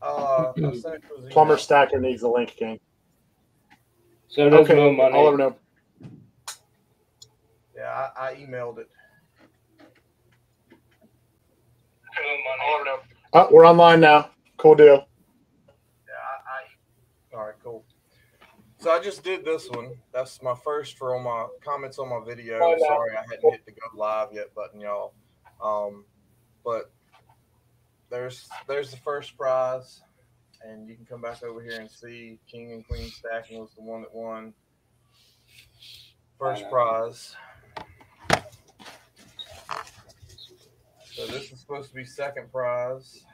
Uh, I sent it to his Plumber. Stacker needs a link, King. So does Okay, Mo I'll let Money. him know. Yeah, I, I emailed it. Oh, we're online now. Cool deal. Yeah, I, I. All right, cool. So I just did this one. That's my first for all my comments on my video. Oh, no. Sorry, I hadn't hit the go live yet button, y'all. Um, but there's there's the first prize, and you can come back over here and see King and Queen stacking was the one that won. First prize. So this is supposed to be second prize.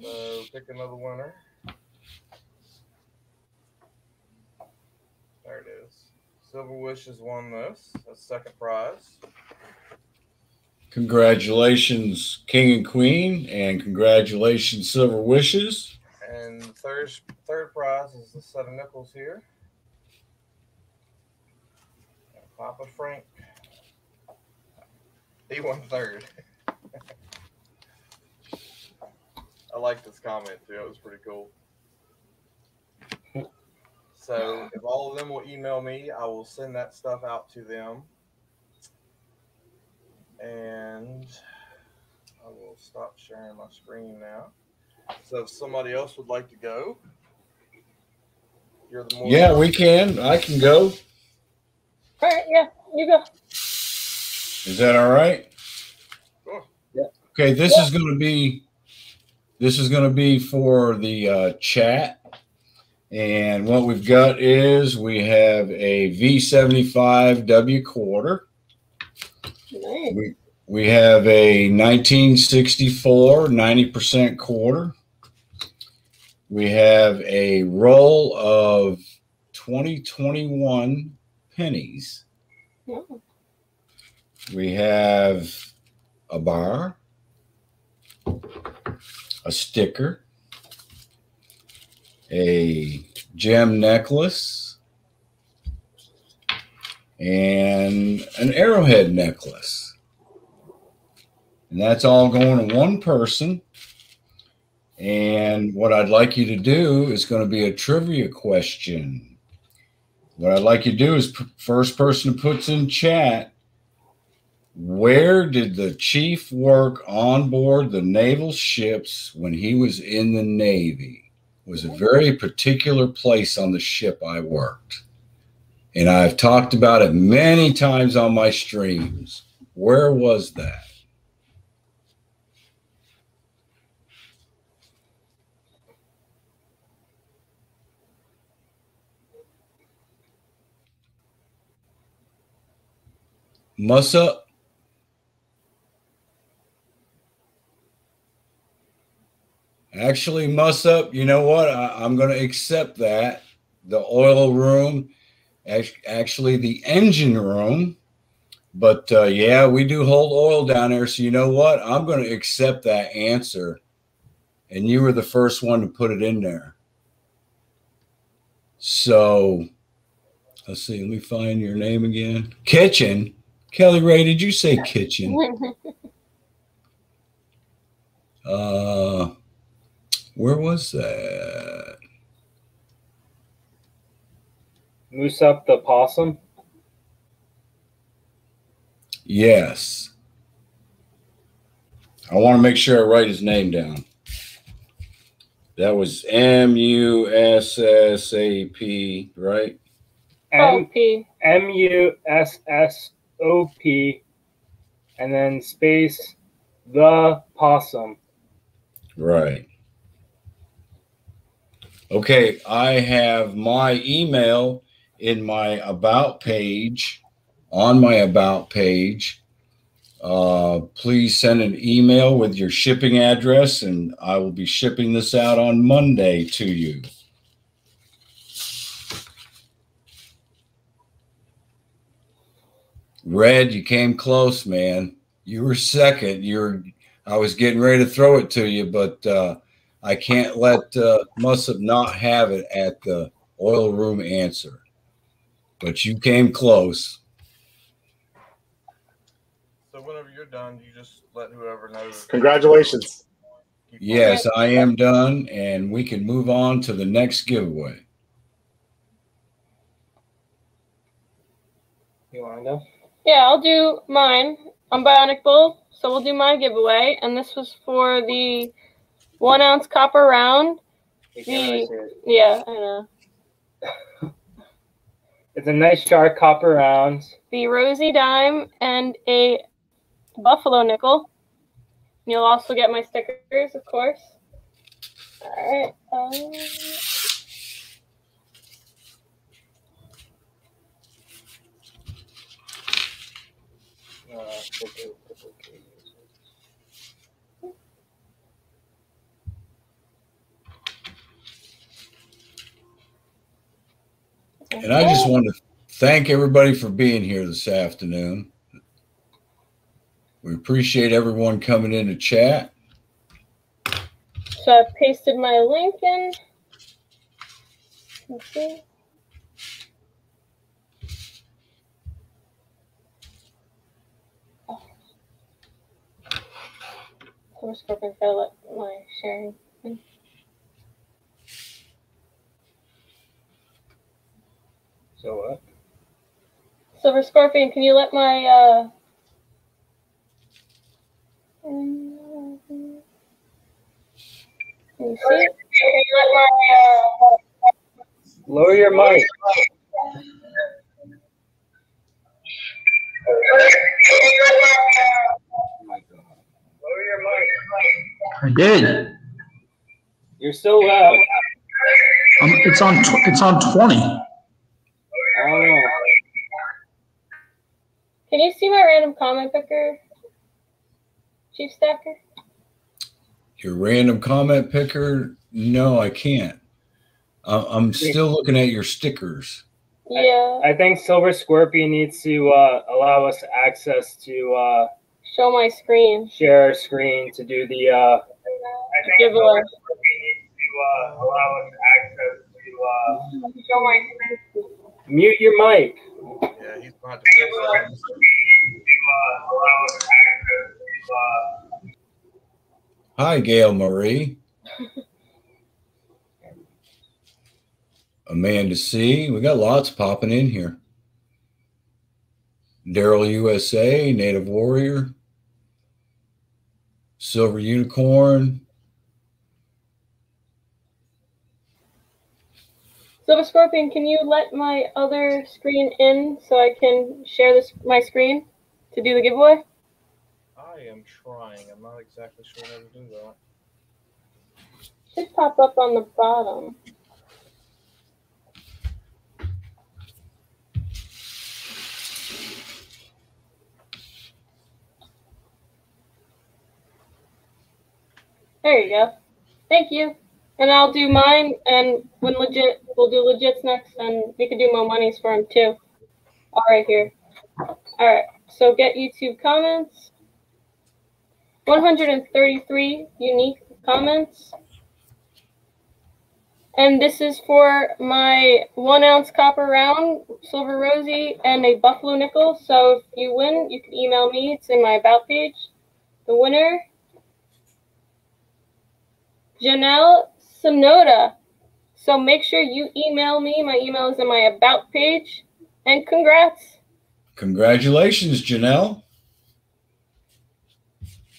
So pick another winner. There it is. Silver Wishes won this. That's second prize. Congratulations, King and Queen, and congratulations, Silver Wishes. And the third third prize is the set of nickels here. And Papa Frank. He won third. I like this comment too. It was pretty cool. So if all of them will email me, I will send that stuff out to them. And I will stop sharing my screen now. So if somebody else would like to go, you're the more Yeah, we can. I can go. All right, yeah, you go. Is that all right? Sure. Yeah. Okay, this is going to be this is going to be for the uh, chat. And what we've got is we have a V75 W quarter. We we have a 1964 90% quarter. We have a roll of 2021 pennies. Oh, We have a bar, a sticker, a gem necklace, and an arrowhead necklace. And that's all going to one person. And what I'd like you to do is going to be a trivia question. What I'd like you to do is first person puts in chat where did the chief work on board the naval ships when he was in the Navy? Was a very particular place on the ship I worked. And I've talked about it many times on my streams. Where was that? Musa, Actually, Mussop. You know what? I, I'm going to accept that. The oil room, actually, the engine room. But uh, yeah, we do hold oil down there. So you know what? I'm going to accept that answer. And you were the first one to put it in there. So let's see. Let me find your name again. Kitchen. Kelly Ray, did you say kitchen? Uh, where was that? Mussop the possum. Yes. I want to make sure I write his name down. That was M U S S A P, right? M P. M U S S O P, and then space the possum. Right. Okay, I have my email in my about page, on my about page. Uh, please send an email with your shipping address, and I will be shipping this out on Monday to you. Red, you came close, man. You were second. You're I was getting ready to throw it to you, but uh, I can't let uh, Mussop not have it at the oil room answer. But you came close. So whenever you're done, you just let whoever knows. Congratulations. Yes, I am done, and we can move on to the next giveaway. You want to go? Yeah, I'll do mine. I'm Bionic Bull, so we'll do my giveaway. And this was for the one ounce copper round. You can't really see it. Yeah, I know. It's a nice sharp copper round. The rosy dime and a buffalo nickel. You'll also get my stickers, of course. All right. Um, Uh, triple- And I just want to thank everybody for being here this afternoon. We appreciate everyone coming in to chat. So I've pasted my link in. Let's see. Oh. So we're Scorpion's gotta let my sharing. So what? Silver Scorpion, can you let my uh can you see it? Can you let my uh Lower your mic. I did. You're so loud. Um, it's on. Tw- it's on twenty. I. Can you see my random comment picker? Chief Stacker? Your random comment picker? No, I can't. I- I'm still looking at your stickers. Yeah. I think Silver Scorpion needs to uh, allow us access to uh, Show my screen. share our screen to do the. Uh, Giveaway. needs to uh, allow us access to uh, Show my screen. Mute your mic. Yeah, he's going to have to fix. Hi, Gail Marie. Amanda C. We got lots popping in here. Daryl USA, Native Warrior, Silver Unicorn. Silver Scorpion, can you let my other screen in so I can share this my screen to do the giveaway? I am trying. I'm not exactly sure how to do that. Should pop up on the bottom. There you go. Thank you. And I'll do mine, and when legit, we'll do legits next, and we can do more monies for him too. All right, here. All right. So get YouTube comments. 133 unique comments. And this is for my one ounce copper round, silver rosy, and a buffalo nickel. So if you win, you can email me. It's in my about page. The winner, Janelle Sonoda. So make sure you email me. My email is in my about page. And congrats. Congratulations, Janelle.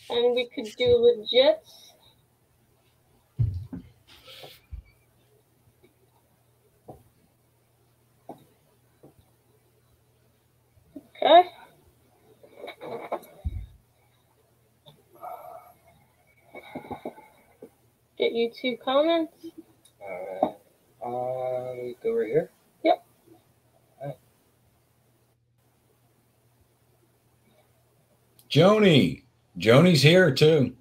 And we could do legit. Okay. Get YouTube comments. Alright. Uh, we go over here. Yep. Joni. Joni's here too.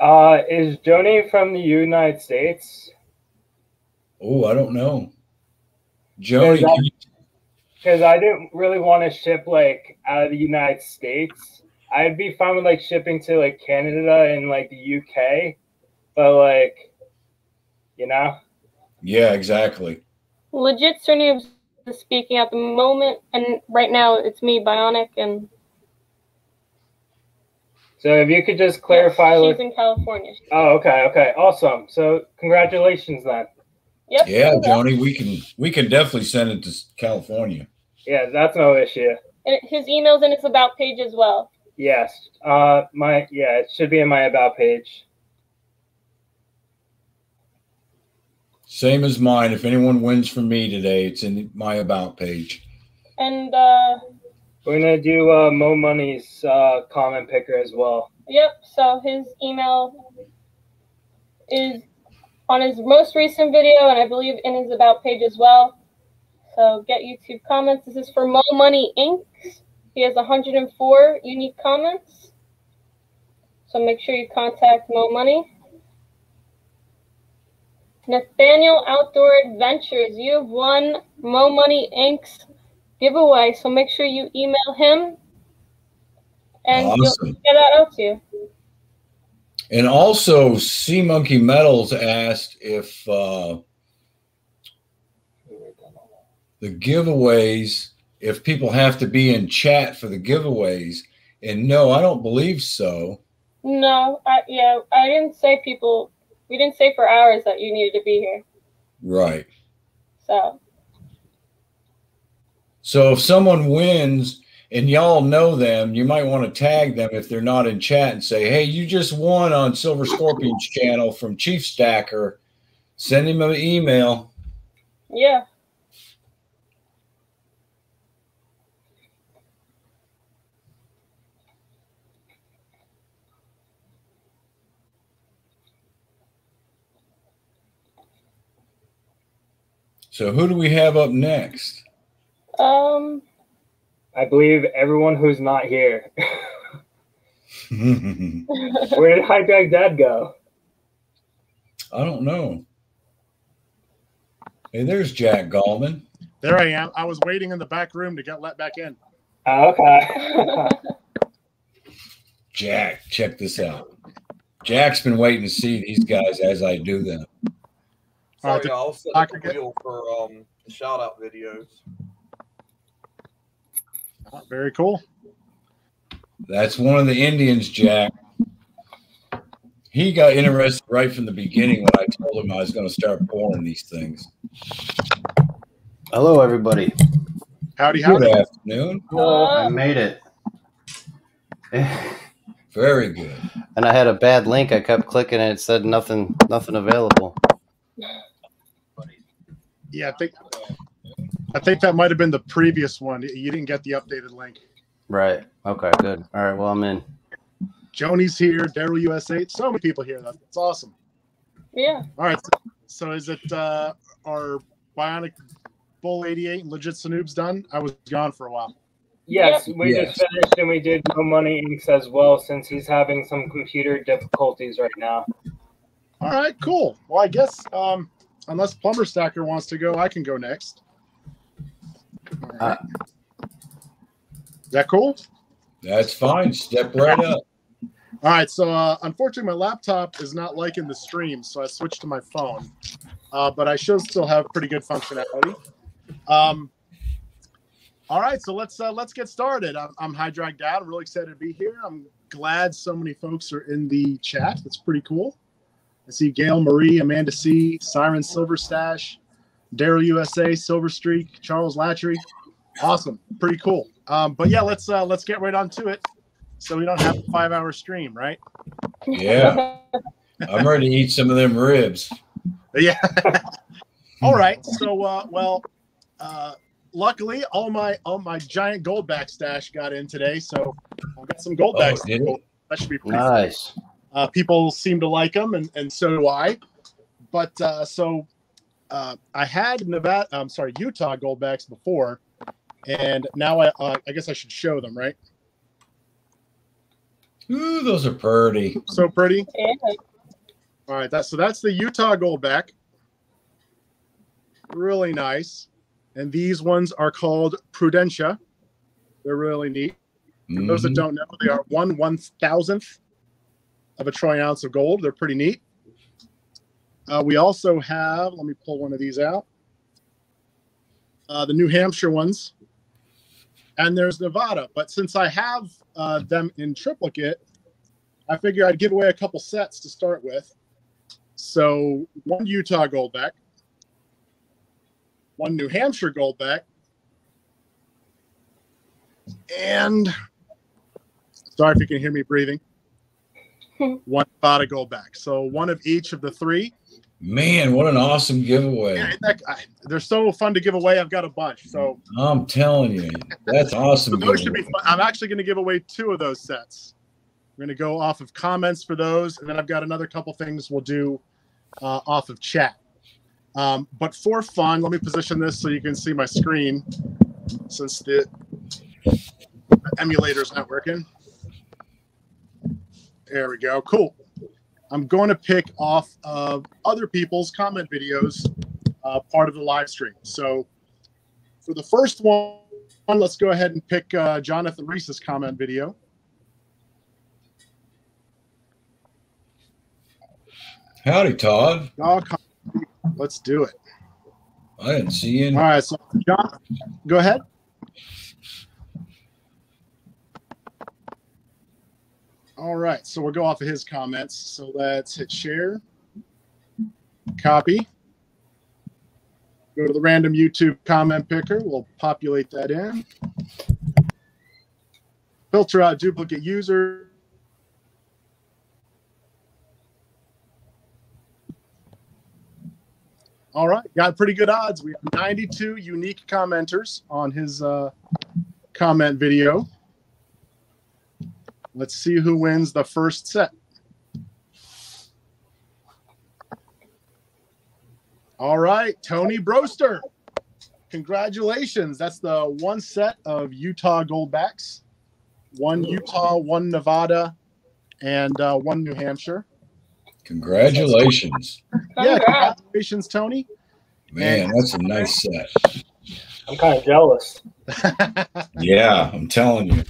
Uh, is Joni from the United States? Oh, I don't know. Joni, Is that- can you- Because I didn't really want to ship like out of the United States. I'd be fine with like shipping to like Canada and like the UK, but like, you know, yeah, exactly. Legit Sirnoobs is speaking at the moment, and right now it's me, Bionic, and So if you could just clarify. She's With, in California. oh, okay, okay, awesome. So congratulations then. Yep. Yeah, Joni, we can we can definitely send it to California. Yeah, that's no issue. And his email's in his about page as well. Yes. Uh, my yeah, it should be in my about page. Same as mine. If anyone wins for me today, it's in my about page. And uh, We're gonna do uh, Mo Money's uh, comment picker as well. yep. So his email is on his most recent video, and I believe in his about page as well. So get YouTube comments. This is for Mo Money Inc. He has 104 unique comments. So make sure you contact Mo Money. Nathaniel Outdoor Adventures, you have won Mo Money Inc.'s giveaway. So make sure you email him and Awesome. get that out to you. And also, Sea Monkey Metals asked if uh, the giveaways, if people have to be in chat for the giveaways. And no, I don't believe so. No, I, yeah, I didn't say people. We didn't say for hours that you needed to be here. Right. So So if someone wins and y'all know them, you might want to tag them if they're not in chat and say, "Hey, you just won on Silver Scorpions channel from Chief Stacker." Send him an email. yeah, So who do we have up next? um, I believe everyone who's not here. Where did High Drag Dad go? I don't know. Hey, there's Jack Gallman. There I am. I was waiting in the back room to get let back in. Oh, okay. Jack, check this out. Jack's been waiting to see these guys as I do them. All right, Sorry, y'all. I'll set Doc the again? wheel for um, shout out videos. Oh, Very cool. That's one of the Indians, Jack. He got interested right from the beginning when I told him I was going to start pouring these things. Hello, everybody. Howdy, howdy. Good howdy. afternoon. I uh, made it. Very good. and I had a bad link. I kept clicking and it said nothing, nothing available. Yeah, I think I think that might have been the previous one. You didn't get the updated link. Right. Okay. Good. All right. Well, I'm in. Joni's here, Daryl USA. So many people here. That's, that's awesome. yeah. All right. So is it uh, our Bionic Bull 88 and Legit Sirnoobs done? I was gone for a while. yes, we Yes. just finished and we did Mo Money Inc. as well since he's having some computer difficulties right now. All right, cool. Well, I guess um, unless Plumber Stacker wants to go, I can go next. All right. Is that cool? That's fine. Step right up. All right, so uh, unfortunately, my laptop is not liking the stream, so I switched to my phone. Uh, but I should still have pretty good functionality. Um, all right, so let's uh, let's get started. I'm, I'm High Drag Dad. I'm really excited to be here. I'm glad so many folks are in the chat. That's pretty cool. I see Gail Marie, Amanda C, Siren Silver Stash, Daryl USA, Silver Streak, Charles Latry. Awesome, pretty cool. Um, but yeah, let's uh, let's get right on to it so we don't have a five hour stream, right? Yeah. I'm ready to eat some of them ribs. Yeah. all right. So, uh, well, uh, luckily, all my all my giant goldback stash got in today, so I've got some goldbacks. Oh, did it? that should be pretty. Nice. Uh, people seem to like them, and, and so do I. But uh, so uh, I had Nevada, I'm sorry, Utah goldbacks before, and now I uh, I guess I should show them, right? Ooh, those are pretty. So pretty. yeah. All right, that's so that's the Utah Goldback. Really nice. And these ones are called Prudentia. They're really neat. For those that Mhm. don't know, they are one one thousandth of a troy ounce of gold. They're pretty neat. Uh, we also have, let me pull one of these out. Uh, the New Hampshire ones. And there's Nevada. But since I have uh, them in triplicate, I figure I'd give away a couple sets to start with. So one Utah Goldback, one New Hampshire Goldback, and sorry if you can hear me breathing. one Nevada Goldback. So one of each of the three. Man, what an awesome giveaway. Yeah, that- I- they're so fun to give away. I've got a bunch. So I'm telling you, that's awesome. those should be fun. I'm actually going to give away two of those sets. We're going to go off of comments for those, and then I've got another couple things we'll do uh, off of chat. Um, but for fun, let me position this so you can see my screen, since the emulator's not working. There we go. Cool. I'm going to pick off of other people's comment videos, uh, part of the live stream. So for the first one, let's go ahead and pick uh, Jonathan Reese's comment video. Howdy, Todd. Oh, let's do it. I didn't see you. All right, so John, go ahead. All right, so we'll go off of his comments. So let's hit share, copy, go to the random YouTube comment picker. We'll populate that in, filter out duplicate user. All right, got pretty good odds. We have 92 unique commenters on his uh, comment video. Let's see who wins the first set. All right, Tony Broster. Congratulations. That's the one set of Utah Goldbacks. One Utah, one Nevada, and uh, one New Hampshire. Congratulations. Yeah, congratulations, Tony. Man, that's a nice set. I'm kind of jealous. Yeah, I'm telling you.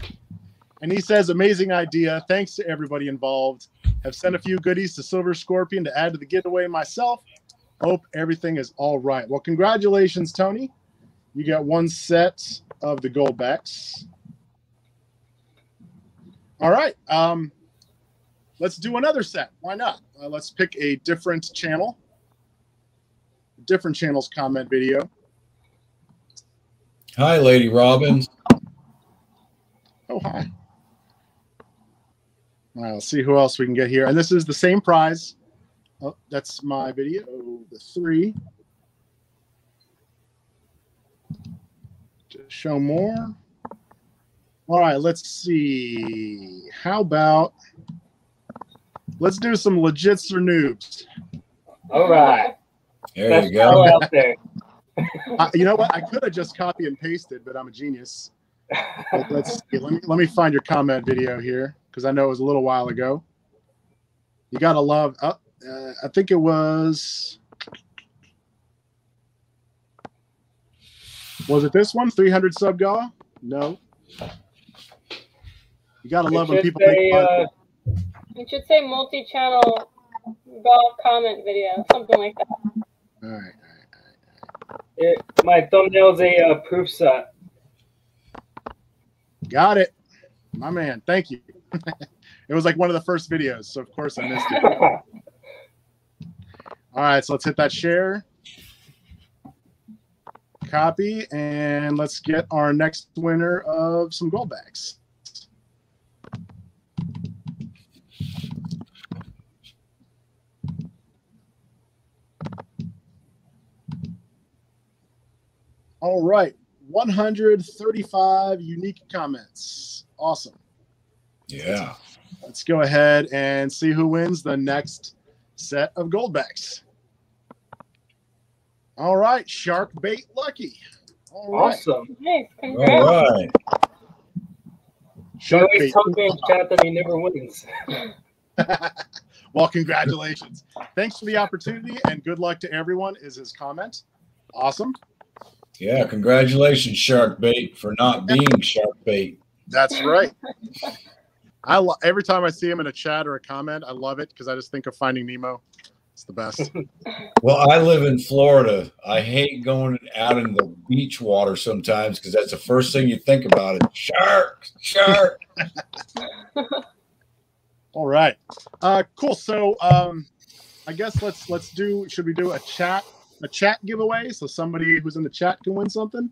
And he says, amazing idea. Thanks to everybody involved. Have sent a few goodies to Silver Scorpion to add to the giveaway myself. Hope everything is all right. Well, congratulations, Tony. You got one set of the gold backs. All right. Um, let's do another set. Why not? Uh, let's pick a different channel. Different channel's comment video. Hi, Lady Robbins. Oh, hi. All right, let's see who else we can get here. And this is the same prize. Oh, that's my video, the three. To show more. All right, let's see. How about let's do some Legit Sirnoobs? All right. There Best you fellow go. out there. Uh, you know what? I could have just copy and pasted, but I'm a genius. But let's see. Let me let me find your comment video here because I know it was a little while ago. You gotta love. Uh, uh, I think it was. Was it this one? 300 sub gaw? No. You gotta love when people say, make fun. uh, It should say multi-channel gaw comment video, something like that. All right. it, my thumbnail's a uh, proof set. Got it. My man. Thank you. it was like one of the first videos, so of course I missed it. All right, so let's hit that share. Copy, and let's get our next winner of some goldbacks. All right, 135 unique comments. Awesome. Yeah. Let's go ahead and see who wins the next set of goldbacks. All right, Shark Bait Lucky. All right, awesome. Nice, All congrats. right. He Shark always Bait. tells me in chat that he never wins. well, congratulations. Thanks for the opportunity and good luck to everyone, is his comment. Awesome. Yeah. Congratulations, Shark Bait, for not being Shark Bait. That's right. I lo- every time I see him in a chat or a comment, I love it because I just think of Finding Nemo. It's the best. Well, I live in Florida. I hate going out in the beach water sometimes because that's the first thing you think about. It shark, shark. All right. Uh, cool. So um, I guess let's let's do. Should we do a chat a chat giveaway so somebody who's in the chat can win something?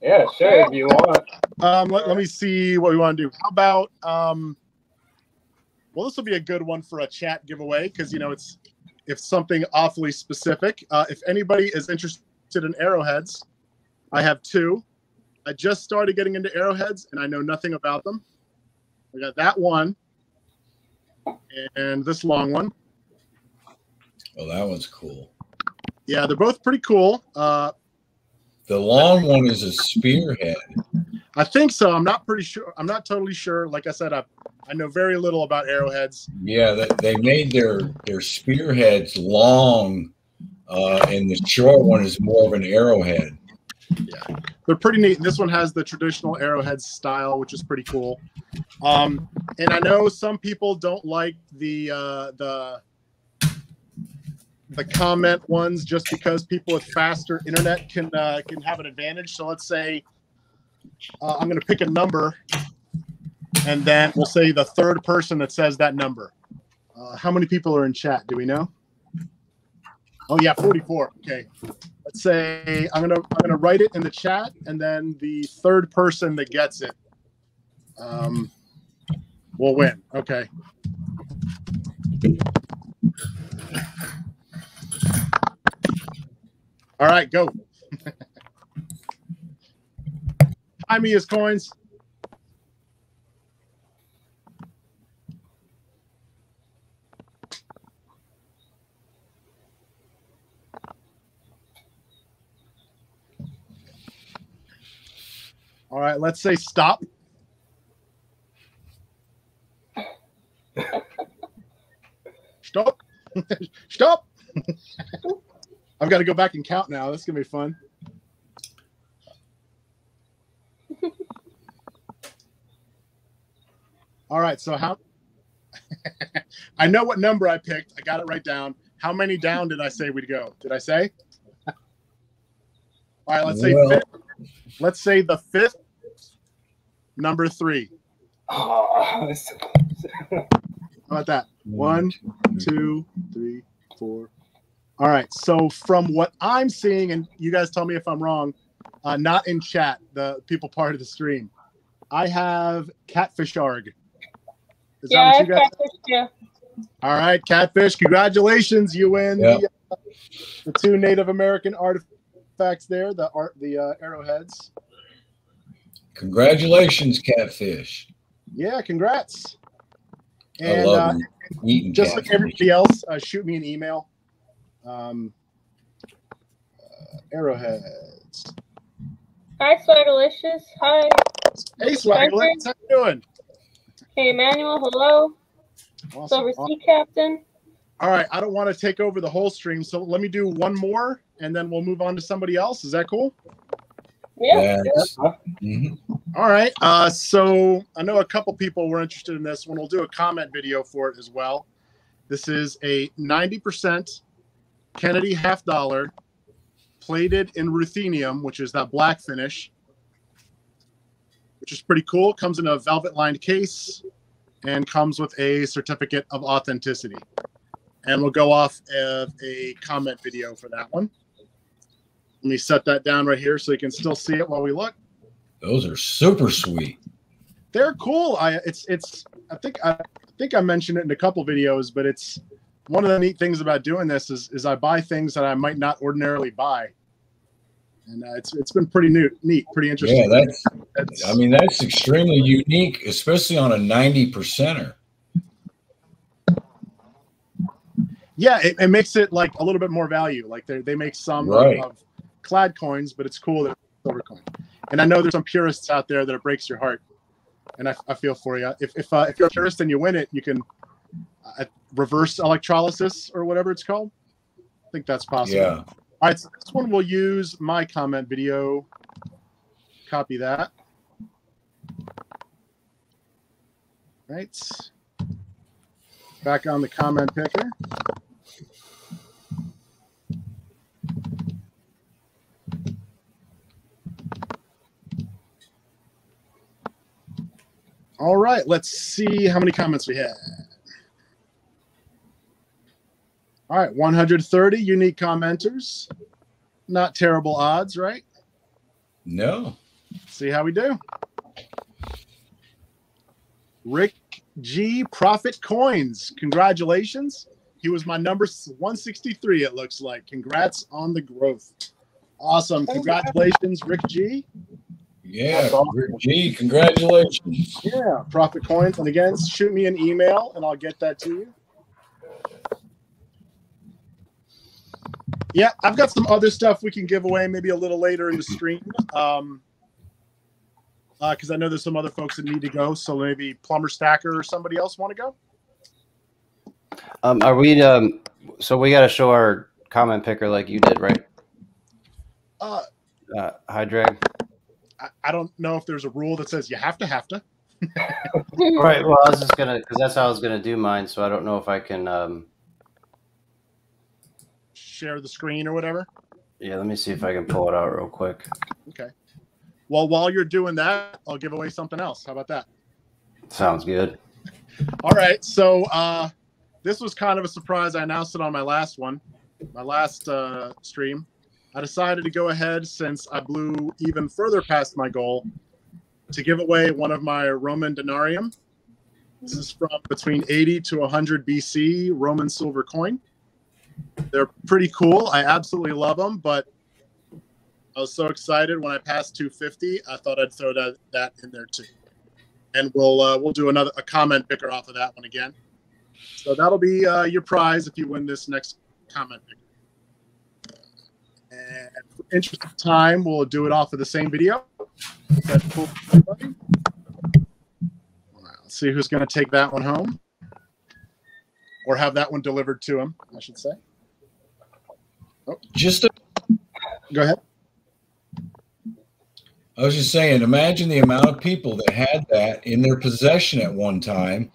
Yeah, sure. If you want. Um, let, let me see what we want to do. How about um, well, this will be a good one for a chat giveaway because you know it's if something awfully specific. Uh, if anybody is interested in arrowheads, I have two. I just started getting into arrowheads and I know nothing about them. I got that one and this long one. Oh, that one's cool. Yeah, they're both pretty cool. Uh, The long one is a spearhead. I think so. I'm not pretty sure. I'm not totally sure. Like I said, I, I know very little about arrowheads. Yeah, that they made their their spearheads long, uh, and the short one is more of an arrowhead. Yeah, they're pretty neat. This one has the traditional arrowhead style, which is pretty cool. Um, and I know some people don't like the uh, the the comment ones just because people with faster internet can uh, can have an advantage. So let's say uh, I'm going to pick a number, and then we'll say the third person that says that number. Uh, how many people are in chat? Do we know? Oh yeah, 44. Okay. Let's say I'm gonna I'm gonna write it in the chat, and then the third person that gets it um, will win. Okay. All right, go. Me his coins. All right, let's say stop. Stop. Stop. I've got to go back and count now. That's going to be fun. All right, so how I know what number I picked. I got it right down. How many down did I say we'd go? Did I say? All right, let's say Well- fifth. Let's say the fifth number three. Oh, this- How about that? Hmm. One, two, three, four. All right. So from what I'm seeing, and you guys tell me if I'm wrong, uh, not in chat, the people part of the stream. I have catfish arg. Is Yeah, that what you guys? catfish too. All right, catfish. Congratulations, you win Yep. the, uh, the two Native American artifacts there, the art, the uh, arrowheads. Congratulations, catfish. Yeah, congrats. I And love uh, eating just like everybody else, uh, shoot me an email. Um, uh, arrowheads. Hi, Swagalicious. Hi. Hey, Swagglers, how you doing? Hey, Emmanuel. Hello. Awesome. Silver Sea Captain. All right, I don't want to take over the whole stream, so let me do one more, and then we'll move on to somebody else. Is that cool? Yeah. That's- Huh? mhm. All right. Uh, so I know a couple people were interested in this one. We'll do a comment video for it as well. This is a 90% Kennedy half dollar plated in ruthenium, which is that black finish, which is pretty cool. Comes in a velvet lined case and comes with a certificate of authenticity. And we'll go off of a comment video for that one. Let me set that down right here so you can still see it while we look Those are super sweet. they're cool. I it's it's I think I think I mentioned it in a couple videos, but it's one of the neat things about doing this is is I buy things that I might not ordinarily buy, and uh, it's it's been pretty neat, neat, pretty interesting. Yeah, interesting. that's. I mean, that's extremely unique, especially on a ninety percenter. yeah, it, it makes it like a little bit more value. Like they they make some of- Right. of, clad coins, but it's cool that it's silver coin. And I know there's some purists out there that it breaks your heart, and I, I feel for you. If if uh, if you're a purist and you win it, you can uh, reverse electrolysis or whatever it's called. I think that's possible. Yeah. All right, so this one will use my comment video. Copy that. Right. Back on the comment picker. All right, let's see how many comments we had. All right, 130 unique commenters. Not terrible odds, right? No. See how we do. Rick G. Profit Coins. Congratulations. He was my number 163, it looks like. Congrats on the growth. Awesome. Congratulations, Rick G. Yeah. Awesome. Rick G, congratulations. Yeah, Profit Coins. And again, shoot me an email and I'll get that to you. Yeah, I've got some other stuff we can give away maybe a little later in the stream. Um, because I know there's some other folks that need to go. So maybe Plumber Stacker or somebody else want to go. Um, are we? Um, so we got to show our comment picker like you did, right? Uh, Uh, High Drag. I, I don't know if there's a rule that says you have to have to. Right. Well, I was just gonna, because that's how I was gonna do mine. So I don't know if I can. Um, share the screen or whatever. yeah, let me see if I can pull it out real quick. Okay. Well, while you're doing that, I'll give away something else. How about that? Sounds good. All right. So uh, this was kind of a surprise. I announced it on my last one, my last uh, stream. I decided to go ahead since I blew even further past my goal to give away one of my Roman denarium. This is from between 80 to 100 BC Roman silver coin. They're pretty cool. I absolutely love them, but I was so excited when I passed 250. I thought I'd throw that, that in there too. And we'll uh, we'll do another a comment picker off of that one again. So that'll be uh, your prize if you win this next comment picker. And for interest of time, we'll do it off of the same video. Let's see who's going to take that one home, or have that one delivered to him. I should say. Just, a, Go ahead. I was just saying, imagine the amount of people that had that in their possession at one time,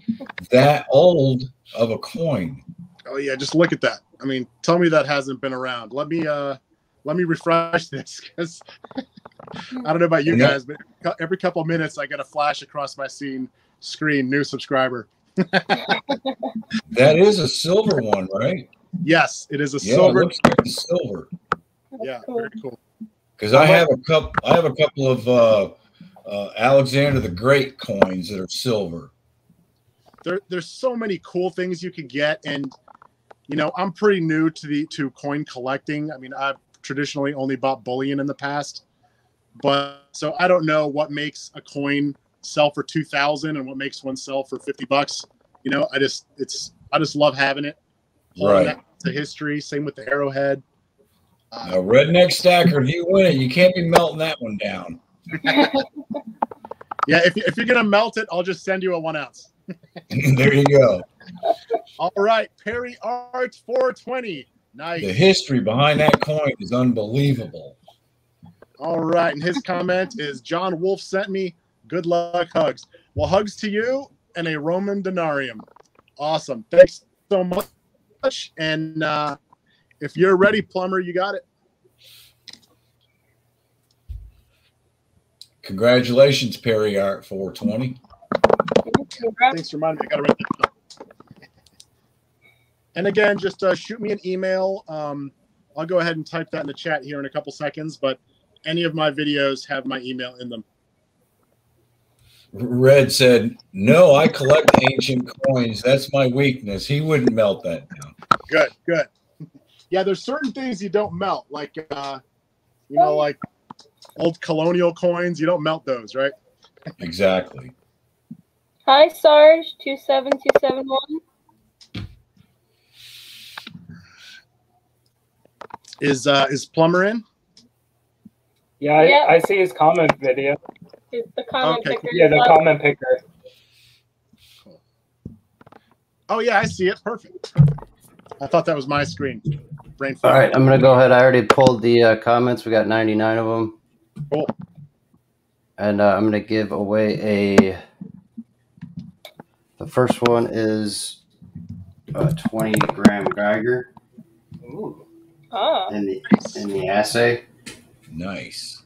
that old of a coin. Oh yeah, just look at that. I mean, tell me that hasn't been around. Let me uh let me refresh this because I don't know about you that- guys, but every couple of minutes I get a flash across my scene screen, new subscriber. That is a silver one, right? Yes, it is a Yeah, it silver. looks like a silver. Yeah, cool. very cool. Because I have a couple, I have a couple of uh, uh, Alexander the Great coins that are silver. There, there's so many cool things you can get, and you know, I'm pretty new to the to coin collecting. I mean, I've traditionally only bought bullion in the past, but so I don't know what makes a coin sell for two thousand and what makes one sell for fifty bucks. You know, I just it's I just love having it. Holding Right. that to history. Same with the arrowhead. Uh, Now, redneck stacker, if you win it, you can't be melting that one down. yeah, if, you- if you're gonna melt it, I'll just send you a one ounce. there you go. All right, Perry Art 420. Nice. The history behind that coin is unbelievable. All right, and his comment is John Wolf sent me good luck hugs. Well, hugs to you and a Roman denarium. Awesome. Thanks so much. And uh, if you're ready, plumber, you got it. Congratulations, Perry Art 420. Thanks for reminding me. I got to write that down. And again, just uh, shoot me an email. Um, I'll go ahead and type that in the chat here in a couple seconds. But any of my videos have my email in them. Red said, No, I collect ancient coins. That's my weakness. He wouldn't melt that down. Good, good. Yeah, there's certain things you don't melt, like uh, you know, like old colonial coins. You don't melt those, right? Exactly. Hi, Sarge two seven two seven one. Is uh, is plumber in? Yeah, I, Yeah. I see his comment video. Is the comment Okay, picker. Yeah, the up. comment picker. Oh yeah, I see it. Perfect. Perfect. I thought that was my screen. Brain All fart. right, I'm gonna go ahead. I already pulled the uh, comments. We got 99 of them, Cool. and uh, I'm gonna give away a. The first one is a 20 gram Geiger Ooh. Ah, in the in the assay. Nice.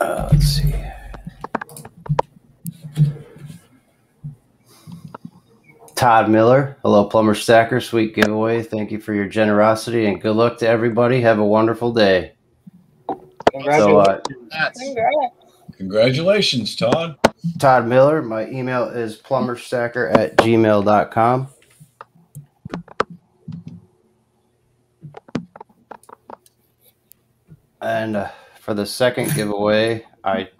Uh, let's see. Todd Miller, hello, Plumber Stacker, sweet giveaway. Thank you for your generosity and good luck to everybody. Have a wonderful day. So, Congratulations. uh, Congratulations, Todd. Todd Miller, my email is plumberstacker at gmail.com. And uh, for the second giveaway, I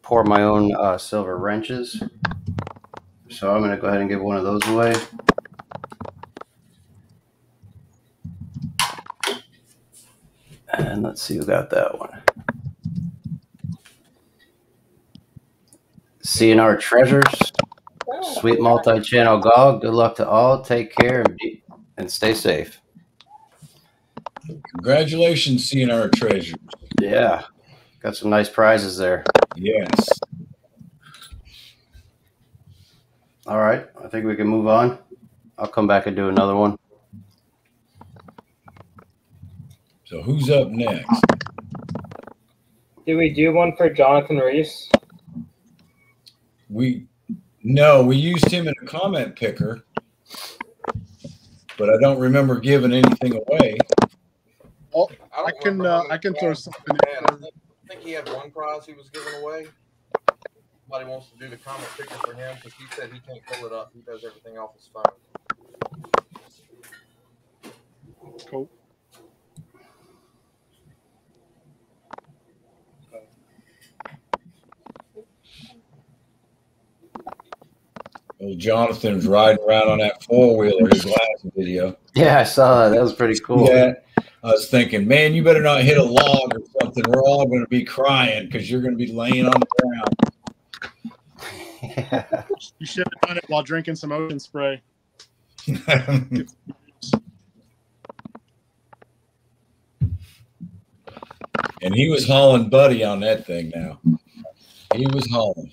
pour my own uh, silver wrenches. So I'm going to go ahead and give one of those away. And let's see who got that one. CNR Treasures, Oh, sweet multi-channel gaw. Good luck to all. Take care and, be, and stay safe. Congratulations, CNR Treasures. Yeah, got some nice prizes there. Yes. All right, I think we can move on. I'll come back and do another one. So who's up next? Do we do one for Jonathan Reese? We no, we used him in a comment picker, but I don't remember giving anything away. Don't I can uh, I can throw something he had. I in. think, I think he had one prize he was giving away. Somebody wants to do the comment picker for him because he said he can't pull it up. He does everything off his phone. Cool. Well, Jonathan's riding around on that four wheeler, his last video. Yeah, I saw that. That was pretty cool. Yeah. I was thinking, man, you better not hit a log or something. We're all going to be crying because you're going to be laying on the ground. You should have done it while drinking some ocean spray. and he was hauling Buddy on that thing now. He was hauling.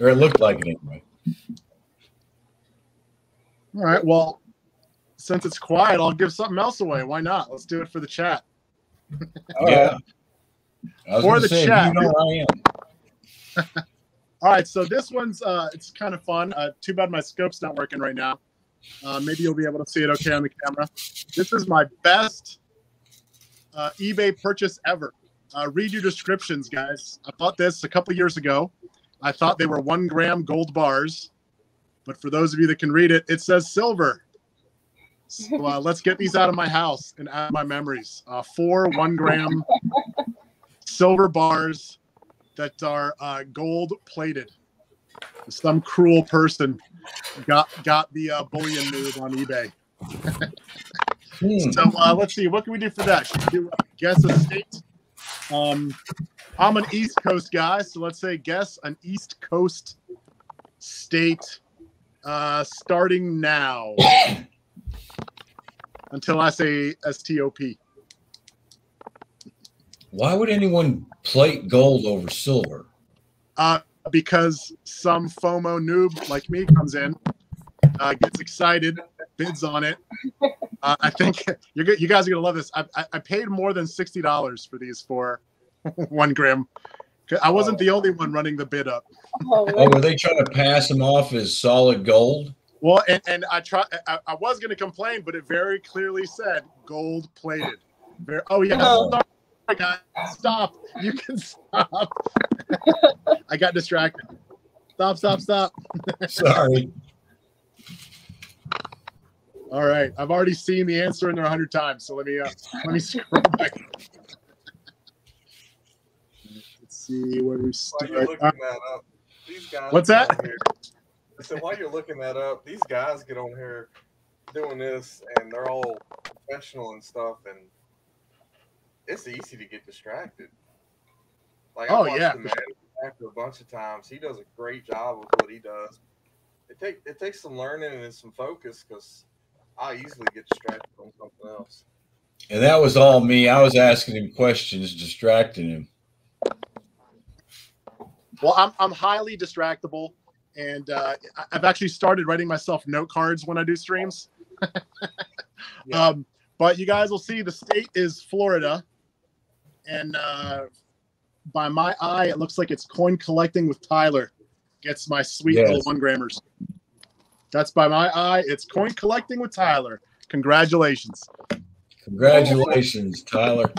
Or it looked like it anyway. All right. Well, since it's quiet, I'll give something else away. Why not? Let's do it for the chat. yeah. I For the say, chat. You know I am. All right. So this one's uh, it's kind of fun. Uh, too bad my scope's not working right now. Uh, maybe you'll be able to see it okay on the camera. This is my best uh, eBay purchase ever. Uh, read your descriptions, guys. I bought this a couple years ago. I thought they were one gram gold bars, but for those of you that can read it, it says silver. So uh, let's get these out of my house and out of my memories. Uh, four one gram silver bars that are uh, gold plated. Some cruel person got got the uh, bullion move on eBay. Hmm. So uh, let's see, what can we do for that? Should do uh, guess a state? Um, I'm an East Coast guy, so let's say guess an East Coast state uh, starting now until I say STOP. Why would anyone plate gold over silver? Uh, because some FOMO noob like me comes in, uh, gets excited, bids on it. Uh, I think you're good. You guys are gonna love this. I, I, I paid more than sixty dollars for these for one gram. I wasn't the only one running the bid up. Oh, Oh, were they trying to pass them off as solid gold? Well, and, and I try. I, I was going to complain, but it very clearly said gold plated. Very, oh yeah, Oh. sorry, guys, stop. You can stop. I got distracted. Stop! Stop! Stop! Sorry. All right, I've already seen the answer in there a hundred times, so let me uh, let me scroll back. Let's see where we While start. you're looking Uh, that up, these guys. What's get that? On here- I said while you're looking that up, these guys get on here doing this, and they're all professional and stuff, and it's easy to get distracted. Like I Oh, watched yeah, the man after a bunch of times. He does a great job with what he does. It take it takes some learning and some focus because I easily get distracted on something else. And that was all me. I was asking him questions, distracting him. Well, I'm I'm highly distractible, and uh, I've actually started writing myself note cards when I do streams. Yeah. um, but you guys will see the state is Florida. and uh, by my eye, it looks like it's coin collecting with Tyler. Gets my sweet Yes. little one grammars. That's by my eye. It's coin collecting with Tyler. Congratulations. Congratulations, Tyler.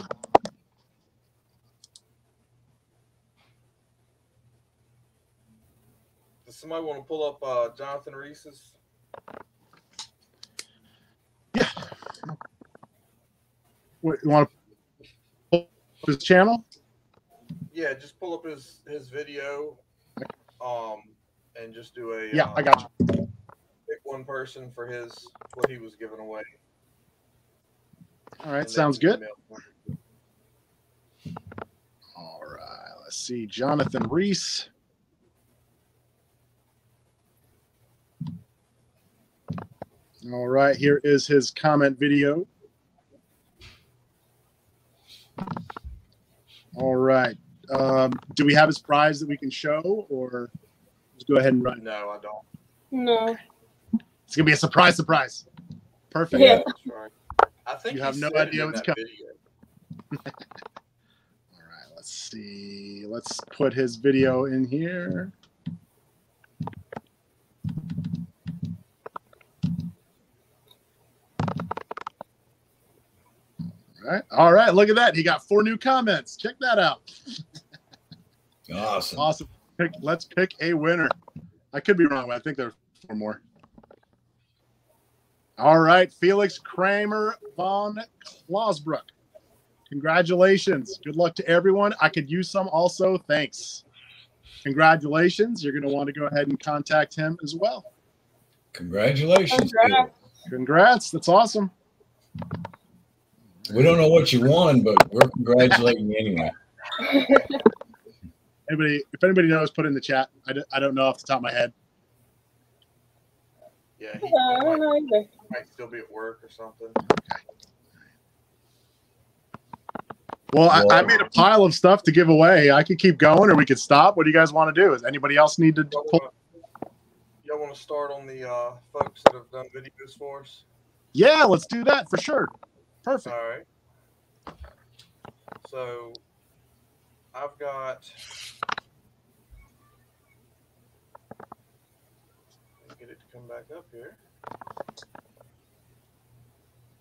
Somebody want to pull up uh, Jonathan Reese's? Yeah. What, you want to pull up his channel? Yeah, just pull up his his video, um, and just do a Yeah, uh, I got you. Pick one person for his what he was giving away. All right, sounds good. All right, let's see. Jonathan Reese. All right, here is his comment video. All right. Um, do we have his prize that we can show, or just go ahead and run? No, I don't. No. It's gonna be a surprise, surprise. Perfect. Yeah. That's right. I think You have no idea what's coming. All right, let's see. Let's put his video in here. Right. All right. Look at that. He got four new comments. Check that out. Awesome. Awesome. Pick, let's pick a winner. I could be wrong, but I think there are four more. All right. Felix Kramer von Clausbrook. Congratulations. Good luck to everyone. I could use some also. Thanks. Congratulations. You're going to want to go ahead and contact him as well. Congratulations. Congrats. Congrats. That's awesome. Bill. We don't know what you won, but we're congratulating you anyway. Anybody, if anybody knows, put it in the chat. I, don't- I don't know off the top of my head. Yeah, he, Yeah, I don't know either. might still be at work or something. Well, I, I Well- made a pile of stuff to give away. I could keep going or we could stop. What do you guys want to do? Does anybody else need to Y'all pull? wanna, y'all want to start on the uh, folks that have done videos for us? Yeah, let's do that for sure. Perfect. All right. So I've got. Get it to come back up here.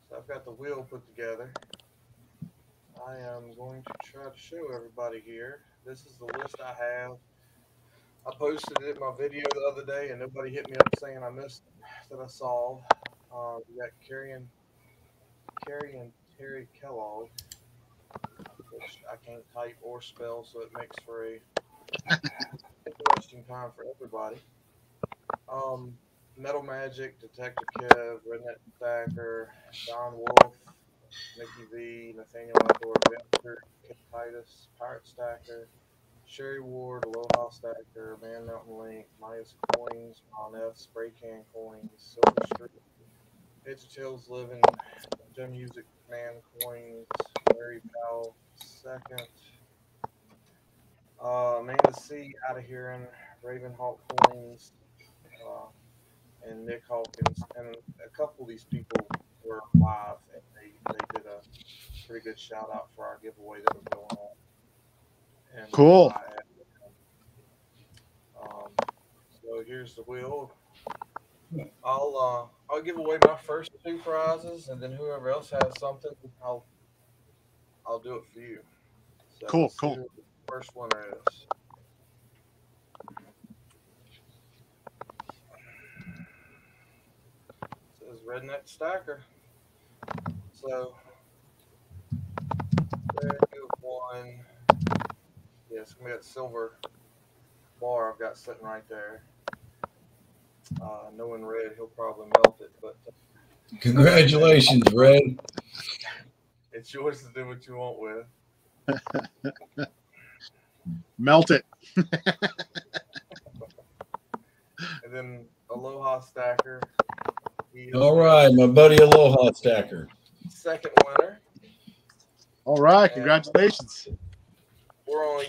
So I've got the wheel put together. I am going to try to show everybody here. This is the list I have. I posted it in my video the other day, and nobody hit me up saying I missed that I saw. Uh, we got Carrie and Carrie and Terry Kellogg, which I can't type or spell, so it makes for a interesting time for everybody. Um, Metal Magic, Detective Kev, Redneck Stacker, Don Wolf, Mickey V, Nathaniel Outdoor Adventure, Kid Titus, Pirate Stacker, Sherry Ward, Aloha Stacker, Man Mountain Link, Maya's Coins, Ron F, Spray Can Coins, Silver Street, of Tails Living, Gem Music Man Coins, Larry Powell second. Uh, Amanda C out of here in Raven Hawk Coins, uh, and Nick Hawkins, and a couple of these people were live, and they, they did a pretty good shout out for our giveaway that was going on. And Cool. I Um, so here's the wheel. I'll uh, I'll give away my first two prizes, and then whoever else has something, I'll I'll do it for you. So Cool, cool. First winner is. Says Redneck Stacker. So there you one. Yeah, it's gonna be that silver bar I've got sitting right there. Uh, knowing Red, he'll probably melt it, but Congratulations, Red. it's yours to do what you want with. Melt it. And then Aloha Stacker. He is All the right, my buddy Aloha Stacker. Second winner. All right. Congratulations. We're only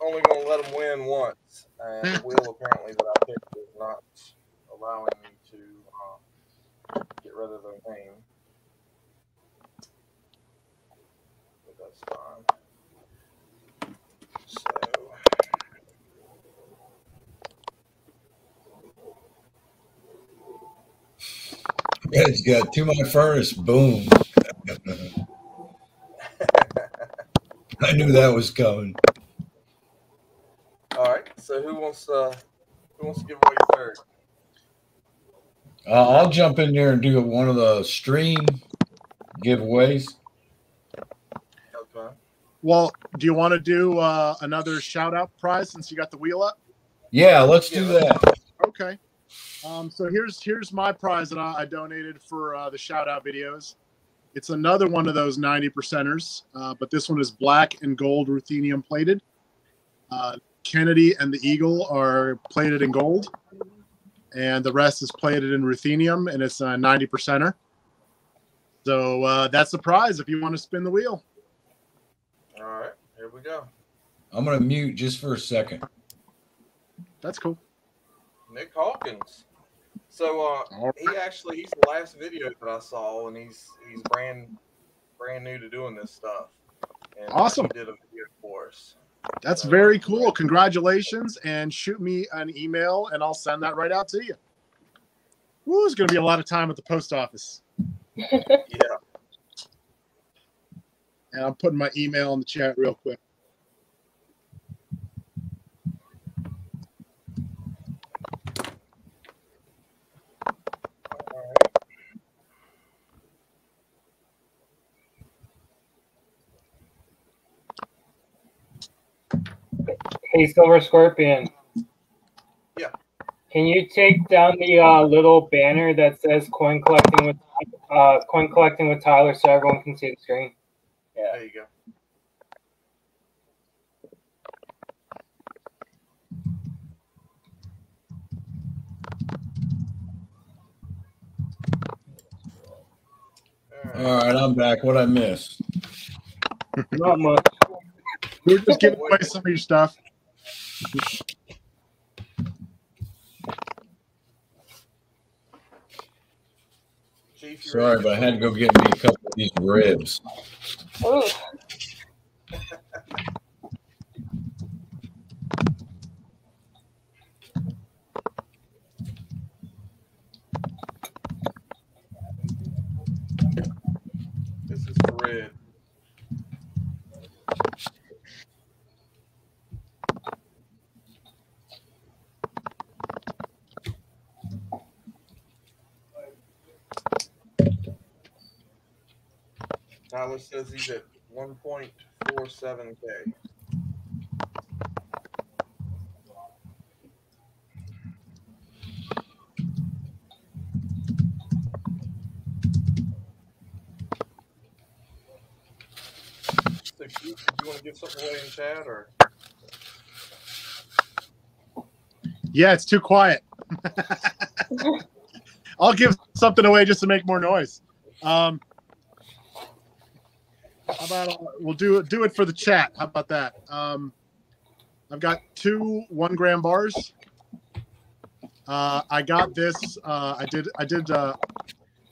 only going to let him win once. And the wheel apparently that I picked is not allowing me to uh, get rid of their name. But that's fine. So, It's got to my furnace. Boom. I knew that was coming. all right. So who wants to who wants to give away third? Uh, I'll jump in there and do one of the stream giveaways. Okay. Well, do you want to do uh, another shout out prize since you got the wheel up? Yeah, let's do that. Okay. Um, so here's here's my prize that I, I donated for uh, the shout out videos. It's another one of those 90 percenters, uh, but this one is black and gold ruthenium plated. Uh, Kennedy and the Eagle are plated in gold, and the rest is plated in ruthenium, and it's a 90 percenter. So uh, that's the prize if you want to spin the wheel. All right. Here we go. I'm gonna mute just for a second. That's cool. Nick Hawkins. So uh, All he actually he's the last video that I saw, and he's he's brand brand new to doing this stuff. And Awesome. He did a video for us. That's very cool. Congratulations, and shoot me an email, and I'll send that right out to you. Ooh, it's going to be a lot of time at the post office. Yeah. And I'm putting my email in the chat real quick. Hey, Silver Scorpion. Yeah. Can you take down the uh, little banner that says "coin collecting with uh, coin collecting with Tyler" so everyone can see the screen? Yeah. There you go. All right. All right, I'm back. What I missed? Not much. We're just giving away some of your stuff. Chief, Sorry, ready? but I had to go get me a couple of these ribs. Ooh. This is for red. Tyler says he's at 1.47k. So, Keith, do you want to give something away in chat or? Yeah, it's too quiet. I'll give something away just to make more noise. Um, about uh, we'll do do it for the chat? How about that? Um, I've got two one gram bars. Uh, I got this. Uh, I did. I did. Uh,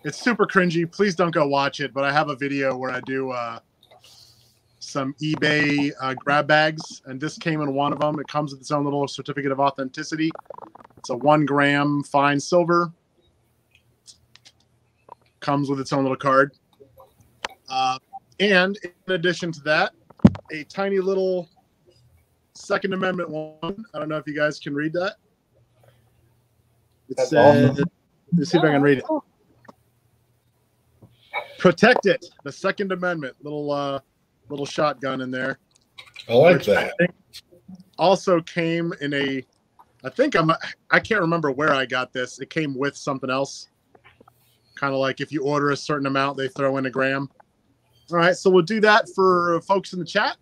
it's super cringy. Please don't go watch it. But I have a video where I do uh, some eBay uh, grab bags, and this came in one of them. It comes with its own little certificate of authenticity. It's a one gram fine silver. Comes with its own little card. Uh, and in addition to that, a tiny little Second Amendment one. I don't know if you guys can read that. It That's says, awesome. let's see if I can read it. Oh, Protect it. The Second Amendment. Little uh, little shotgun in there. I like which I that. think also came in a I think I'm I can't remember where I got this. It came with something else. Kind of like if you order a certain amount, they throw in a gram. All right, so we'll do that for folks in the chat.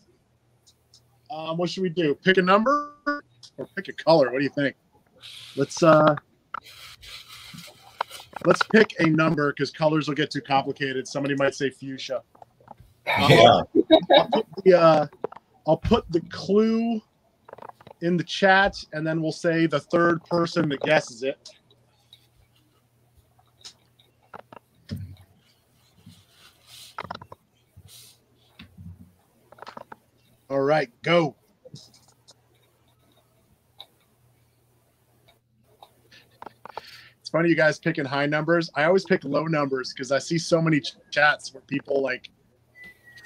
Um, what should we do? Pick a number or pick a color? What do you think? Let's uh let's pick a number because colors will get too complicated. Somebody might say fuchsia. Yeah. I'll put the uh, I'll put the clue in the chat, and then we'll say the third person that guesses it. All right, go. It's funny you guys picking high numbers. I always pick low numbers because I see so many ch- chats where people like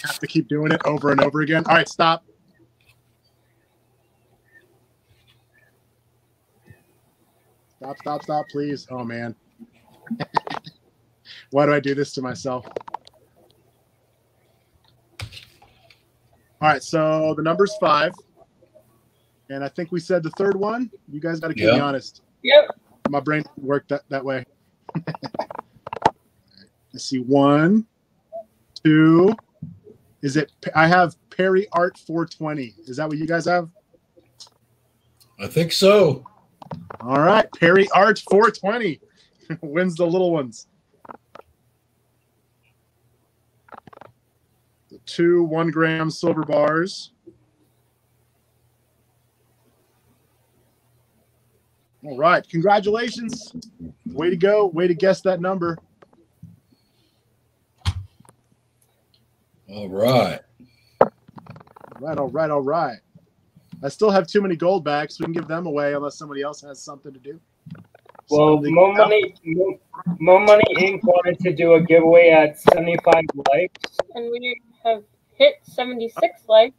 have to keep doing it over and over again. All right, stop. Stop, stop, stop, please. Oh man. Why do I do this to myself? All right, so the number's five. And I think we said the third one. You guys got to keep me Yeah. honest. Yep. My brain worked that, that way. Let's see. One, two. Is it? I have Perry Art 420. Is that what you guys have? I think so. All right. Perry Art 420 wins the little ones. Two one gram silver bars. All right. Congratulations. Way to go. Way to guess that number. All right. All right. All right. All right. I still have too many goldbacks. We can give them away unless somebody else has something to do. Well, Something- Mo Money, Mo, Mo Money Inc. wanted to do a giveaway at 75 likes. And we have hit 76 likes.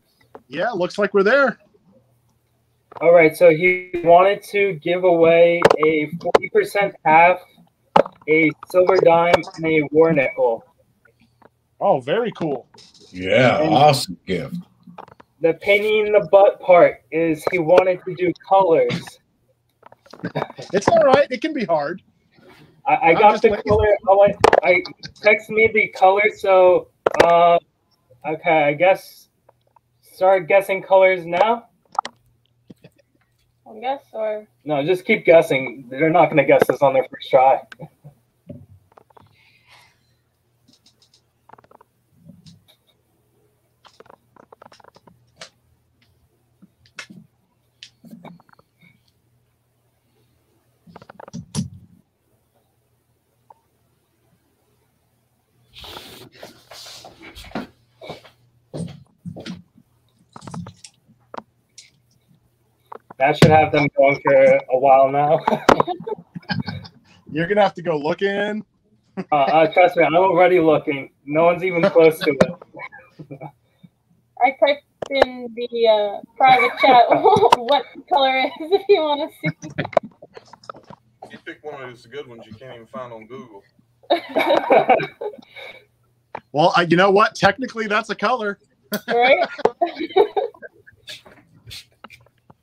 Yeah, looks like we're there. All right, so he wanted to give away a 40% half, a silver dime, and a war nickel. Oh, very cool. Yeah, And- awesome gift. The painting in the butt part is he wanted to do colors. It's all right. It can be hard. I, I got the lazy. color. I, went, I text me the color, so uh, okay, I guess start guessing colors now. I guess, or No, just keep guessing. They're not gonna guess this on their first try. That should have them going for a while now. You're gonna have to go looking. uh, uh, trust me, I'm already looking. No one's even close to it. I typed in the uh, private chat what color is if you want to see. You pick one of those good ones you can't even find on Google. Well, I, you know what? Technically, that's a color. right?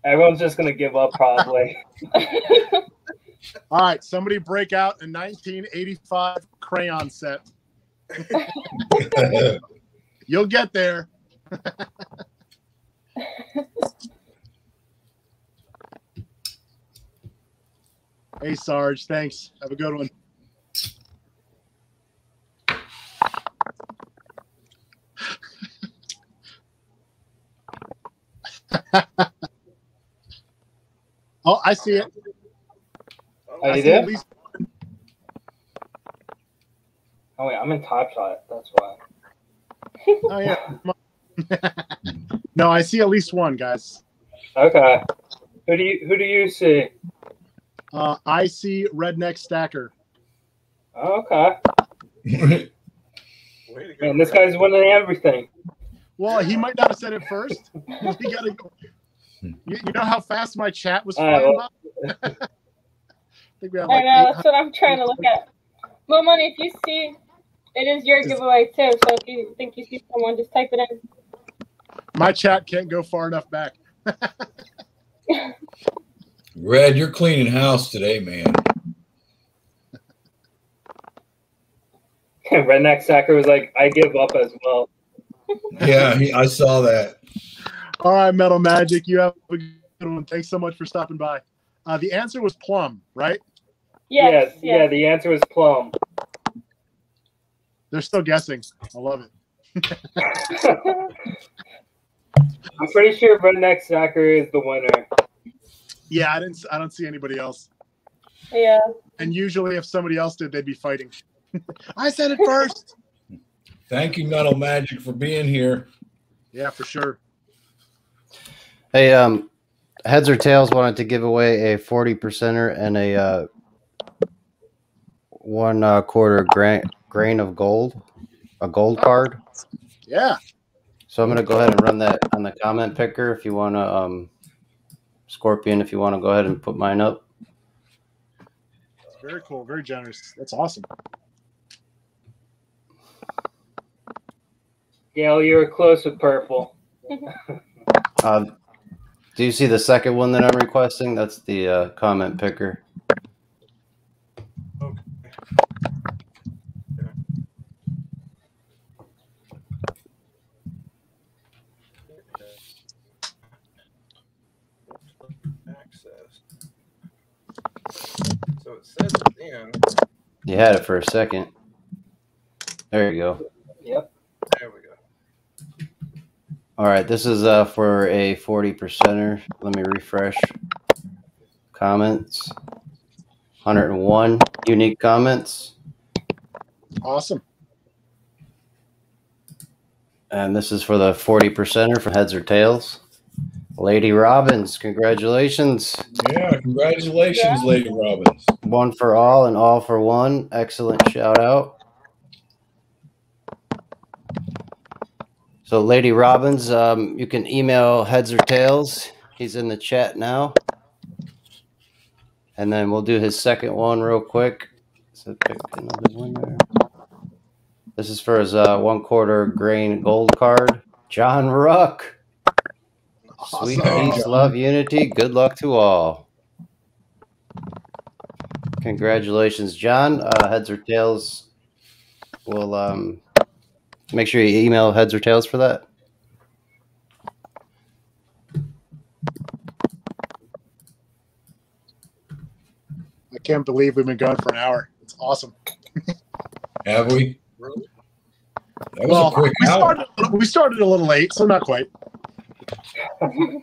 Everyone's just gonna give up probably. All right, somebody break out a 1985 crayon set. You'll get there. hey, Sarge. Thanks. Have a good one. Oh, I see it. Oh, Oh, I you see at least Oh wait, I'm in Top Shot. That's why. Oh yeah. No, I see at least one, guys. Okay. Who do you who do you see? Uh, I see redneck stacker. Okay. Way to go. Man, this guy's winning everything. Well, he might not have said it first. we gotta go. Hmm. You, you know how fast my chat was All right, flying well- I think we have I know, that's what I'm trying to look at. Mo Money, if you see, it is your giveaway too. So if you think you see someone, just type it in. My chat can't go far enough back. Red, you're cleaning house today, man. Redneck Stacker was like, I give up as well. Yeah, he, I saw that. All right, Metal Magic, you have a good one. Thanks so much for stopping by. Uh, the answer was plum, right? Yes, yes. yeah, the answer was plum. They're still guessing. I love it. I'm pretty sure Redneck Stacker is the winner. Yeah, I didn't. I don't see anybody else. yeah. And usually, if somebody else did, they'd be fighting. I said it first. Thank you, Metal Magic, for being here. Yeah, for sure. Hey, um, Heads or Tails wanted to give away a 40 percenter and a uh, one uh, quarter grain grain of gold, a gold card. Yeah. So I'm gonna go ahead and run that on the comment picker. If you wanna, um, Scorpion, if you wanna go ahead and put mine up. Very cool. Very generous. That's awesome. Gail, you were close with purple. Uh, do you see the second one that I'm requesting? That's the uh, comment picker. Okay. So it says in. You had it for a second. There you go. There we go. All right, this is uh, for a 40 percenter. Let me refresh. Comments 101 unique comments. Awesome. And this is for the 40 percenter for heads or tails. Lady Robbins, congratulations. Yeah, congratulations, Lady Robbins. One for all and all for one. Excellent shout out. So, Lady Robbins, um, you can email heads or tails. He's in the chat now. And then we'll do his second one real quick. So, pick another one there. This is for his uh, one quarter grain gold card. John Ruck. Sweet Awesome. peace, love, unity. Good luck to all. Congratulations, John. Uh, heads or tails. We'll um, make sure you email heads or tails for that. I can't believe we've been going for an hour. It's awesome. Have we? Really? That was well, a quick we hour. started, we started a little late, so not quite. Well,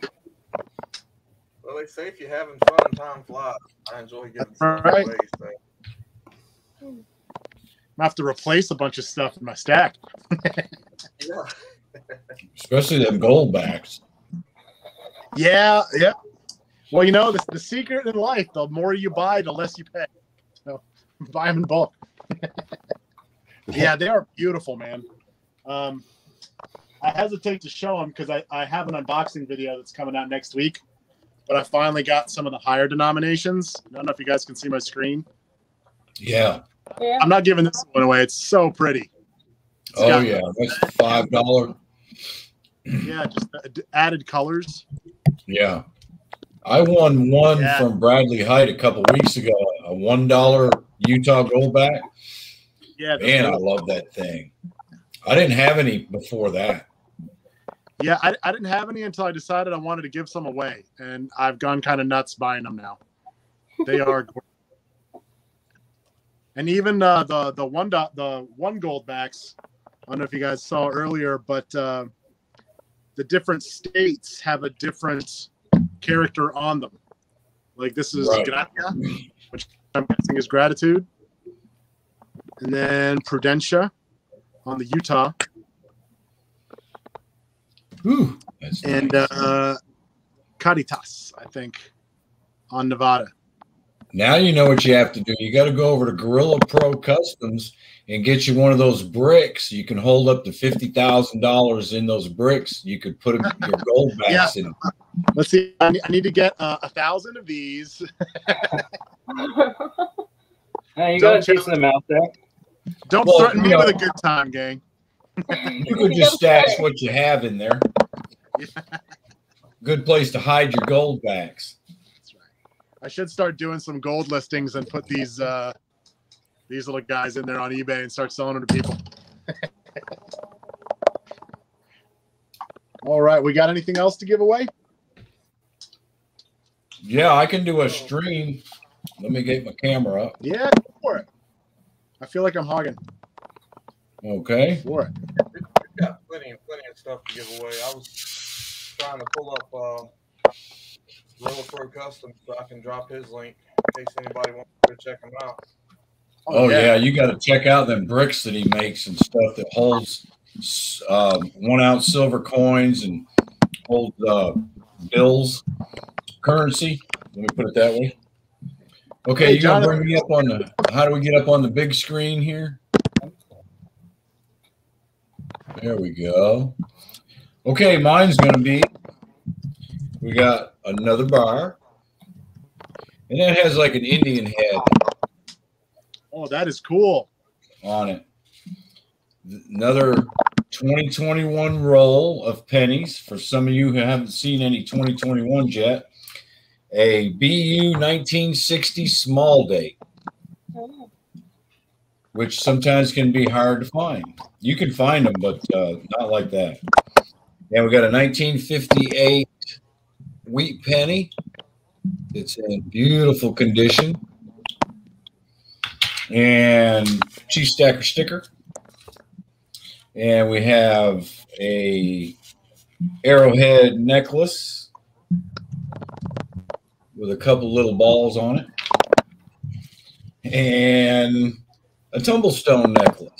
they say if you're having fun, time flies. I enjoy getting stuff Right. away. So. I have to replace a bunch of stuff in my stack. Especially them goldbacks. Yeah, yeah. Well, you know, the, the secret in life, the more you buy, the less you pay. So buy them in bulk. yeah, they are beautiful, man. Um, I hesitate to show them because I, I have an unboxing video that's coming out next week. But I finally got some of the higher denominations. I don't know if you guys can see my screen. Yeah. Yeah. I'm not giving this one away. It's so pretty. It's Oh got- yeah. That's five dollar. Yeah, just added colors. Yeah. I won one Yeah. from Bradley Height a couple weeks ago. A one dollar Utah Goldback. Yeah, the- Man, I love that thing. I didn't have any before that. Yeah, I, I didn't have any until I decided I wanted to give some away, and I've gone kind of nuts buying them now. They are, gorgeous. And even uh, the the one dot the one goldbacks. I don't know if you guys saw earlier, but uh, the different states have a different character on them. Like this is Right. Gratia, which I'm guessing is gratitude, and then Prudentia on the Utah. Ooh, and nice. uh, Caritas, I think, on Nevada. Now you know what you have to do. You got to go over to Gorilla Pro Customs and get you one of those bricks. You can hold up to fifty thousand dollars in those bricks. You could put 'em- your goldbacks in. Let's see. I need, I need to get uh, a thousand of these. Uh, you Don't got a decent amount there. Don't Well, threaten me know- with a good time, gang. You could just stash what you have in there. Good place to hide your goldbacks. That's right. I should start doing some gold listings and put these uh, these little guys in there on eBay and start selling them to people. All right, we got anything else to give away? Yeah, I can do a stream. Let me get my camera up. Yeah, go for it. I feel like I'm hogging Okay. for it. We've got plenty, plenty of stuff to give away. I was trying to pull up uh, Gorilla Pro Custom so I can drop his link in case anybody wants to check him out. Oh yeah, you got to check out them bricks that he makes and stuff that holds um, one ounce silver coins and holds uh, bills, currency. Let me put it that way. Okay, Hey, you gonna bring me up on the? How do we get up on the big screen here? There we go. Okay, mine's gonna be. We got another bar, and it has like an Indian head Oh, that is cool. on it. Another 2021 roll of pennies for some of you who haven't seen any 2021 yet. A BU 1960 small date. Which sometimes can be hard to find. You can find them, but uh, not like that. And we got a 1958 wheat penny. It's in beautiful condition. And Chief Stacker sticker. And we have a arrowhead necklace with a couple little balls on it. And a tumblestone necklace.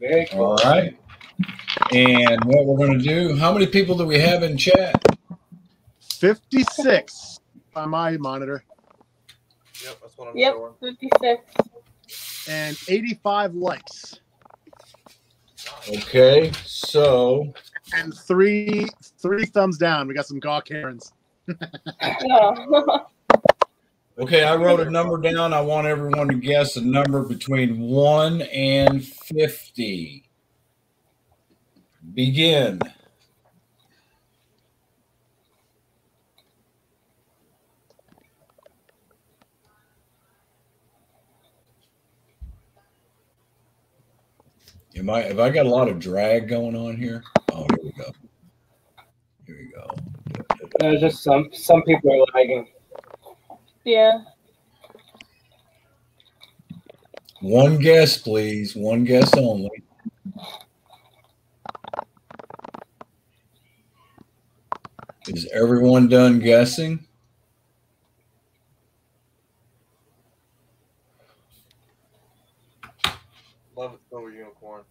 Very cool. All right. And what we're going to do, how many people do we have in chat? 56 on my monitor Yep, that's what I'm Yep, showing. 56. and 85 likes Okay. So, and three three thumbs down. We got some gawk Karens. Oh. Okay, I wrote a number down. I want everyone to guess a number between 1 and 50. Begin. Am I have I got a lot of drag going on here? Oh, here we go. Here we go. There's just some some people are lagging. yeah. One guess, please. One guess only. Is everyone done guessing? Love it, silver unicorn.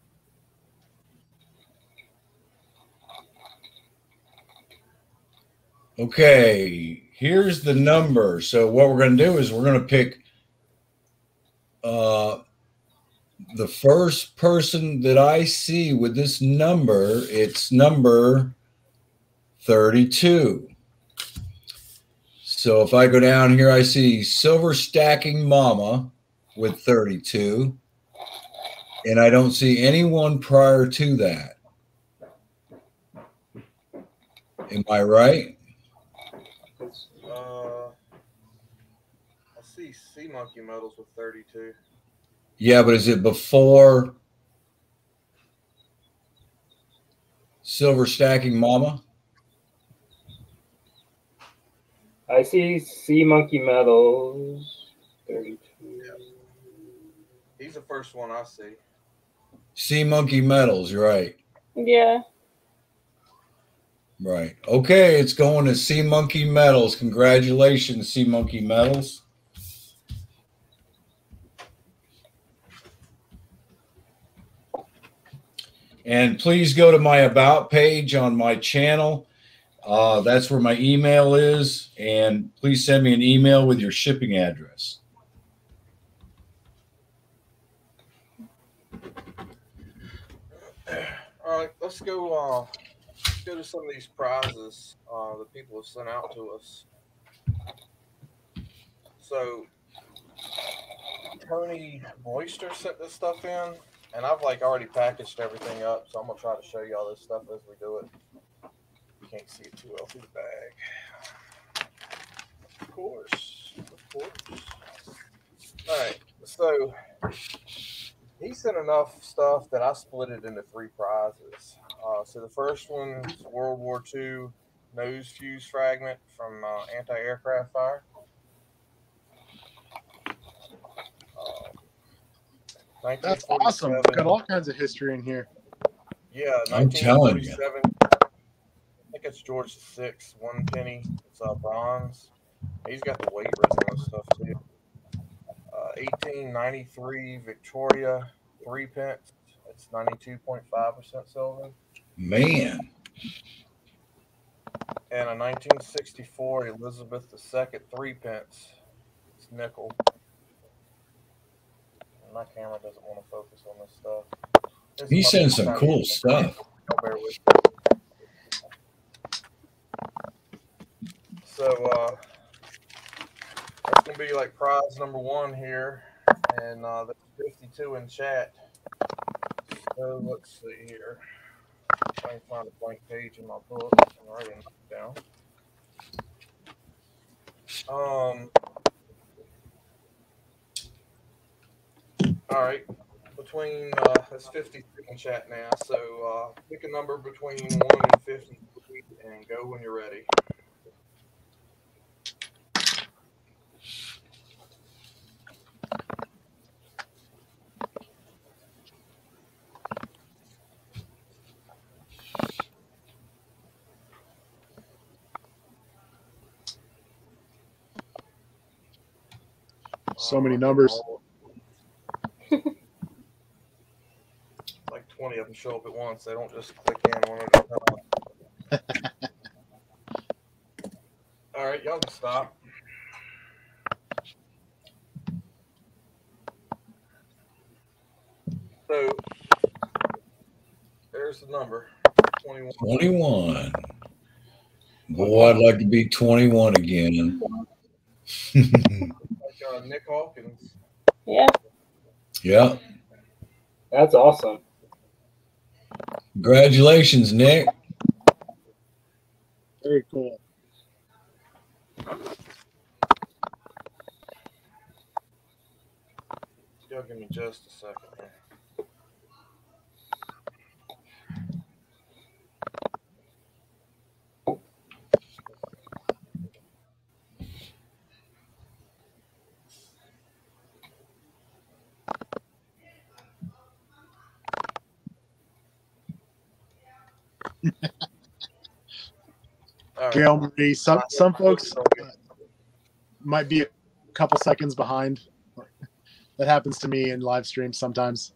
Okay, here's the number. So what we're going to do is we're going to pick uh, the first person that I see with this number. It's number 32. So if I go down here, I see Silver Stacking Mama with 32. And I don't see anyone prior to that. Am I right? Uh, I see sea monkey metals with 32. Yeah, but is it before Silver Stacking Mama? I see sea monkey metals. 32. He's the first one I see. Sea Monkey Metals, right. Yeah. Right. Okay, it's going to Sea Monkey Metals. Congratulations, Sea Monkey Metals. And please go to my About page on my channel. Uh, that's where my email is. And please send me an email with your shipping address. All right, let's go. Uh, let's go to some of these prizes uh, that people have sent out to us. So, Tony Boyster sent this stuff in, and I've like already packaged everything up. So I'm gonna try to show you all this stuff as we do it. You can't see it too well through the bag. Of course, of course. All right, so he sent enough stuff that I split it into three prizes. Uh, so the first one is World War II nose fuse fragment from uh, anti-aircraft fire. Um, That's awesome. 1947 Got all kinds of history in here. Yeah, I'm telling you. 1947. I think it's George VI, one penny. It's uh, bronze. He's got the weight resin and stuff too. Uh, 1893 Victoria, three pence. It's 92.5% silver. Man. and a 1964 Elizabeth II three pence. It's nickel. My camera doesn't want to focus on this stuff. This He is my sends first some cool stuff. Y'all bear with me. So uh, that's gonna be like prize number one here, and uh, there's 52 in chat. So let's see here. Trying to find a blank page in my book. I'm writing it down. Um. All right. Between uh, that's 50 in chat now. So uh, pick a number between one and 50, and go when you're ready. So many numbers. like 20 of them show up at once. They don't just click in one at a time. All right, y'all can stop. So there's the number 21. 21. Boy, I'd like to be 21 again. Like uh, Nick Hawkins. Yeah. yeah. That's awesome. Congratulations, Nick. Very cool. Y'all give me just a second here. Right. Gail Marie. Some some folks uh, might be a couple seconds behind. That happens to me in live streams sometimes.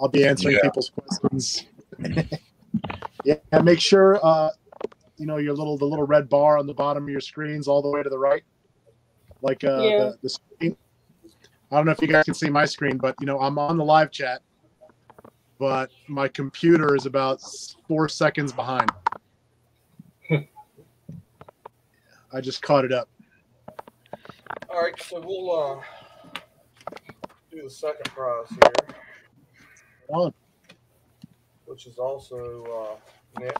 I'll be answering Yeah. people's questions. yeah, make sure uh, you know your little the little red bar on the bottom of your screens all the way to the right, like uh, Yeah. the, the screen. I don't know if you guys can see my screen, but you know I'm on the live chat, but my computer is about four seconds behind. I just caught it up. All right, so we'll uh, do the second prize here, On. which is also uh, Nick.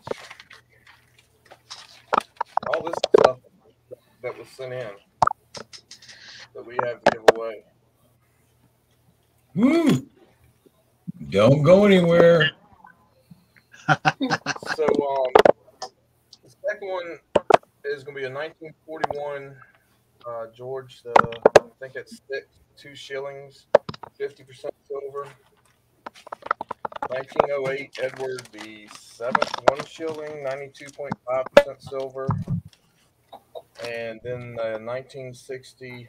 All this stuff that was sent in that we have to give away. Woo. Don't go anywhere. So um, the second one is going to be a 1941 uh, George the I think it's six two shillings, 50% silver. 1908 Edward the seventh one shilling, 92.5% silver, and then the 1960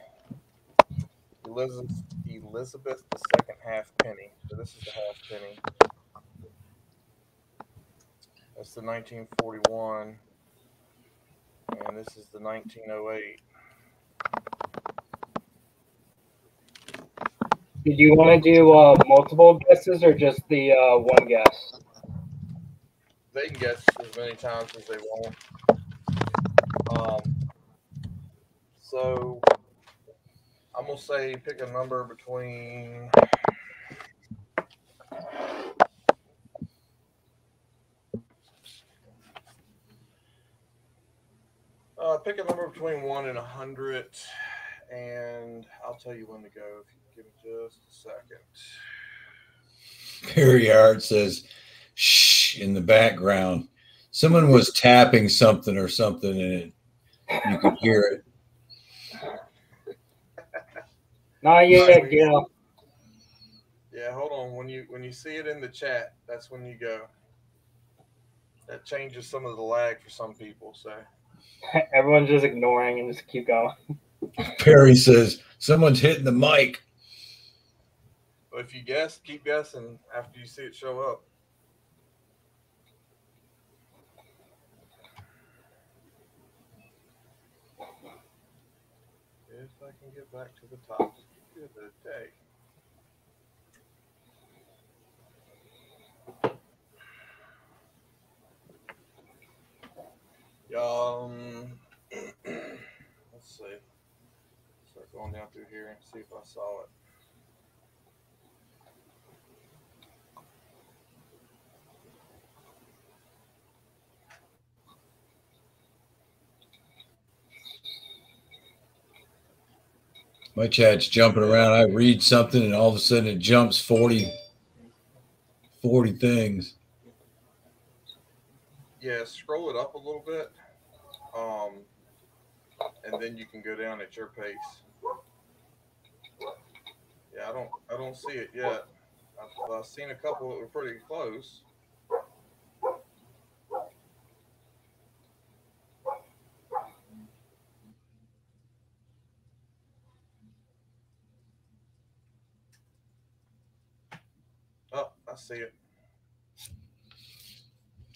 Elizabeth Elizabeth the second half penny. So this is the half penny. That's the 1941. And this is the 1908. Did you want to do uh, multiple guesses or just the uh, one guess? They can guess as many times as they want. Um, so I'm gonna say pick a number between. Uh, pick a number between one and a hundred, and I'll tell you when to go. If you give me just a second. Perry Hart says, shh, in the background. Someone was tapping something or something, and it, you could hear it. Not yet, yeah. Yeah, hold on. When you when you see it in the chat, that's when you go. That changes some of the lag for some people. So everyone's just ignoring and just keep going. Perry says someone's hitting the mic. Well, if you guess, keep guessing after you see it show up. If I can get back to the top. Good day. Um, let's see. Start going down through here and see if I saw it. My chat's jumping around. I read something and all of a sudden it jumps 40, 40 things. Yeah, scroll it up a little bit. Um, and then you can go down at your pace. Yeah, I don't, I don't see it yet. I've, I've seen a couple that were pretty close. Oh, I see it.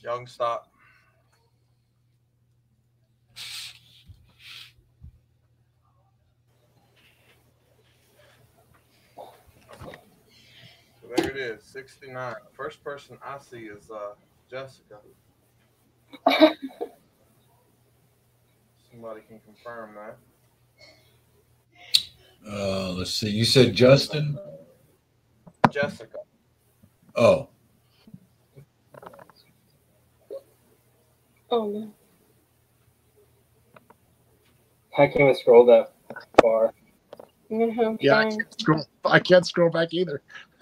Y'all stop. So there it is, 69. First person I see is uh, Jessica. Somebody can confirm that. Uh, let's see. You said Justin? Jessica. Oh, Oh no. I can't even scroll that far. I'm Yeah, I can't scroll. I can't scroll back either.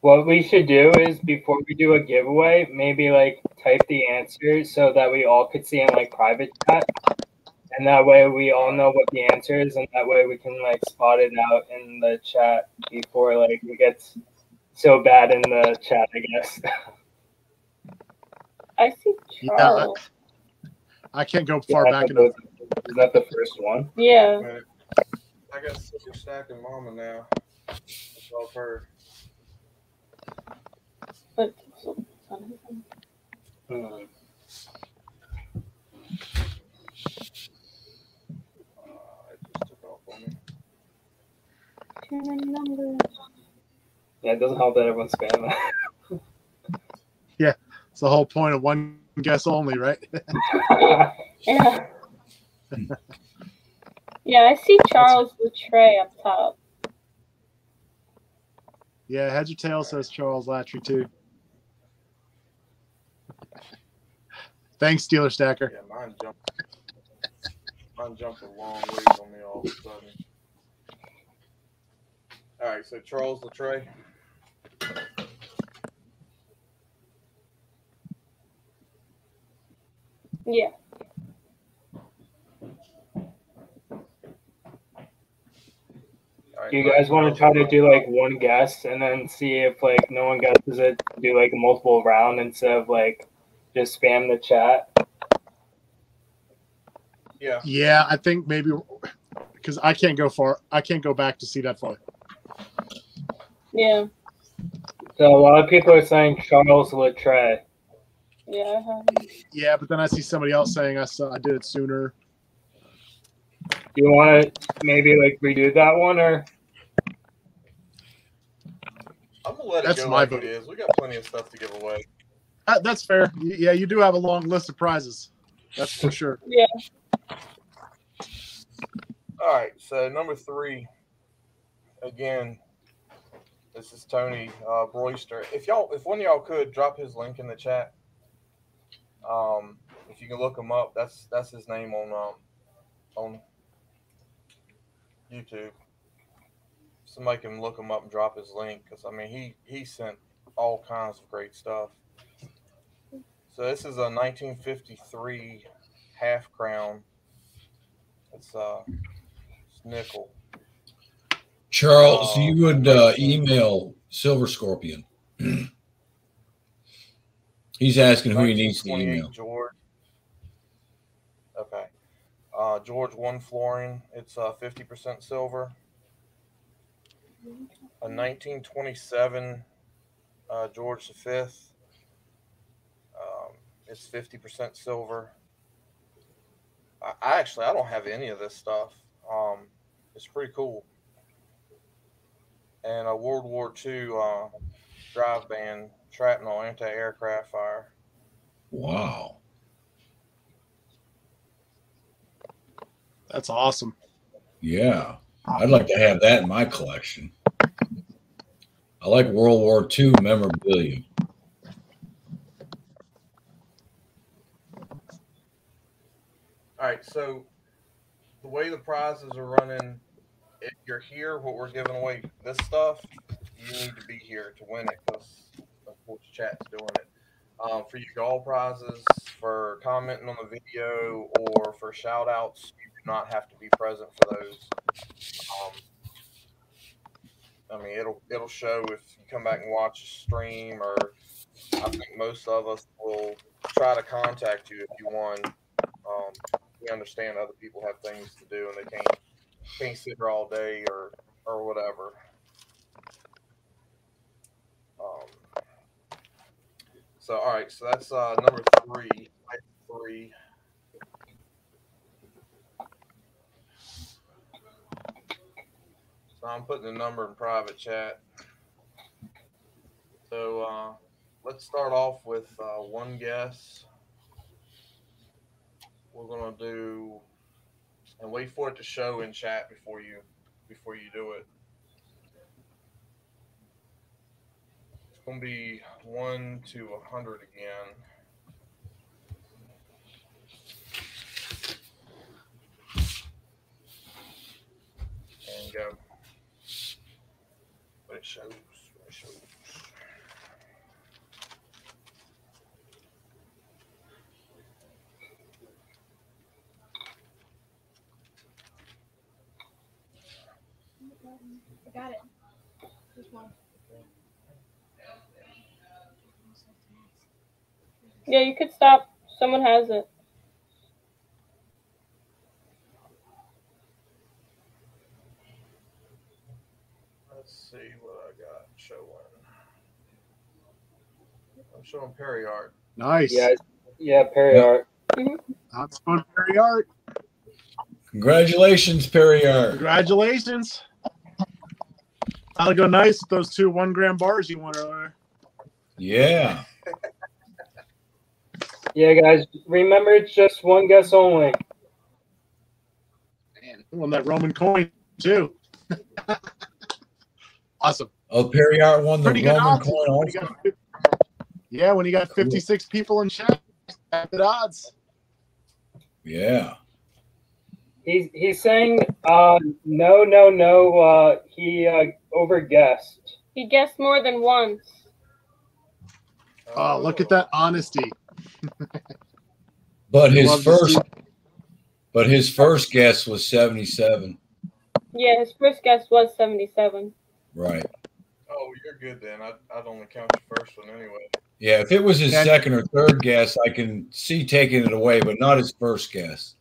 What we should do is before we do a giveaway, maybe like type the answers so that we all could see in like private chat. And that way we all know what the answer is and that way we can like spot it out in the chat before like it gets so bad in the chat, I guess. I see Yeah, Charles. I can't go far Is back enough. Is that the first one? Yeah. Man, I got Silver Stackin' Mama now. That's all I've heard. But so, son, Hmm. Uh, it just took off on me. too many numbers. Yeah, it doesn't help that everyone's spam It's the whole point of one guess only, right? Yeah. yeah, I see Charles Latray up top. Yeah, heads or tails says Charles Latry too. Thanks, Steeler Stacker. Yeah, mine jumped. Mine jumped a long ways on me all of a sudden. All right, so Charles Latray. Yeah. Right, you guys want to try to do like one guess and then see if like no one guesses it, do like a multiple round instead of like just spam the chat? Yeah, Yeah, I think maybe because I can't go far. I can't go back to see that far. Yeah. So a lot of people are saying Charles Latray. Yeah, I have. Yeah, but then I see somebody else saying I saw I did it sooner. Do you want to maybe like redo that one or? I'm gonna let it That's go my like vote. it is. We got plenty of stuff to give away. Uh, that's fair. Yeah, you do have a long list of prizes. That's for sure. Yeah. All right, so number three, again, this is Tony uh, Broyster. If y'all, if one of y'all could drop his link in the chat, um, if you can look him up, that's that's his name on um, on YouTube. Somebody can look him up and drop his link because I mean he he sent all kinds of great stuff. So this is a 1953 half crown. It's uh it's nickel. Charles, Oh, you would uh, email Silver Scorpion. He's asking who he needs to email. George. Uh, George One Florin. It's uh, 50% silver. a 1927 uh, George V. Um, it's 50% silver. I, I actually I don't have any of this stuff. Um, it's pretty cool. And a World War II uh, drive ban shrapnel anti-aircraft fire. Wow. That's awesome. Yeah. I'd like to have that in my collection. I like World War II memorabilia. All right, so the way the prizes are running, if you're here, what we're giving away this stuff, you need to be here to win it because of course chat's doing it. Um, for your gold prizes, for commenting on the video, or for shout outs, you do not have to be present for those. Um, I mean, it'll it'll show if you come back and watch a stream, or I think most of us will try to contact you if you want. Um, we understand other people have things to do and they can't can't sit here all day or or whatever. Um, so all right, so that's uh, number three. Three. So I'm putting the number in private chat. So uh, let's start off with uh, one guess. We're gonna do, and wait for it to show in chat before you before you do it. It's gonna be one to a hundred again. And go. What it shows. It shows. I got it. There's one. Yeah, you could stop. Someone has it. Let's see what I got showing. I'm showing Perry art. Nice. Yeah, yeah, Perry Yeah. Art. That's fun, Perry Art. Congratulations, Perry Art. Congratulations. That'll go nice with those two one gram bars you won earlier. Yeah. Yeah, guys, remember it's just one guess only. Man, Won that Roman coin too. awesome. Oh, Perry Art won the Pretty Roman coin When also. Got- yeah, when you got 56 people in chat, good odds. Yeah. He's he's saying uh no no no uh he uh overguessed. He guessed more than once. Oh, look at that honesty. But his first but his first guess was 77. Yeah, his first guess was 77. Right. Oh, you're good then. I'd, I'd only count the first one anyway. Yeah, if it was his And- second or third guess, I can see taking it away, but not his first guess.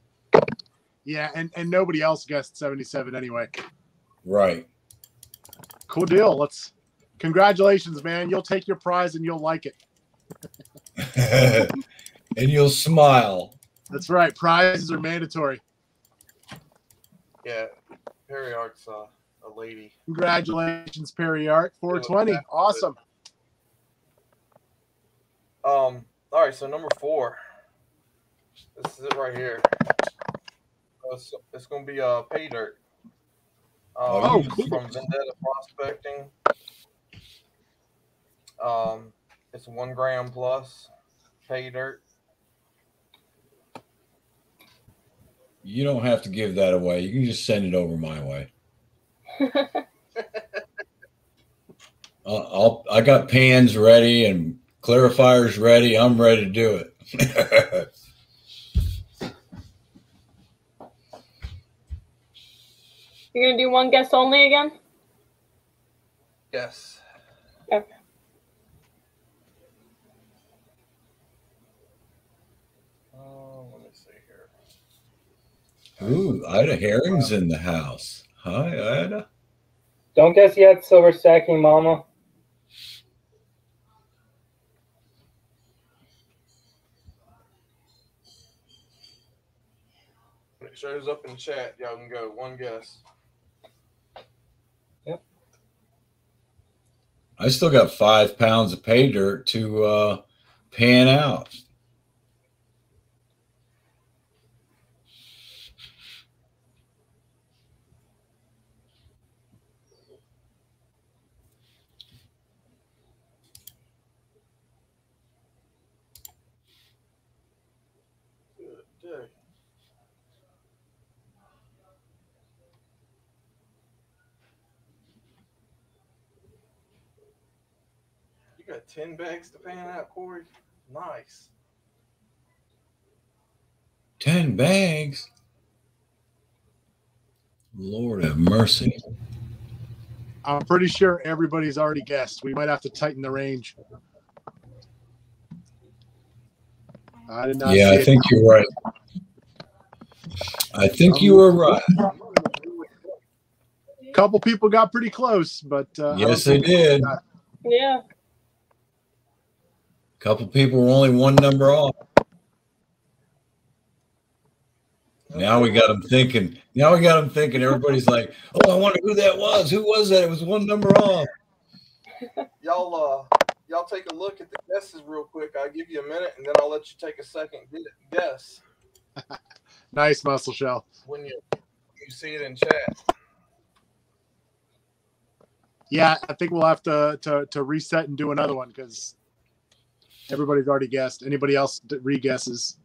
Yeah, and, and nobody else guessed 77 anyway. Right. Cool deal. Let's congratulations, man. You'll take your prize and you'll like it. and you'll smile. That's right. Prizes are mandatory. Yeah, Perry Art's uh, a lady. Congratulations, Perry Art. 420. Awesome. Um. All right. So number four. This is it right here. Uh, It's, it's going to be uh pay dirt. Um, Oh, cool. from Vendetta Prospecting. Um, it's one gram plus pay dirt. You don't have to give that away. You can just send it over my way. Uh, I'll, I got pans ready and clarifiers ready. I'm ready to do it. You're gonna do one guess only again? Yes. Okay. Oh, let me see here. Ooh, Ida Herring's in the house. Hi, Ida. Don't guess yet, silver stacking mama. Shows up in chat, y'all can go one guess. Yep. I still got five pounds of pay dirt to uh, pan out. Good day. You got 10 bags to pan out, Corey? Nice. 10 bags. Lord have mercy. I'm pretty sure everybody's already guessed. We might have to tighten the range. I did not Yeah, see I it. think you're right. I think you were right. a couple people got pretty close, but uh, Yes, they did. Yeah. A couple people were only one number off. Now we got them thinking. Now we got them thinking. Everybody's like, "Oh, I wonder who that was. Who was that? It was one number off." Y'all, uh, y'all take a look at the guesses real quick. I'll give you a minute, and then I'll let you take a second guess Nice muscle shell. when you you see it in chat. Yeah, I think we'll have to to, to reset and do another one because everybody's already guessed. Anybody else d- re-guesses?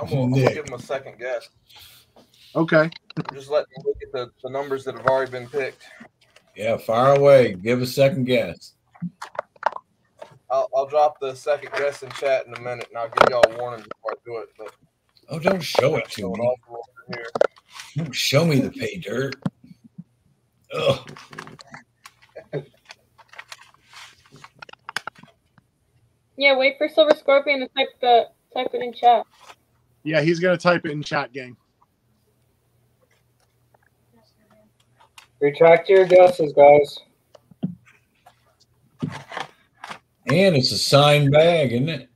I'm gonna, I'm gonna give them a second guess. Okay. Just let me look at the, the numbers that have already been picked. Yeah, fire away. Give a second guess. I'll, I'll drop the second guess in chat in a minute, and I'll give y'all a warning before I do it. But Oh, don't show it to show me. off a little bit here. Don't show me the pay dirt. Ugh. Yeah, wait for Silver Scorpion to type the type it in chat. Yeah, he's gonna type it in chat, gang. Retract your guesses, guys. And it's a signed bag, isn't it?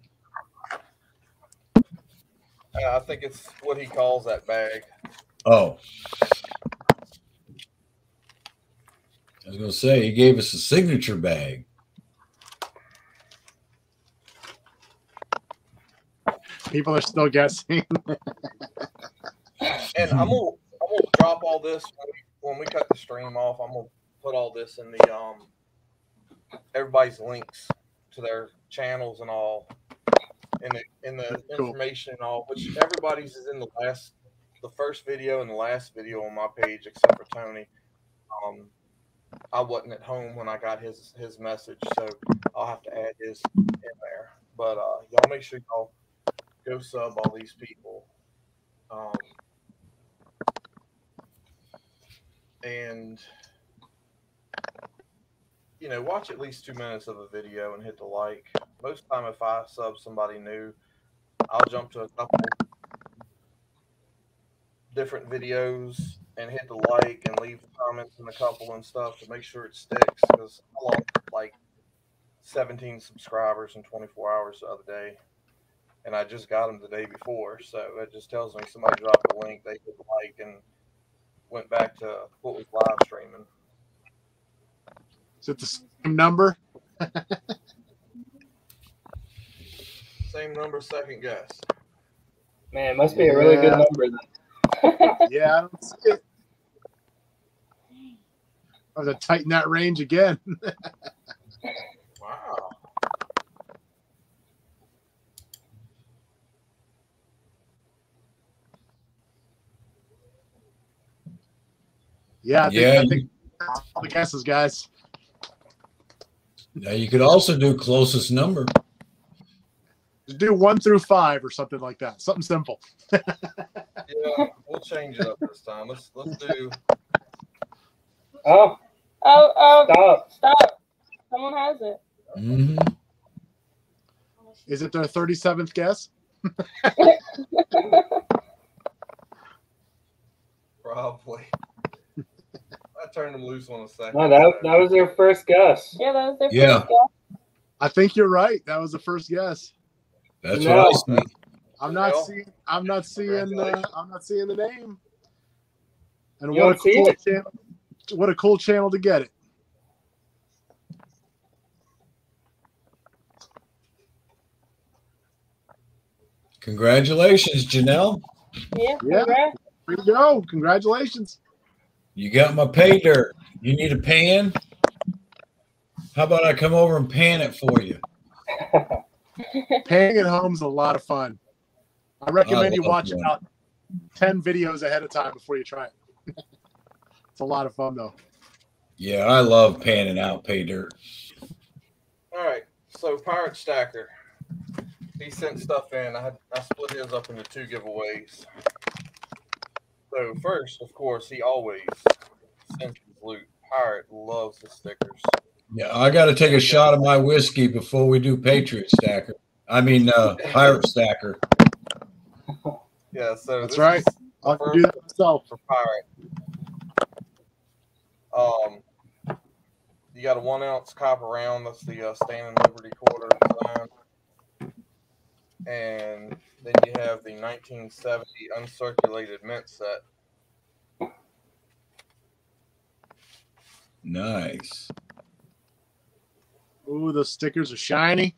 Uh, I think it's what he calls that bag. Oh. I was going to say, he gave us a signature bag. People are still guessing. And I'm gonna I'm gonna drop all this when we, when we cut the stream off. I'm gonna put all this in the um everybody's links to their channels and all in the in the Cool. information and all, which everybody's is in the last the first video and the last video on my page except for Tony. Um I wasn't at home when I got his his message, so I'll have to add his in there. But uh y'all make sure y'all go sub all these people. Um and you know watch at least two minutes of a video and hit the like most time if i sub somebody new i'll jump to a couple different videos and hit the like and leave comments in a couple and stuff to make sure it sticks because i lost like 17 subscribers in 24 hours the other day and i just got them the day before so it just tells me somebody dropped a link they hit like and went back to what was live streaming. Is it the same number? Same number, second guess. Man, it must be a really good number. Yeah, I don't see it. I have to tighten that range again. Wow. Yeah, I think, Yeah, I think all the guesses, guys. Now you could also do closest number. Just do one through five or something like that. Something simple. Yeah, we'll change it up this time. Let's let's do Oh, Oh, oh, stop. stop. Someone has it. hmm Is it their 37th guess? Probably. I turned him loose on a second. No, that that was their first guess. Yeah, that was their Yeah. first guess. I think you're right. That was the first guess. That's No. what I see. I'm not Well, seeing. I'm not seeing. Uh, congratulations. I'm not seeing the name. And You what a cool channel! What a cool channel to get it. Congratulations, Janelle. Yeah, Yeah. congrats. Here you go. Congratulations. You got my pay dirt. You need a pan? How about I come over and pan it for you? Paying at home's a lot of fun. I recommend I you watch that. about ten videos ahead of time before you try it. it's a lot of fun though. Yeah, I love panning out pay dirt. All right. So Pirate Stacker, he sent stuff in. I had, I split his up into two giveaways. So first, of course, he always sends his loot. Pirate loves the stickers. Yeah, I got to take a shot of my whiskey before we do Patriot Stacker. I mean, uh, Pirate Stacker. Yeah. So That's right. I'll do that myself. for Pirate. Um, you got a one ounce copper round. That's the uh, Standing Liberty quarter design. And then you have the 1970 uncirculated mint set. Nice. Ooh, the stickers are shiny.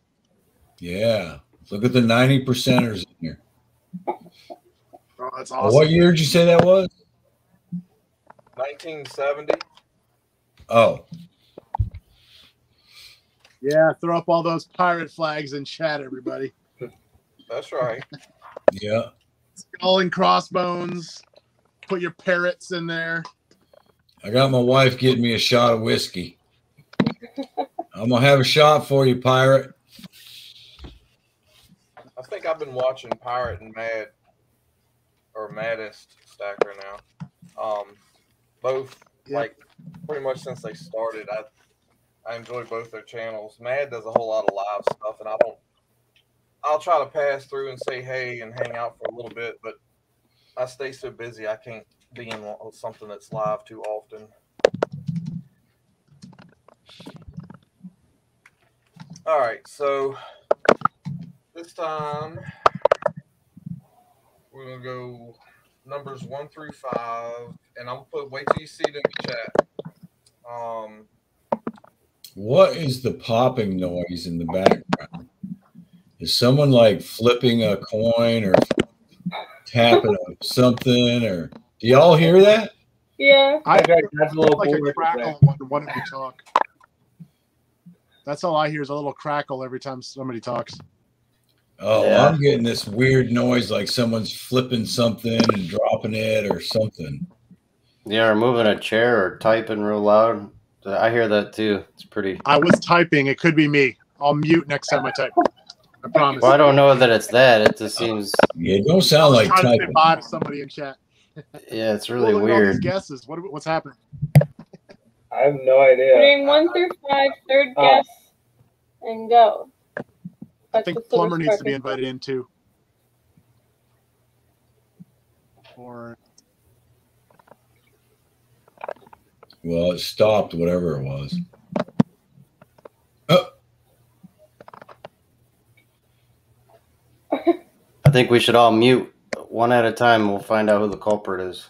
Yeah. Look at the 90 percenters in here. Oh, that's awesome. What year did you say that was? 1970. Oh, Yeah, throw up all those pirate flags in chat, everybody. That's right. yeah. Skull and crossbones. Put your parrots in there. I got my wife getting me a shot of whiskey. I'm gonna have a shot for you, pirate. I think I've been watching Pirate and Mad or Maddest Stacker now. Um, both Yeah. like pretty much since they started. I I enjoy both their channels. Mad does a whole lot of live stuff, and I don't. I'll try to pass through and say hey and hang out for a little bit, but I stay so busy I can't be in something that's live too often. All right, so this time we're gonna go numbers one through five, and I'm gonna put wait till you see it in the chat. Um, What is the popping noise in the background? Is someone like flipping a coin or tapping a something or do y'all hear that? Yeah. I Okay, that's a little like a crackle when, when we talk. That's all I hear is a little crackle every time somebody talks. Oh, Yeah. I'm getting this weird noise like someone's flipping something and dropping it or something. Yeah, or moving a chair or typing real loud. I hear that too. It's pretty. I was typing. It could be me. I'll mute next time I type. I promise. Well, I don't know that it's that. It just seems. Yeah, it don't sound like trying to say typing. bye to somebody in chat. Yeah, it's really Well, look all weird. guesses. What, what's happening? I have no idea. Putting one through five, third Oh. guess, and go. I think Plumber needs to be invited in too. Or Well, it stopped, whatever it was. Oh, I think we should all mute one at a time. and We'll find out who the culprit is.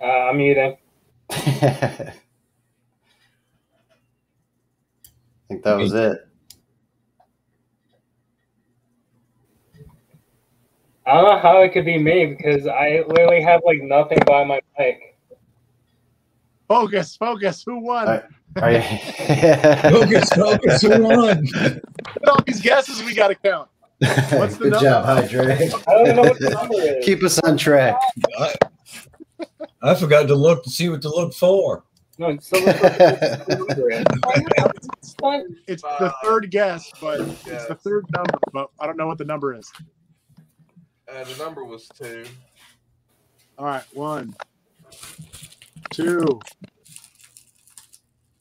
Uh, I'm eating. I think that was it. I don't know how it could be me because I literally have like nothing by my mic. focus, focus. Who won? I- Are you... focus, focus, who won? All these guesses we got to count. What's the Good number? job, Hydre. I don't know what the number is. Keep us on track. I, I forgot to look to see what to look for. No, it's still the number is. One- It's the third guess, but it's the third number, but I don't know what the number is. uh, the number was two. All right, one, two.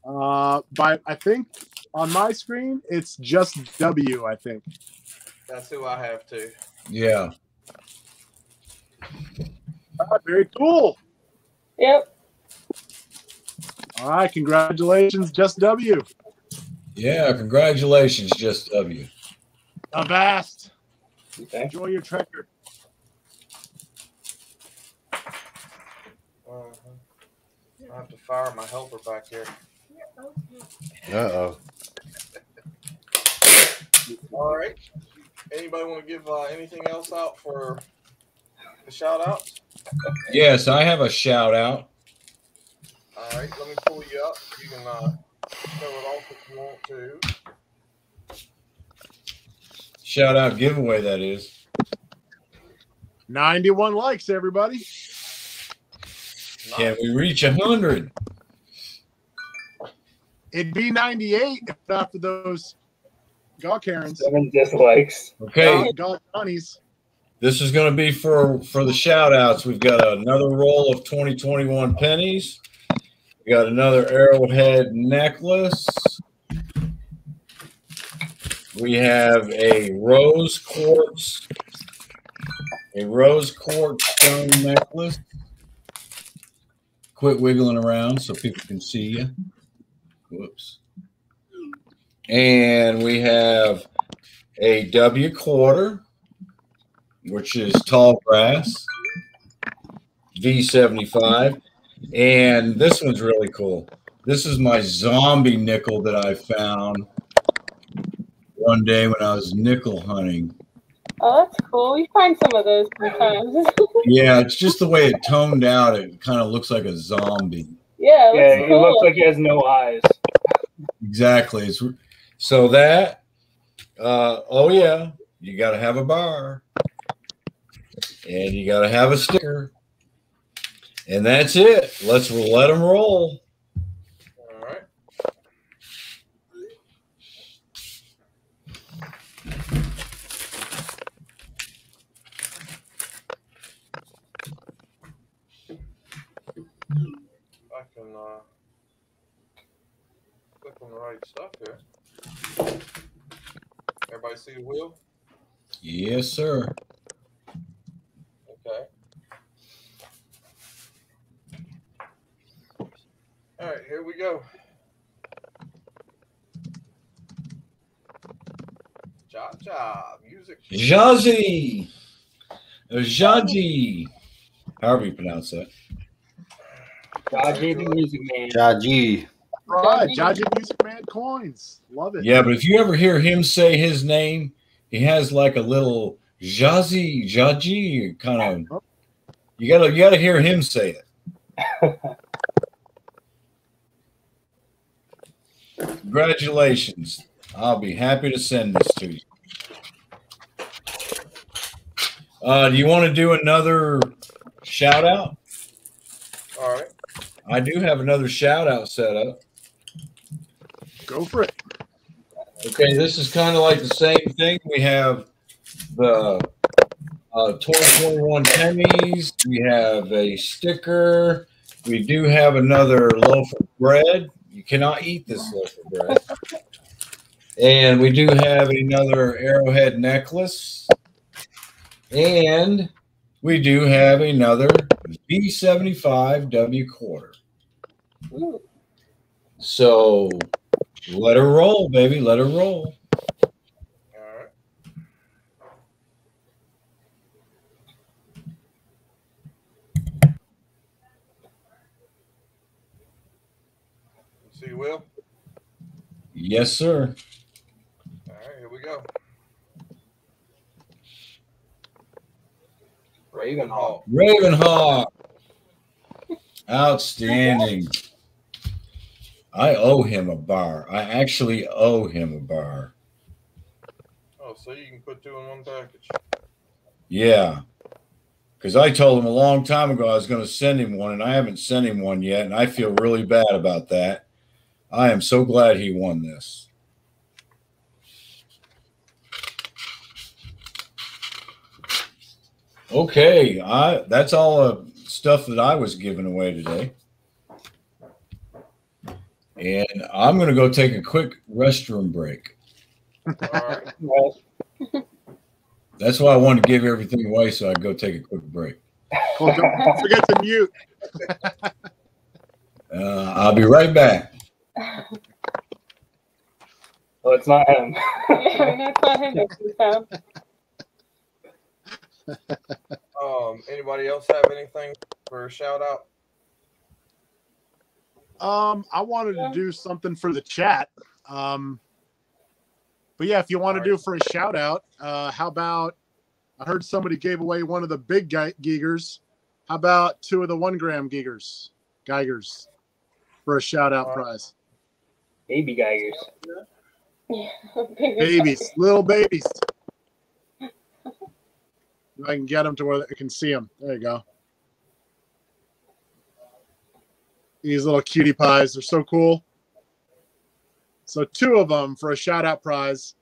Uh, by I think on my screen it's just W. I think. That's who I have too. Yeah. Ah, very cool. Yep. All right, congratulations, Just W. Yeah, congratulations, Just W. Avast. Okay. Enjoy your trekker. Uh-huh. I have to fire my helper back here. Uh oh. All right. Anybody want to give uh, anything else out for the shout outs? Yes, I have a shout out. All right, let me pull you up. You can uh, show it off if you want to. Shout out giveaway, that is. 91 likes, everybody. Can we reach a 100? It'd be 98 if not for those Gawk Karens. Seven dislikes. Okay, Gawk Johnnies. this is going to be for for the shout outs. We've got another roll of 2021 pennies. We got another arrowhead necklace. We have a rose quartz, a rose quartz stone necklace. Quit wiggling around so people can see you. Whoops. And we have a W quarter, which is tall grass, V75. And this one's really cool. This is my zombie nickel that I found one day when I was nickel hunting. Oh, that's cool. We find some of those sometimes. Yeah, it's just the way it toned out. It kind of looks like a zombie. yeah, it Yeah, looks it looks like he has no eyes. Exactly. It's so that uh oh yeah, you gotta have a bar. And you gotta have a sticker. And that's it. Let's let them roll. All right. I can uh, click on the right stuff here. Everybody see the wheel? Yes, sir. Okay. All right, here we go. Cha cha, music. Jazzy. Jaji. However you pronounce that. Dodgy the music man. Jaji. All right, Jaji Music Man coins. Love it. Yeah, but if you ever hear him say his name, he has like a little Jazzy, Jaji kind of. You gotta, you gotta hear him say it. Congratulations! I'll be happy to send this to you. Uh, do you want to do another shout out? All right. I do have another shout out set up. Go for it. Okay, this is kind of like the same thing. We have the uh, 2021 pennies. We have a sticker. We do have another loaf of bread. You cannot eat this loaf of bread. And we do have another arrowhead necklace. And we do have another V75 W quarter. So let her roll, baby. Let her roll. All right. You see Will? Yes, sir. All right, here we go. Ravenhawk. Ravenhawk. Outstanding. I owe him a bar. I actually owe him a bar. Oh, so you can put two in one package. Yeah. Because I told him a long time ago I was going to send him one, and I haven't sent him one yet, and I feel really bad about that. I am so glad he won this. Okay, I that's all the stuff that I was giving away today. And I'm going to go take a quick restroom break. All right. Well, That's why I wanted to give everything away so I could go take a quick break. Well, don't forget to mute. Uh, I'll be right back. Well, it's not him. yeah, it's not him. It's his. Um, anybody else have anything for a shout out? Um, I wanted to do something for the chat. Um, but yeah, if you want to do for a shout out, uh, how about I heard somebody gave away one of the big guy Geigers. How about two of the one gram Geigers, Geigers, for a shout out prize? Baby Geigers. Yeah, Babies, little babies. If I can get them to where I can see them. There you go. These little cutie pies, they're so cool. So two of them for a shout out prize.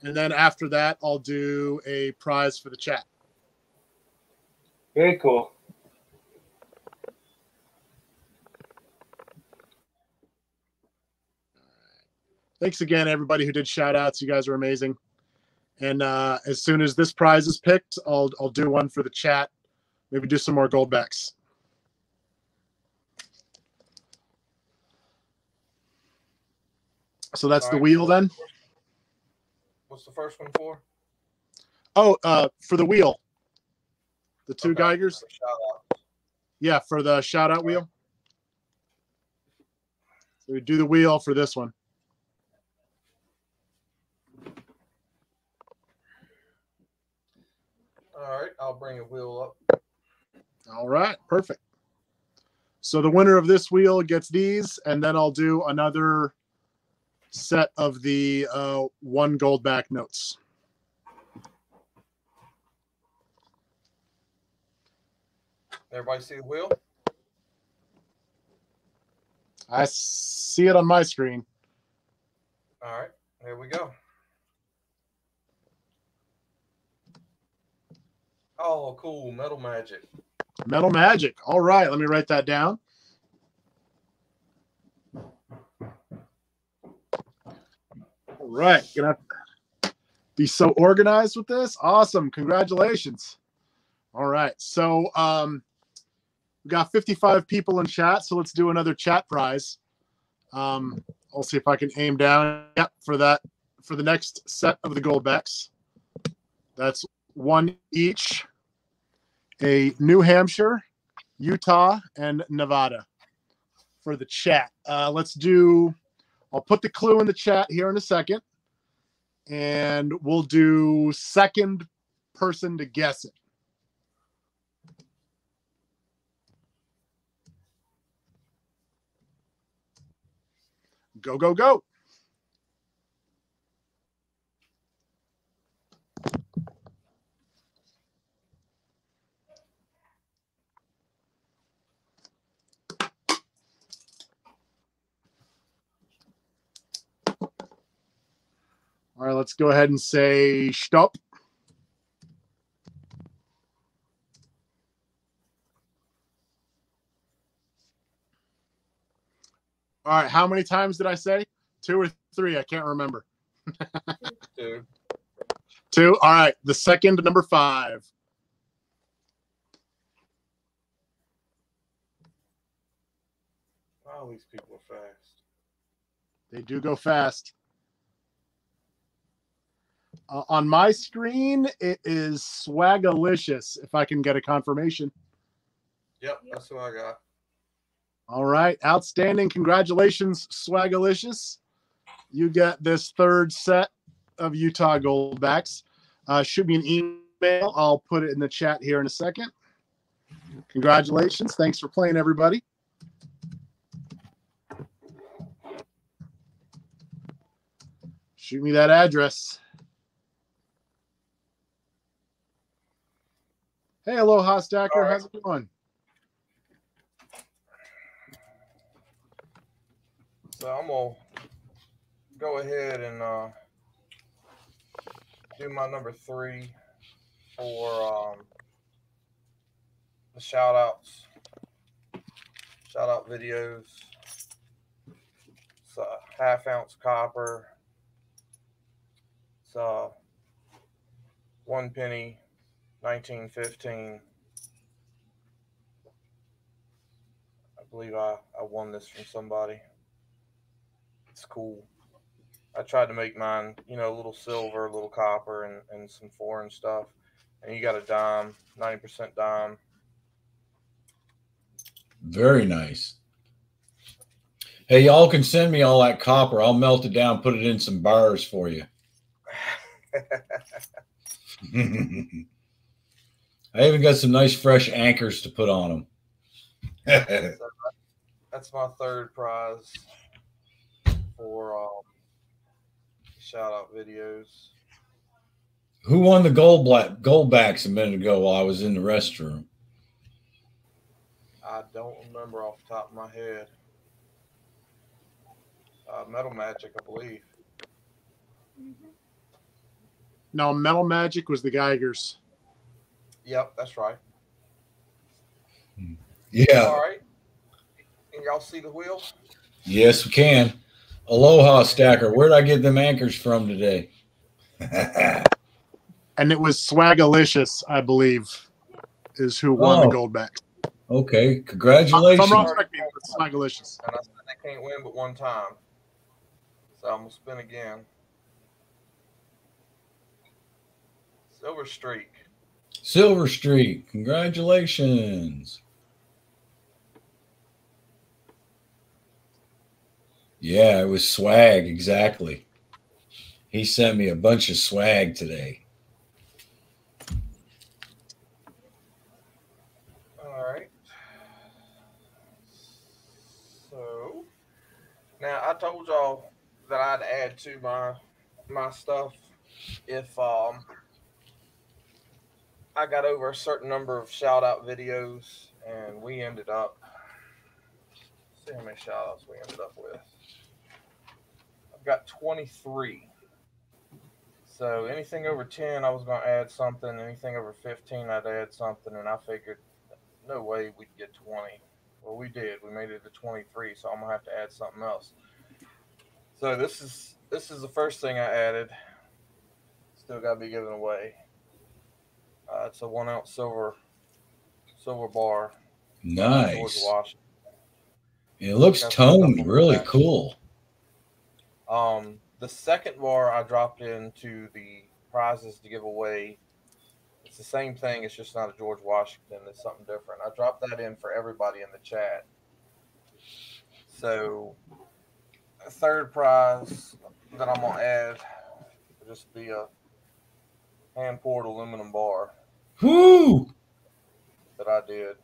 And then after that, I'll do a prize for the chat. Very cool. Thanks again, everybody who did shout outs. You guys are amazing. And uh, as soon as this prize is picked, I'll I'll do one for the chat. Maybe do some more gold So that's the wheel then. What's the first one for? Oh, uh, for the wheel. The two Okay, Geigers. for Shout out. Yeah, for the shout out wheel. So we do the wheel for this one. All right, I'll bring a wheel up. All right, perfect. So the winner of this wheel gets these, and then I'll do another set of the uh, one goldback notes. Everybody see the wheel? I see it on my screen. All right, here we go. Oh, cool. Metal magic. Metal Magic. All right, let me write that down. All right, gonna be so organized with this. Awesome, congratulations. All right, so um, we got 55 people in chat, so let's do another chat prize. Um, I'll see if I can aim down. Yep, for that for the next set of the goldbacks. That's one each a New Hampshire, Utah, and Nevada for the chat. Uh, let's do, I'll put the clue in the chat here in a second, and we'll do second person to guess it. Go, go, go. All right, let's go ahead and say stop. All right, how many times did I say? Two or three? I can't remember. Two. Two. All right, the second number five. Oh, these people are fast. They do go fast. Uh, on my screen, it is Swagalicious. If I can get a confirmation. Yep, that's what I got. All right, outstanding. Congratulations, Swagalicious. You get this third set of Utah Goldbacks. Uh, shoot me an email. I'll put it in the chat here in a second. Congratulations. Thanks for playing, everybody. Shoot me that address. Aloha, Stacker. How's it going? So I'm gonna go ahead and uh, do my number three for um, the shout outs, shout out videos. It's a half ounce copper. It's uh, one penny, 1915. I believe I, I won this from somebody. It's cool. I tried to make mine, you know, a little silver, a little copper, and, and some foreign stuff. And you got a dime, 90% dime. Very nice. Hey, y'all can send me all that copper. I'll melt it down, put it in some bars for you. I even got some nice fresh anchors to put on them. That's my third prize for um, shout out videos. Who won the gold black goldbacks a minute ago while I was in the restroom? I don't remember off the top of my head. Uh, Metal Magic, I believe. No, Metal Magic was the Geigers. Yep, that's right. Hmm. Yeah. All right. Can y'all see the wheel? Yes, we can. Aloha stacker. Where'd I get them anchors from today? And it was Swagalicious, I believe, is who won Oh. the goldback. okay. Congratulations. I'm wrong, correct me, but it's Swagalicious. And I said they can't win but one time. So I'm going to spin again. Silver Streak. Silver Streak. Congratulations. Yeah, it was swag. Exactly. He sent me a bunch of swag today. All right. So now I told y'all that I'd add to my my stuff if um I got over a certain number of shout out videos and we ended up see how many shout outs we ended up with. I've got 23. So anything over 10 I was gonna add something, anything over 15 I'd add something and I figured no way we'd get 20. Well, we did. We made it to 23, so I'm gonna have to add something else. So this is this is the first thing I added. Still got to be given away. Uh, it's a one ounce silver silver bar. George Nice. Washington. It looks toned really back. cool. Um, the second bar I dropped into the prizes to give away. It's the same thing. It's just not a George Washington. It's something different. I dropped that in for everybody in the chat. So, a third prize that I'm gonna add will just be a hand poured aluminum bar Whoo! that I did.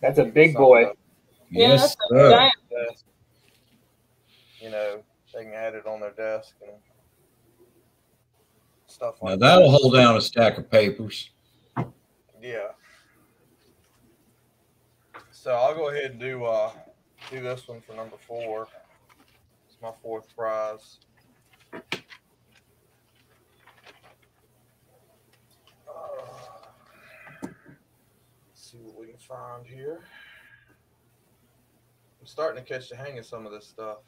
That's a big Something boy. up Yeah, Yes, that's a sir. giant. desk. You know, they can add it on their desk and stuff Now like that'll that. hold down a stack of papers. Yeah. So I'll go ahead and do uh do this one for number four. It's my fourth prize. Uh, let's see what we can find here. I'm starting to catch the hang of some of this stuff.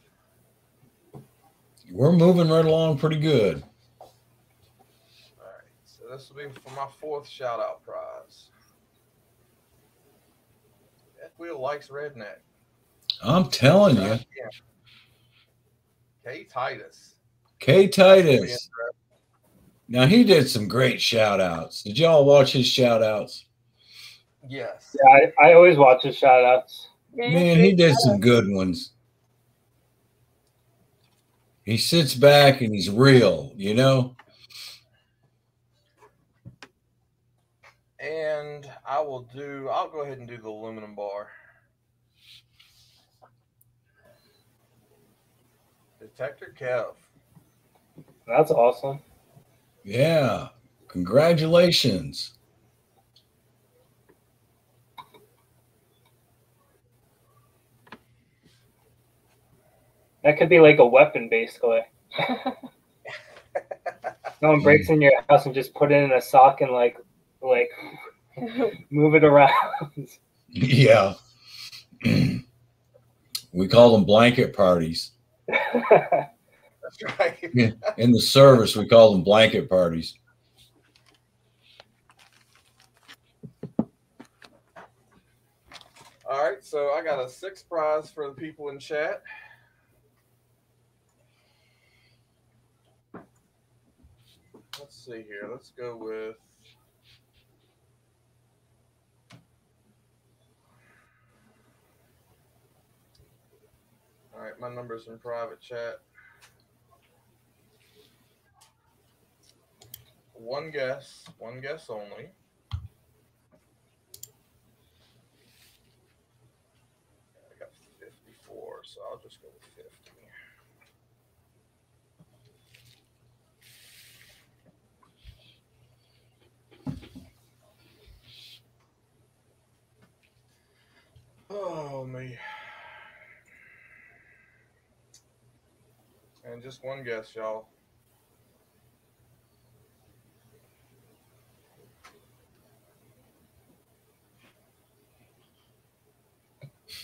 We're moving right along pretty good. All right, so this will be for my fourth shout out prize. That wheel likes redneck. I'm telling you. K Titus. K Titus. Now he did some great shout outs. Did y'all watch his shout outs? Yes. Yeah, I, I always watch his shout outs. Man, he did some good ones. He sits back and he's real, you know? And I will do, I'll go ahead and do the aluminum bar. Detector Kev. That's awesome. Yeah. Congratulations. That could be like a weapon, basically. Someone breaks hmm. in your house and just put it in a sock and like, like, move it around. Yeah. we call them blanket parties. That's right. In the service, we call them blanket parties. All right, so I got a six prize for the people in chat. Let's see here. Let's go with. All right, my number's in private chat. One guess, one guess only. I got 54, so I'll just go with 50. Oh, me. And just one guess, y'all.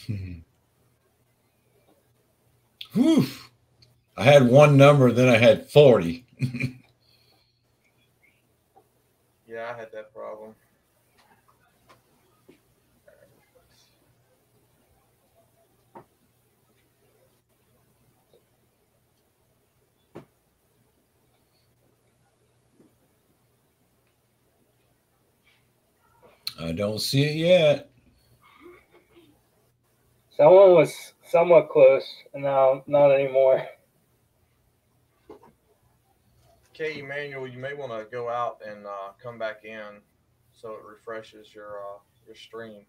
Whew. I had one number, then I had 40. Yeah, I had that problem. I don't see it yet. Someone was somewhat close, and now not anymore. Okay, Emmanuel, you may want to go out and uh, come back in so it refreshes your uh, your stream.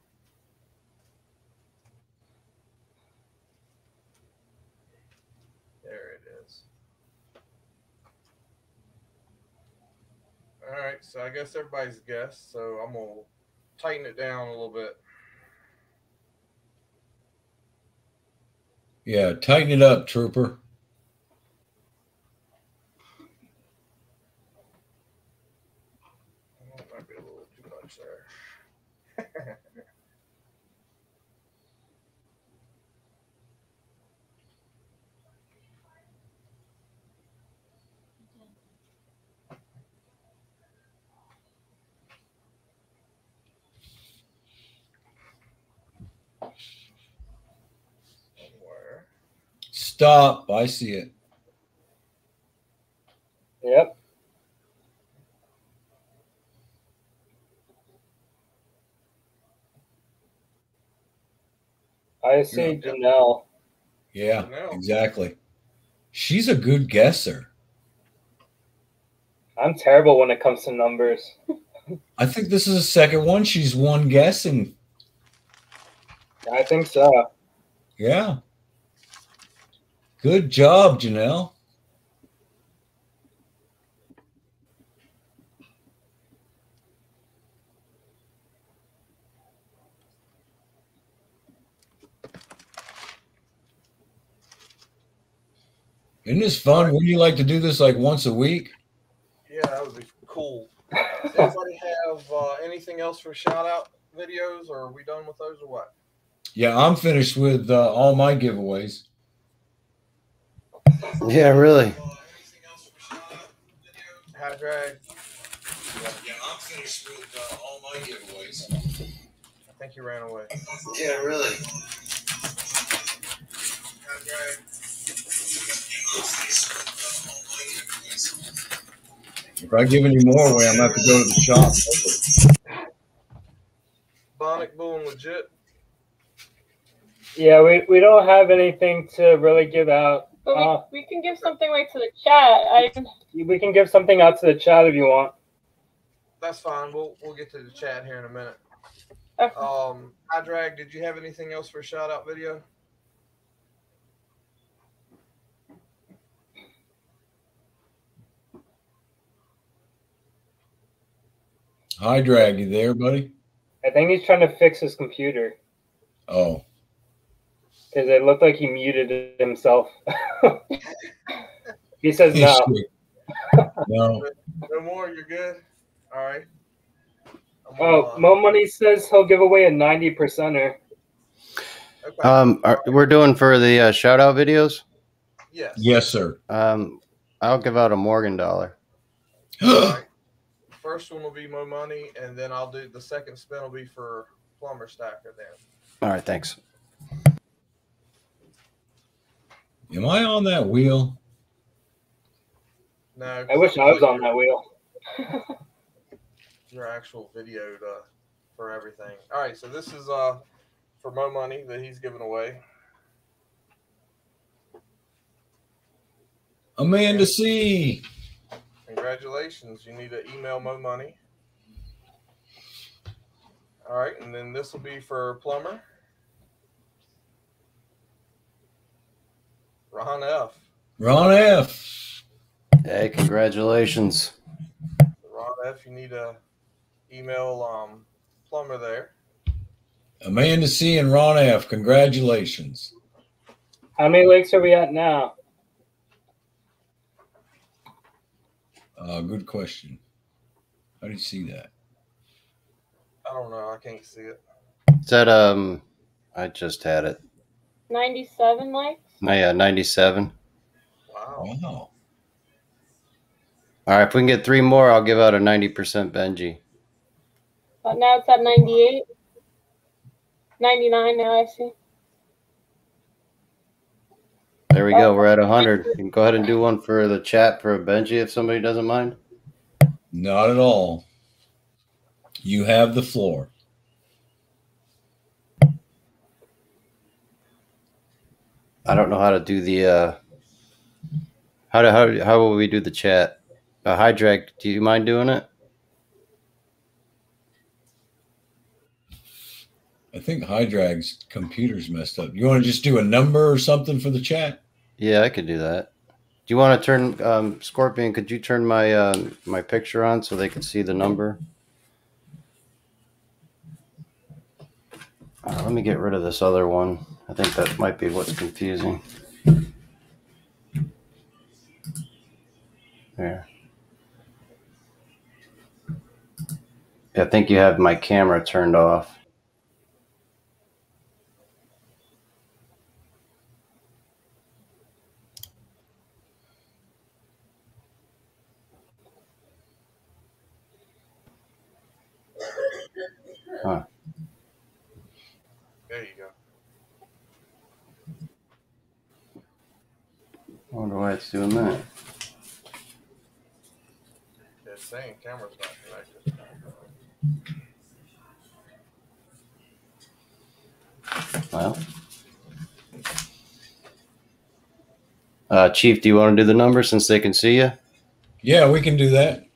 There it is. All right, so I guess everybody's guessed. So I'm gonna tighten it down a little bit. Yeah, tighten it up, Trooper. Oh, might be a little too much there. Somewhere. Stop. I see it. Yep. I see Yeah. Janelle. Yeah, Janelle. exactly. She's a good guesser. I'm terrible when it comes to numbers. I think this is the second one she's won guessing. I think so. Yeah. Good job, Janelle. Isn't this fun? Wouldn't you like to do this like once a week? Yeah, that would be cool. Does anybody have uh, anything else for shout out videos, or are we done with those, or what? Yeah, I'm finished with uh, all my giveaways. Yeah, really. How to drag? Yeah, I'm finished with uh, all my giveaways. I think you ran away. Yeah, really. How to? If I give any more away, I'm gonna have to go to the shop. Bionic Bull and legit. Yeah, we, we don't have anything to really give out. But we, Uh, we can give something like to the chat. I we can give something out to the chat if you want. That's fine. We'll we'll get to the chat here in a minute. okay. Um, High Drag. Did you have anything else for shout out video? Hi, Drag. You there, buddy? I think he's trying to fix his computer Oh, because it looked like he muted himself. he says he's no. no. No more. You're good. All right. I'm Oh, gonna, Mo Money says he'll give away a 90 percenter. okay. Um, are, we're doing for the uh, shout out videos. yes. Yes, sir. Um, I'll give out a Morgan dollar. All right. First one will be Mo Money, and then I'll do the second spin will be for plumber stacker then. All right, thanks. Am I on that wheel? No, I wish I was on that wheel. your actual video to, for everything. All right, so this is uh for Mo money that he's giving away. Amanda C. Congratulations! You need to email Mo money. All right, and then this will be for plumber. Ron F. Ron F. Hey, congratulations. Ron F. You need to email um plumber there. Amanda C. and Ron F. Congratulations. How many lakes are we at now? Uh, good question. How do you see that? I don't know. I can't see it. Is that um? I just had it. 97 likes. No, yeah, ninety-seven. Wow. Wow. All right, if we can get three more, I'll give out a ninety percent Benji. But now it's at 98. 99 now, I see. There we go. Oh. We're at hundred. You can go ahead and do one for the chat for a Benji if somebody doesn't mind. Not at all. You have the floor. I don't know how to do the uh how do how how will we do the chat? Uh, High Drag, do you mind doing it? I think High Drag's computer's messed up. You want to just do a number or something for the chat? Yeah, I could do that. Do you want to turn um, Scorpion? Could you turn my uh, my picture on so they can see the number? Let me get rid of this other one. I think that might be what's confusing. There. I think you have my camera turned off. Huh. There you go. I wonder why it's doing that. It's saying camera's not connected. Well. Uh, Chief, do you want to do the number since they can see you? Yeah, we can do that.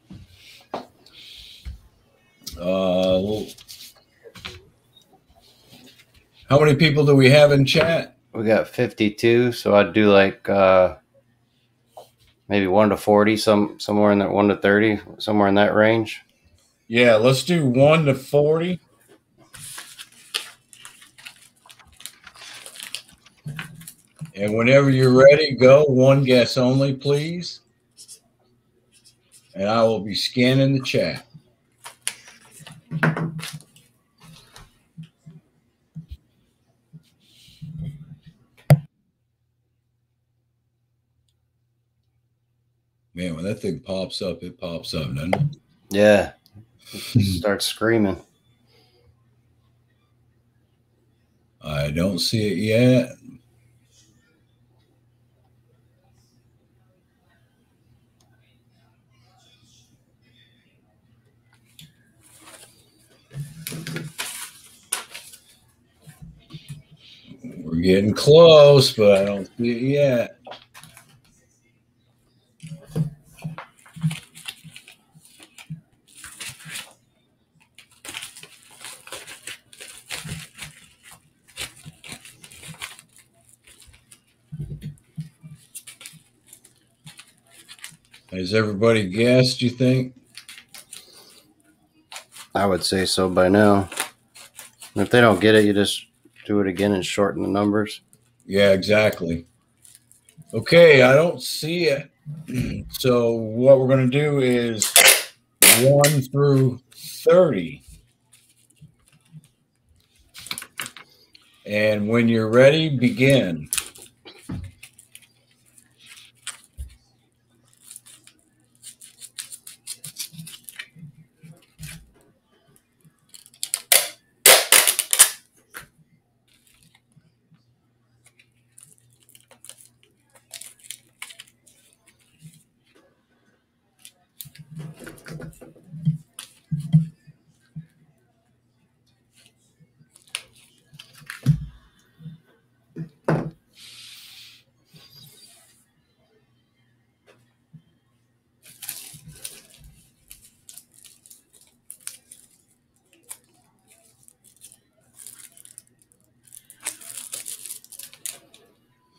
Uh, well, how many people do we have in chat? We got 52, so I'd do like uh, maybe 1 to 40, some somewhere in that 1 to 30, somewhere in that range. Yeah, let's do 1 to 40. And whenever you're ready, go one guess only, please. And I will be scanning the chat. Man, when that thing pops up, it pops up, doesn't it? Yeah. Start screaming. I don't see it yet. We're getting close, but I don't see it yet. Has everybody guessed, you think? I would say so by now. If they don't get it, you just do it again and shorten the numbers. Yeah, exactly. Okay, I don't see it. So what we're going to do is 1 through 30. And when you're ready, begin.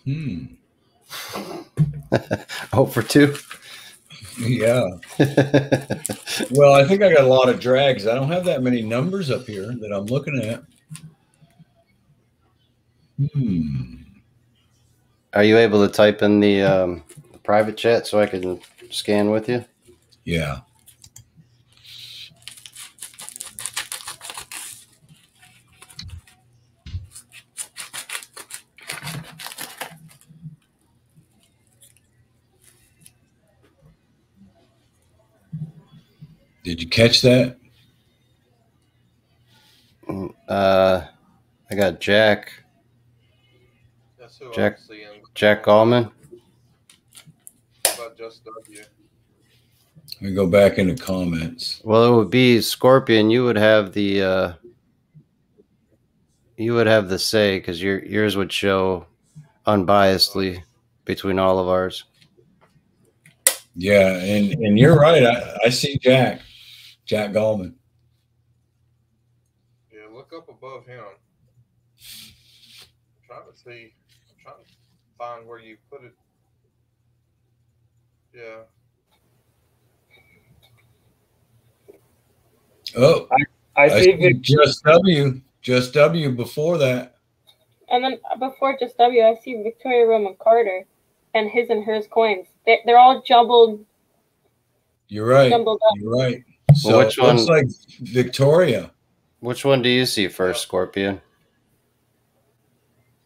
Hmm. oh for two. Yeah. Well, I think I got a lot of drags. I don't have that many numbers up here that I'm looking at. Hmm. Are you able to type in the, um, the private chat so I can scan with you? Yeah. Did you catch that? Uh, I got Jack. That's who Jack- I'm. Jack Gallman. How about just W? Let me go back into comments. Well, it would be Scorpion. You would have the uh, you would have the say because your yours would show unbiasedly between all of ours. Yeah, and and you're right. I, I see Jack, Jack Gallman. Yeah, look up above him. I'm trying to see. I'm trying to find where you put it. Yeah. Oh, I I see see just W, just W before that. And then before just W, I see Victoria Roman Carter and his and hers coins. They, they're all jumbled, You're right. jumbled up. You're right. So which it looks like Victoria. Which one do you see first, Scorpion?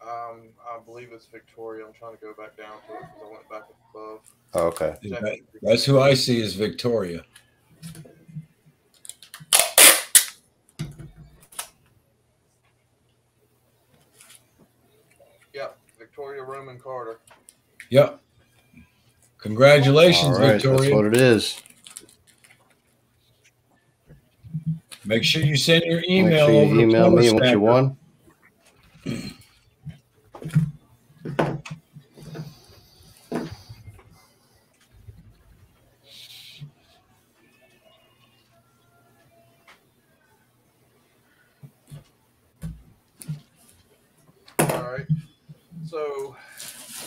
Um, I believe it's Victoria. I'm trying to go back down to it because I went back above. Oh, okay. That- That's who I see is Victoria. Yep, Victoria Roman Carter. Yep. Congratulations, All right, that's Victoria. what it is. Make sure you send your email. Make email sure you over to email me what you Stacker. won. All right. So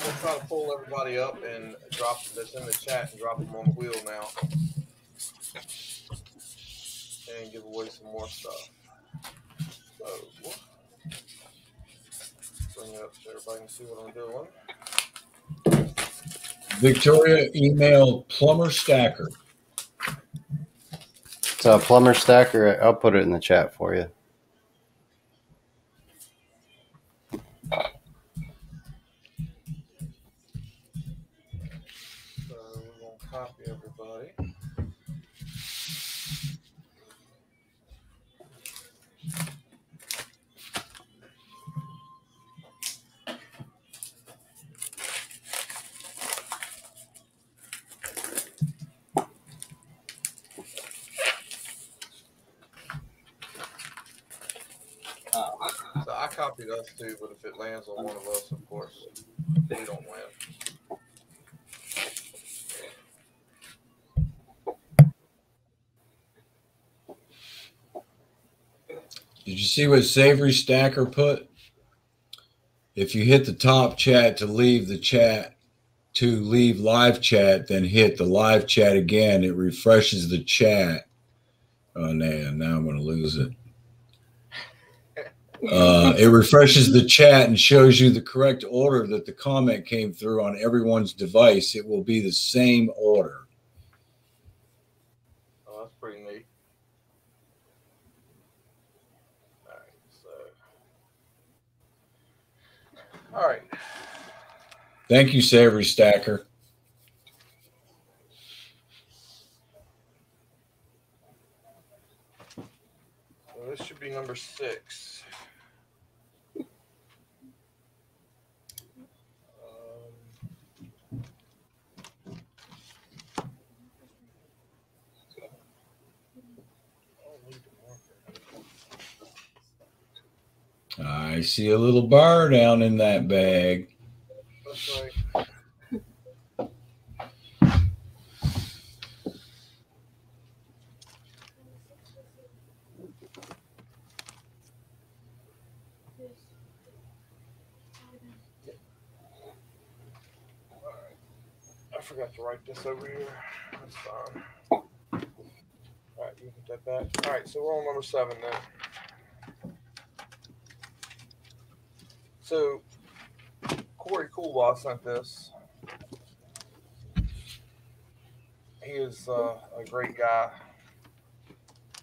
we'll try to pull everybody up and drop this in the chat and drop them on the wheel now. And give away some more stuff. So bring it up so everybody can see what I'm doing. Victoria, email Plumber Stacker. It's a plumber stacker. I'll put it in the chat for you. Copied us too, but if it lands on one of us, of course, we don't win. Did you see what Savory Stacker put? If you hit the top chat to leave the chat, to leave live chat, then hit the live chat again, it refreshes the chat. Oh, man, now I'm going to lose it. Uh, it refreshes the chat and shows you the correct order that the comment came through on everyone's device. It will be the same order. Oh, that's pretty neat. All right, so. All right. Thank you, Savory Stacker. This should be number six. Um, I'll leave the marker. I see a little bar down in that bag. Right. forgot to write this over here. That's fine. All right, you can put that back. All right, so we're on number seven then. So Corey Coolbaugh sent this. He is uh, a great guy.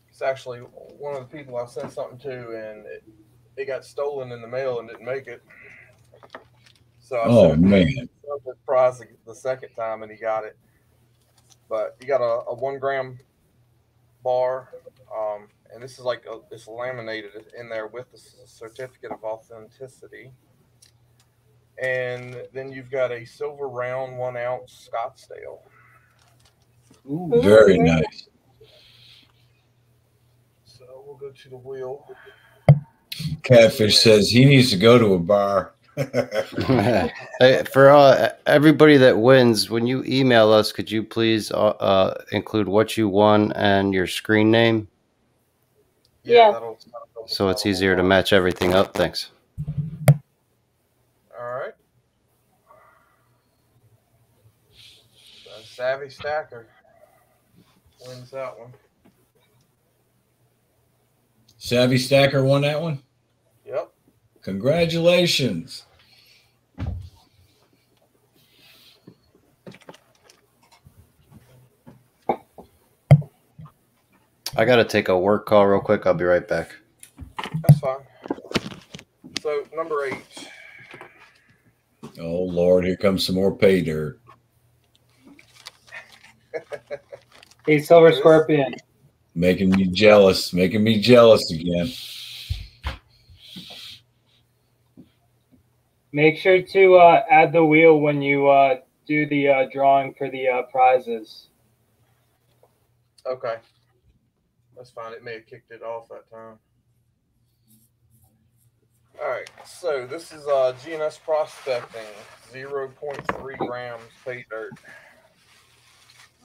He's actually one of the people I sent something to, and it, it got stolen in the mail and didn't make it. So I Oh sent man. the prize the- the second time, and he got it. But you got a, a one gram bar, um, and this is like a, it's laminated in there with the certificate of authenticity. And then you've got a silver round one ounce Scottsdale. Ooh. Very nice. So we'll go to the wheel. Catfish says he needs to go to a bar. hey, for uh, everybody that wins, when you email us, could you please uh, uh, include what you won and your screen name Yeah. that'll- that'll so it's easier to match everything up? Thanks. All right. So Savvy Stacker wins that one. Savvy Stacker won that one. Yep. Congratulations. I got to take a work call real quick. I'll be right back. That's fine. So number eight. Oh Lord, here comes some more pay dirt. Hey, Silver Scorpion. Making me jealous, making me jealous again. Make sure to uh, add the wheel when you uh, do the uh, drawing for the uh, prizes. Okay. That's fine. It may have kicked it off that time. All right. So this is uh, GNS prospecting, 0.3 grams pay dirt.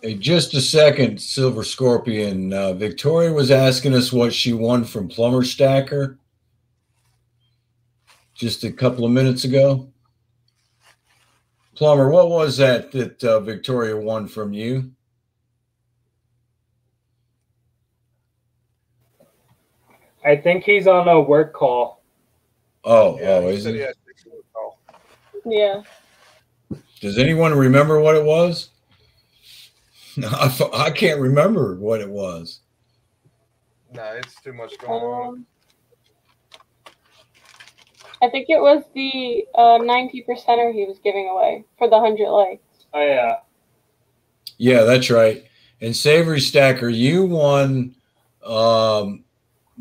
Hey, just a second, Silver Scorpion. Uh, Victoria was asking us what she won from Plumber Stacker just a couple of minutes ago. Plumber, what was that that uh, Victoria won from you? I think he's on a work call. Oh, Yeah, oh, is it? he had to do a call. Yeah. Does anyone remember what it was? i can't remember what it was. No, it's too much going on. Um, I think it was the uh, 90 percenter he was giving away for the 100 likes. Oh yeah. Yeah, that's right. And Savory Stacker, you won um,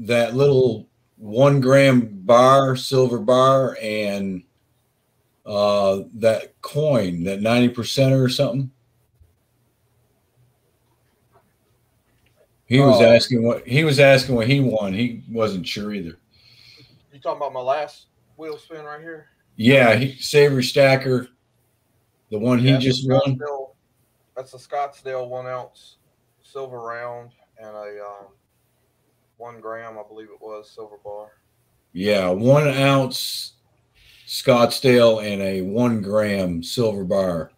that little one gram bar, silver bar, and uh, that coin, that 90% or something. He was Oh. asking what he was asking what he won. He wasn't sure either. You talking about my last wheel spin right here? Yeah, he, Savory Stacker, the one he Yeah, just won. That's a Scottsdale one ounce silver round and a um, one gram, I believe it was, silver bar. Yeah, one ounce Scottsdale and a one gram silver bar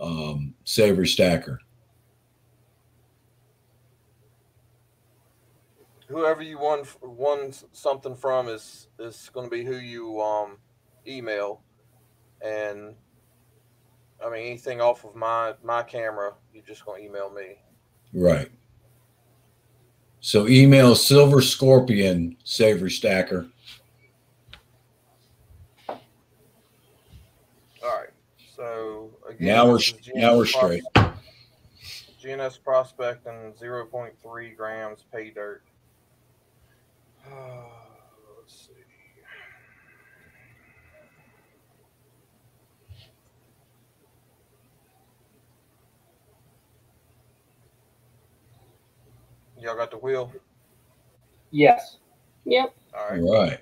um, Savory Stacker. Whoever you won won something from is is going to be who you um, email, and I mean anything off of my my camera, you're just going to email me. Right. So email Silver Scorpion Savory Stacker. All right. So again, Now we're now we're straight. GNS prospect and 0.3 grams pay dirt. Y'all got the wheel? Yes. Yep. All right. Right.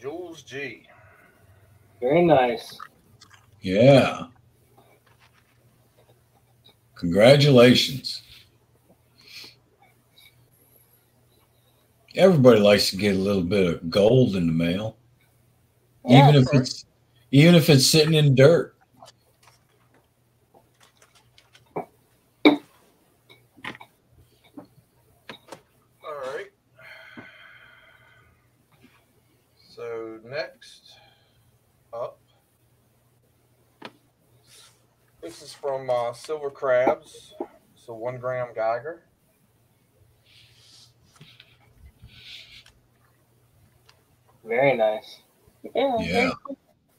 Jules G. Very nice. Yeah. Congratulations. Everybody likes to get a little bit of gold in the mail. Yeah. even if it's even if it's sitting in dirt. All right. So next up, this is from uh, Silver Crabs. So one gram Geiger. Very nice. Yeah. Yeah.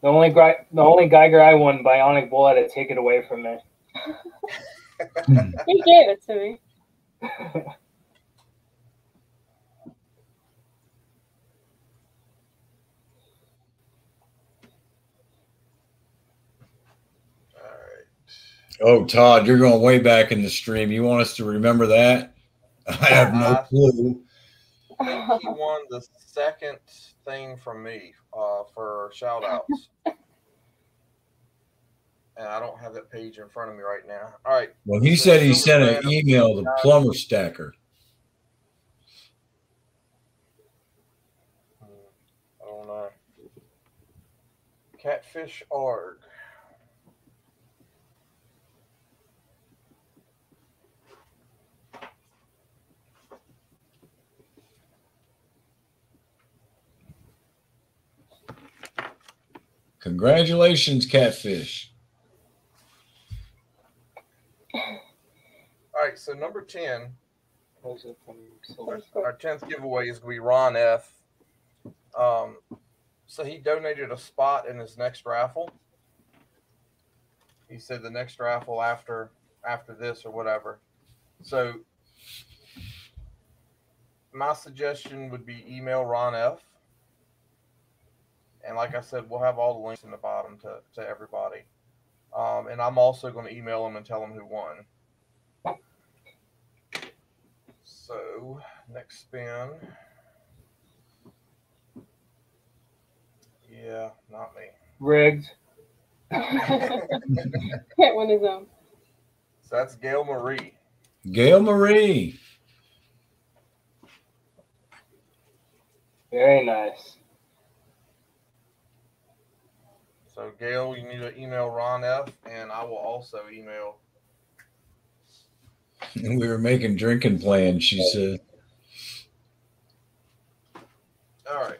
The only Gri- the only Geiger I won, Bionic Bull had to take it away from me. He gave it to me. Oh, Todd, you're going way back in the stream. You want us to remember that? I have no Uh, clue. Think he won the second thing from me uh, for shout outs. and I don't have that page in front of me right now. All right. Well, he So said he sent an email to Plumber Stacker. Hmm, I don't know. Catfish Arg. Congratulations, Catfish. All right. So number 10, Those are from Silver. our 10th giveaway is going to be Ron F. Um, so he donated a spot in his next raffle. He said the next raffle after after this or whatever. So my suggestion would be email Ron F. And like I said, we'll have all the links in the bottom to, to everybody. Um, and I'm also going to email them and tell them who won. So next spin. Yeah, not me. Rigged. Can't win his own. So that's Gail Marie. Gail Marie. Very nice. So Gail, you need to email Ron F, and I will also email. We were making drinking plans, she said. All right.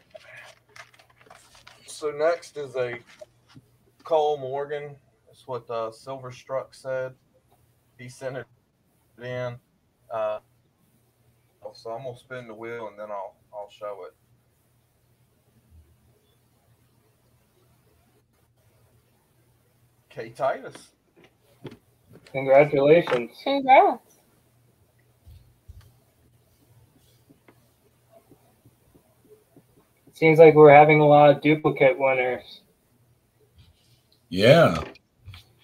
So next is a Cole Morgan. That's what uh, Silverstruck said. He sent it in. Uh, so I'm gonna spin the wheel and then I'll I'll show it. K Titus. Congratulations. Congrats. Seems like we're having a lot of duplicate winners. Yeah.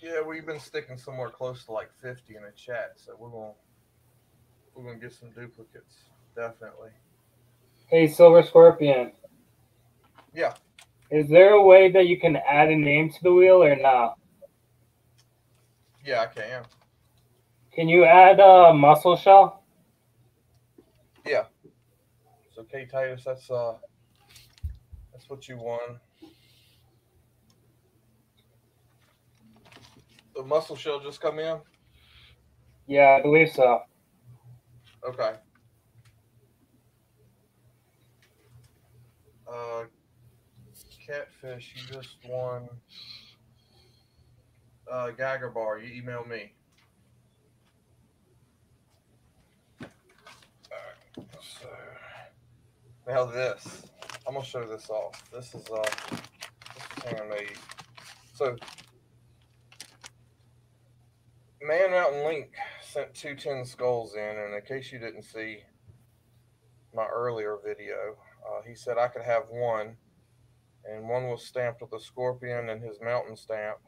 Yeah, we've been sticking somewhere close to like 50 in a chat, so we're gonna we're gonna get some duplicates, definitely. Hey, Silver Scorpion. Yeah. Is there a way that you can add a name to the wheel or not? Yeah, I can. Can you add a muscle shell? Yeah. So K Titus, that's uh that's what you won. The muscle shell just come in? Yeah, I believe so. Okay. Uh catfish, you just won uh bar, you email me. Alright, so now this. I'm gonna show this off. This is uh this is handmade. So Man Mountain Link sent two tin skulls in, and in case you didn't see my earlier video, uh, he said I could have one, and one was stamped with a scorpion and his mountain stamp,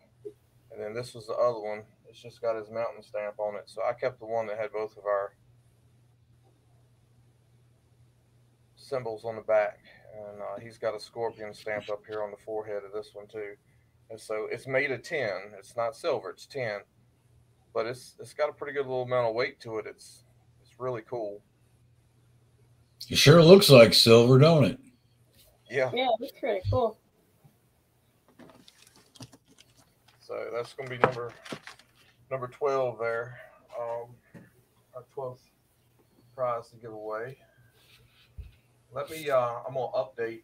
and then this was the other one. It's just got his mountain stamp on it. So I kept the one that had both of our symbols on the back, and uh, he's got a scorpion stamped up here on the forehead of this one too. And so it's made of tin. It's not silver. It's tin but it's it's got a pretty good little amount of weight to it. It's it's really cool. It sure looks like silver, don't it? Yeah. Yeah, that's pretty cool. So that's going to be number number twelve there. Um, our twelfth prize to give away. Let me. Uh, I'm gonna update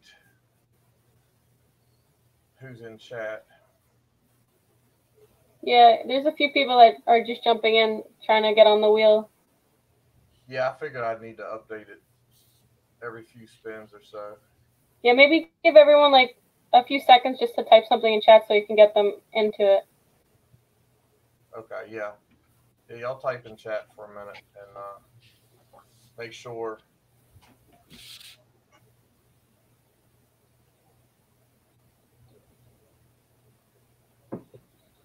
who's in chat. Yeah, there's a few people that are just jumping in, trying to get on the wheel. Yeah, I figured I'd need to update it every few spins or so. Yeah, maybe give everyone like a few seconds just to type something in chat so you can get them into it. Okay, yeah. Yeah, y'all type in chat for a minute and uh, make sure.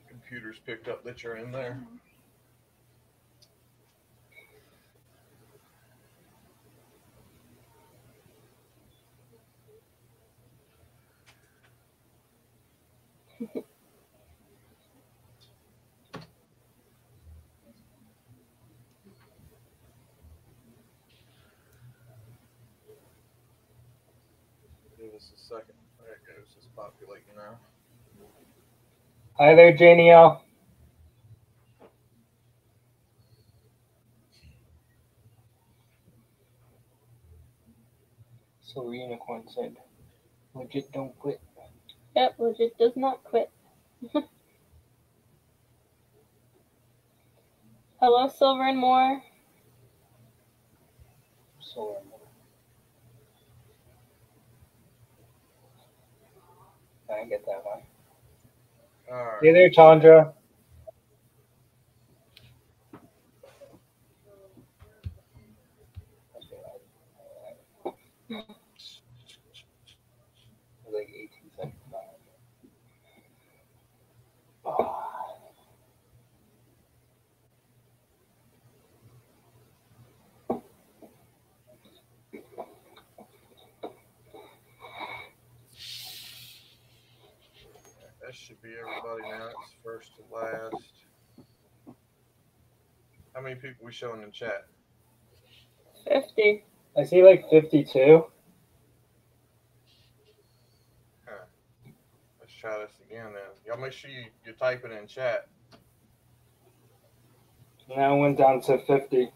Computers picked up that you're in there. Give us a second. There it goes. It's populating now. Hi there, Janielle. So Unicorn said, legit don't quit. Yep, legit does not quit. Hello, Silver and More. So I get that one. Right. Hey there, Chandra. Like 1875. That should be everybody now. It's first to last. How many people we showing in chat? 50. I see like 52. Let's try this again then. Y'all make sure you, you type it in chat. Now it went down to 50.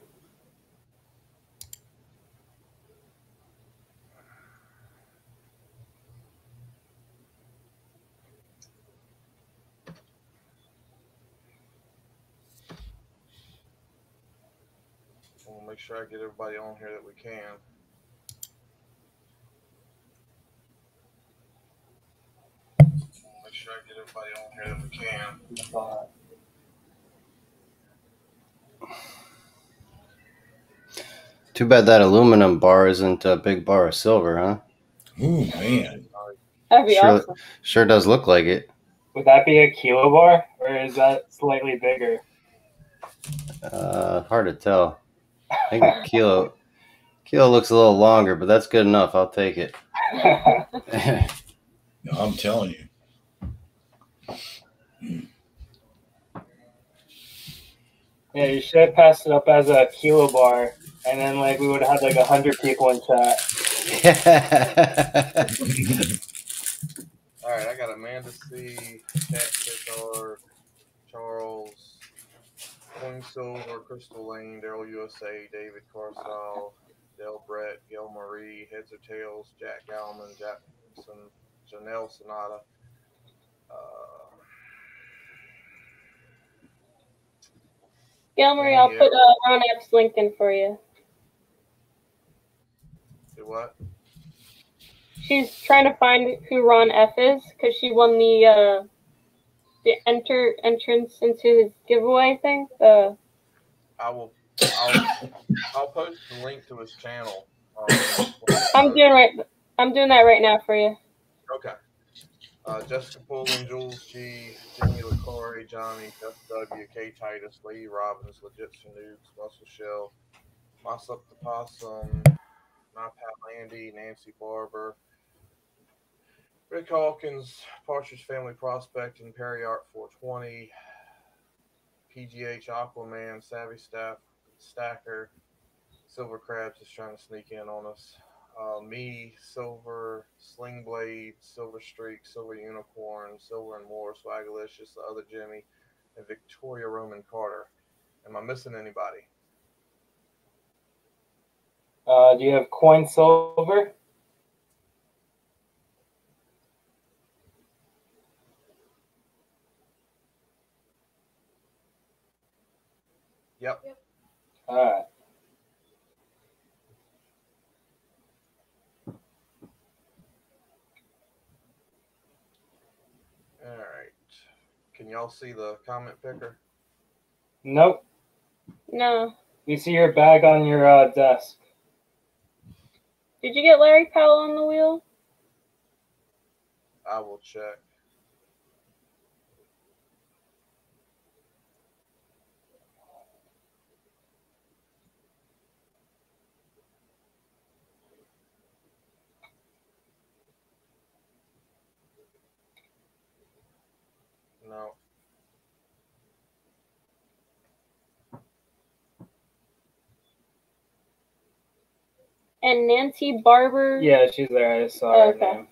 We'll make sure I get everybody on here that we can. Make sure I get everybody on here that we can. Too bad that aluminum bar isn't a big bar of silver, huh? Ooh, man. That'd be Sure. awesome. Sure does look like it. would that be a kilo bar or is that slightly bigger? Uh, hard to tell. I think a kilo kilo looks a little longer, but that's good enough. I'll take it. No, I'm telling you. yeah, you should have passed it up as a kilo bar, and then like we would have had like a hundred people in chat. All right, I got Amanda C, Cat Fitzard, Charles, Queen Silver, Crystal Lane, Daryl USA, David Carsall, Del Brett, Gail Marie, Heads or Tails, Jack Gallman, Jackson, Janelle Sonata. Uh, Gail Marie, I'll put uh, Ron Epps link in for you. do what? She's trying to find who Ron F is because she won the uh, the enter entrance into his giveaway thing. The I will. I'll, I'll post the link to his channel. Um, I'm doing right. I'm doing that right now for you. Okay. Uh, Jessica Pullen, Jules G, Jimmy LaCory, Johnny, Jeff W, K Titus, Lee Robbins, Legit Nukes, Muscle Shell, Mussop the Possum, My Pal Andy, Nancy Barber, Rick Hawkins, Partridge Family Prospect, and Perry Art 420, PGH Aquaman, Savvy Staff, Stacker, Silver Crabs is trying to sneak in on us. uh, me, Silver, Sling Blade, Silver Streak, Silver Unicorn, Silver and More, Swagalicious, the other Jimmy, and Victoria Roman Carter. Am I missing anybody? Uh, do you have coin silver? Yep. All right. All right. Can y'all see the comment picker? Nope. No. You see your bag on your uh, desk. Did you get Larry Powell on the wheel? I will check. No. And Nancy Barber. Yeah, she's there. I saw her oh, Okay. name.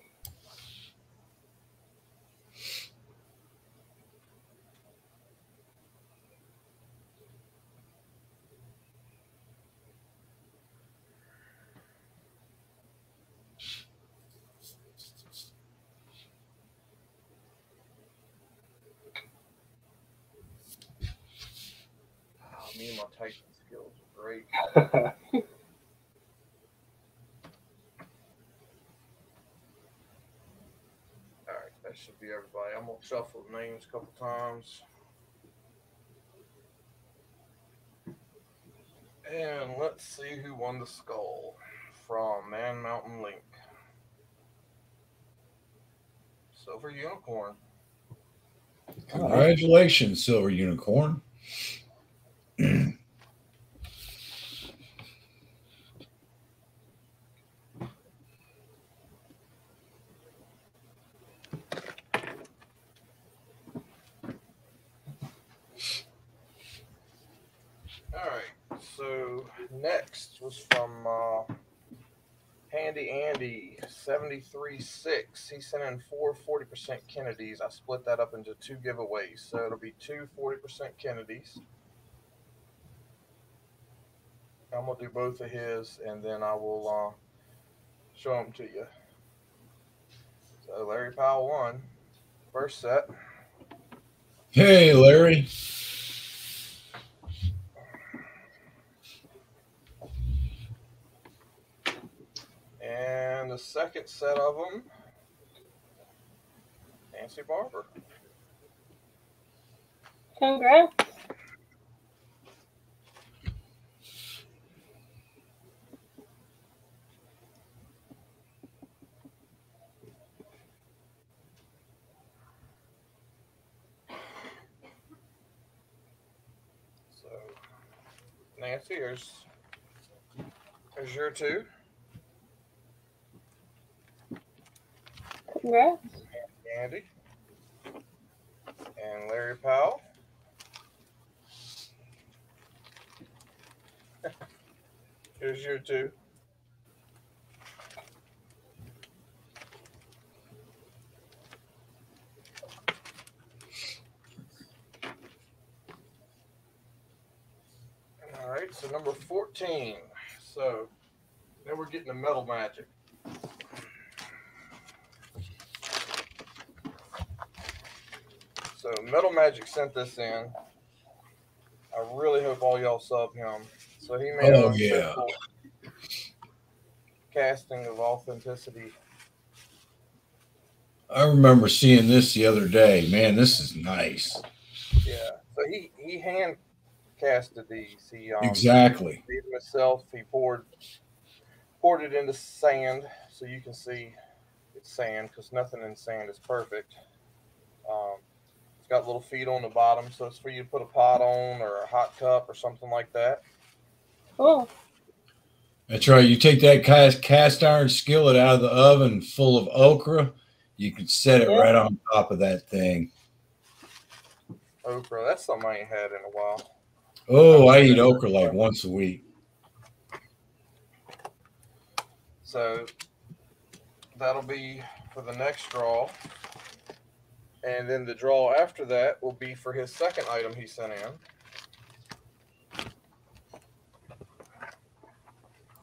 Oh, me and my typing skills are great. All right, that should be everybody. I'm gonna shuffle the names a couple times. And let's see who won the skull from Man Mountain Link. Silver Unicorn. Congratulations, Silver Unicorn. All right. So next was from uh, Handy Andy, seventy three six. He sent in four 40% Kennedys. I split that up into two giveaways. So it'll be two 40% Kennedys. I'm going to do both of his and then I will uh, show them to you. So Larry Powell won. First set. Hey, Larry. And the second set of them, Nancy Barber. Congrats. So, Nancy, here's, here's your two. Congrats. Andy. And Larry Powell. Here's your two. All right, so number 14. So now we're getting the metal magic. So Metal Magic sent this in. I really hope all y'all sub him. So he made Oh, a yeah. casting of authenticity. I remember seeing this the other day. Man, this is nice. Yeah. So he he hand casted these. He um, Exactly. made them himself. He poured poured it into sand so you can see it's sand because nothing in sand is perfect. Um, got little feet on the bottom, so it's for you to put a pot on or a hot cup or something like that. Cool. That's right. You take that cast, cast iron skillet out of the oven full of okra, you can set it Yeah. right on top of that thing. Okra, that's something I ain't had in a while. Oh, I eat okra like once a week. So that'll be for the next draw. And then the draw after that will be for his second item he sent in.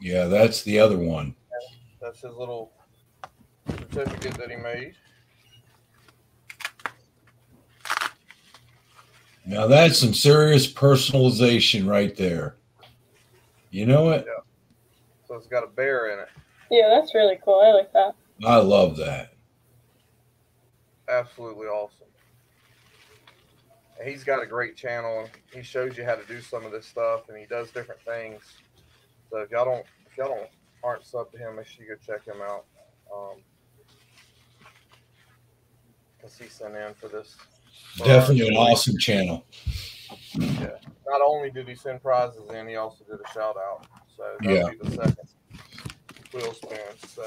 Yeah, that's the other one. That's his little certificate that he made. Now that's some serious personalization right there. You know what? So it's got a bear in it. Yeah, that's really cool. I like that. I love that. Absolutely awesome. And he's got a great channel. He shows you how to do some of this stuff, and he does different things. So if y'all don't, if y'all don't aren't sub to him, make sure you go check him out. Um, cause he sent in for this. Definitely an awesome channel. Yeah. Not only did he send prizes in, he also did a shout out. So that'll Yeah. be the second wheel spin. So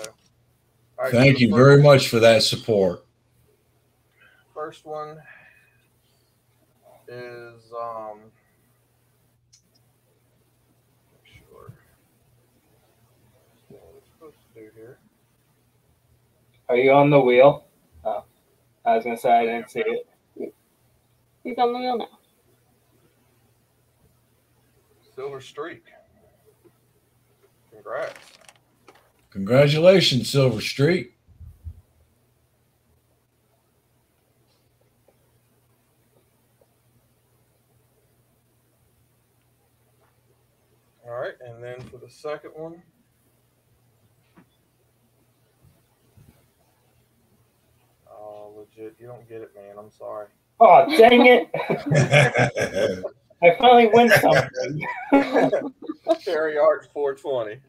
right, so Thank you very much for that support. First one is um make sure what it's supposed to do here. Are you on the wheel? Oh, I was gonna say I didn't see it. He's on the wheel now. Silver streak. Congrats. Congratulations, Silver Streak. All right, and then for the second one. Oh, legit. You don't get it, man. I'm sorry. Oh, dang it! I finally win something. Terry Art 420.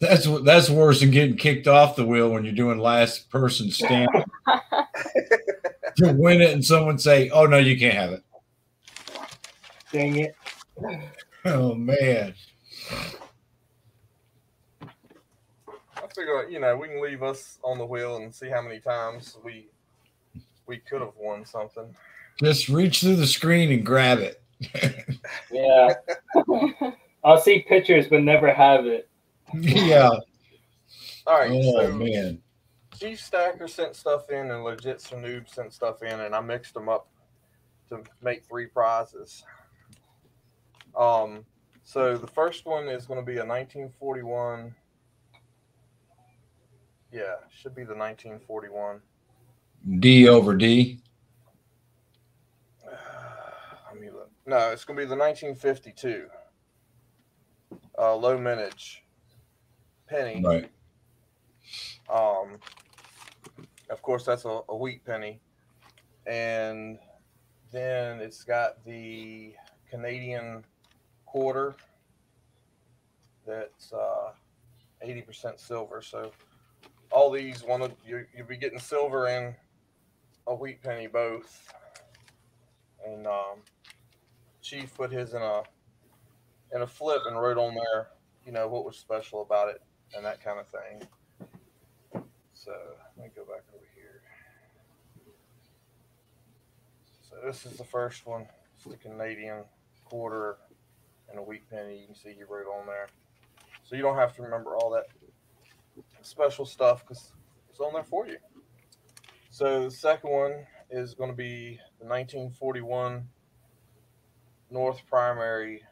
That's that's worse than getting kicked off the wheel when you're doing last person stand. to win it and someone say, "Oh no, you can't have it." Dang it! Oh man. I figure, you know, we can leave us on the wheel and see how many times we we could have won something. Just reach through the screen and grab it. Yeah, I'll see pictures but never have it. yeah. All right, Oh so man. Chief Stacker sent stuff in, and Legit Sirnoobs sent stuff in, and I mixed them up to make three prizes. Um, so the first one is going to be a 1941. Yeah, should be the 1941. D over D. Let me look. No, it's going to be the 1952. Uh, low mintage penny. Right. Um, of course, that's a, a wheat penny, and then it's got the Canadian quarter that's uh, eighty percent silver. So all these one of you you'll be getting silver and a wheat penny both, and um, Chief put his in a in a flip and wrote on there, you know, what was special about it and that kind of thing. So let me go back over here. So this is the first one. It's the Canadian quarter and a wheat penny. You can see he wrote on there. So you don't have to remember all that special stuff because it's on there for you. So the second one is going to be the 1941 North Primary.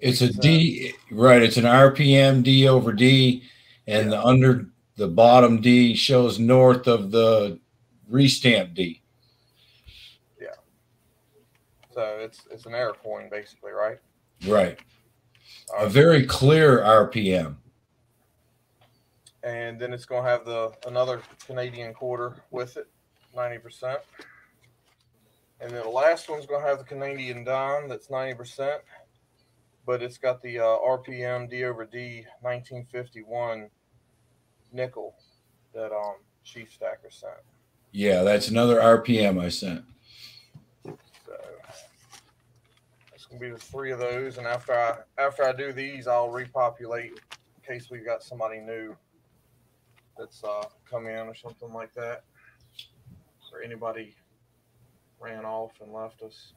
It's a uh, D, right? It's an RPM D over D, and the under the bottom D shows north of the restamp D. So it's it's an error coin basically, right? Right. A very clear RPM. and then it's going to have the another Canadian quarter with it, ninety percent. And then the last one's going to have the Canadian dime that's ninety percent, but it's got the uh, RPM D over D nineteen fifty one nickel that um Chief Stacker sent. Yeah, that's another RPM I sent. So it's gonna be the three of those, and after I after I do these, I'll repopulate in case we've got somebody new that's uh, come in or something like that, or anybody ran off and left us.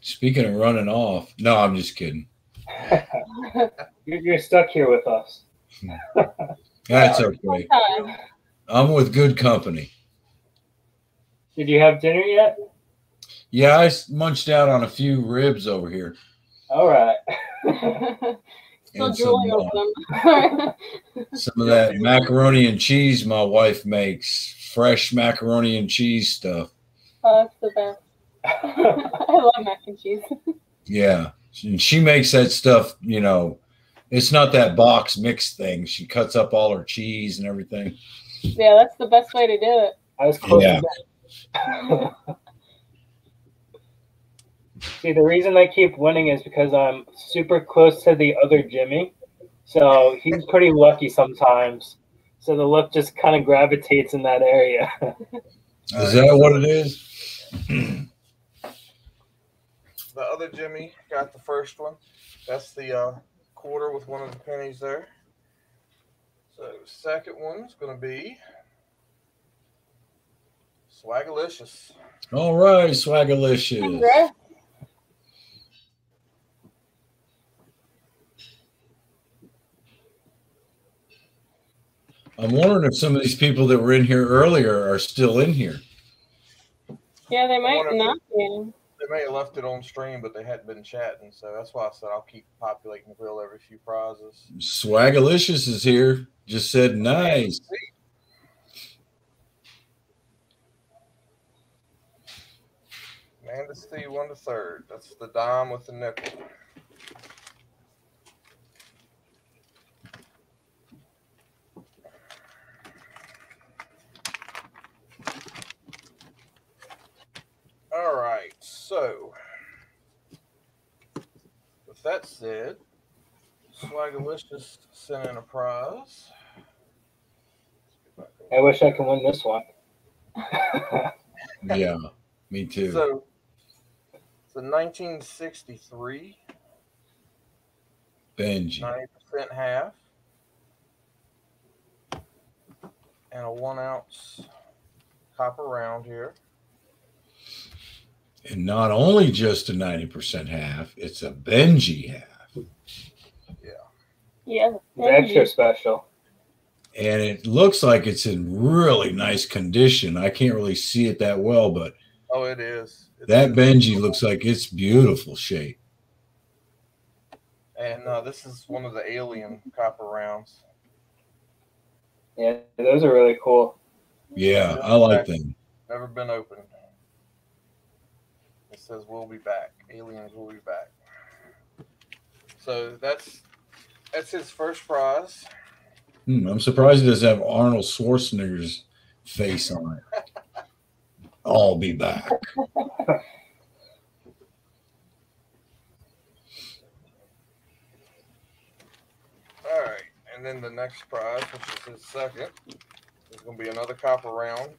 Speaking of running off, no, I'm just kidding. You're, you're stuck here with us. That's okay. Time. I'm with good company. Did you have dinner yet? Yeah, I munched out on a few ribs over here. All right. Still And drooling some, over them. Some of that macaroni and cheese my wife makes. Fresh macaroni and cheese stuff. oh, that's the best. I love mac and cheese. Yeah. And she makes that stuff, you know, it's not that box mix thing. She cuts up all her cheese and everything. Yeah, that's the best way to do it. I was close Yeah. To that. See, the reason I keep winning is because I'm super close to the other Jimmy. So he's pretty lucky sometimes. So the luck just kind of gravitates in that area. Is that what it is? The other Jimmy got the first one. That's the uh, quarter with one of the pennies there. So second one is gonna be Swagalicious. All right, Swagalicious. Congrats. I'm wondering if some of these people that were in here earlier are still in here. Yeah, they might not be. They may have left it on stream, but they hadn't been chatting, so that's why I said I'll keep populating the wheel every few prizes. Swagalicious is here. Just said nice. Amanda C one to third. That's the dime with the nickel. All right, so with that said, Swagalicious sent in a prize. I wish I could win this one. Yeah, me too. So, so 1963, Benji. 90% half, and a one ounce copper round here. And not only just a 90% half, it's a Benji half. Yeah. It's extra special. And it looks like it's in really nice condition. I can't really see it that well, but Oh, it is. It's- that Benji looks like it's beautiful shape. And uh, this is one of the alien copper rounds. Yeah, those are really cool. Yeah, I like them. Never been opened. Says we'll be back. Aliens will be back. So that's that's his first prize. Hmm, I'm surprised it doesn't have Arnold Schwarzenegger's face on it. I'll be back. All right, and then the next prize, which is his second, is going to be another copper round,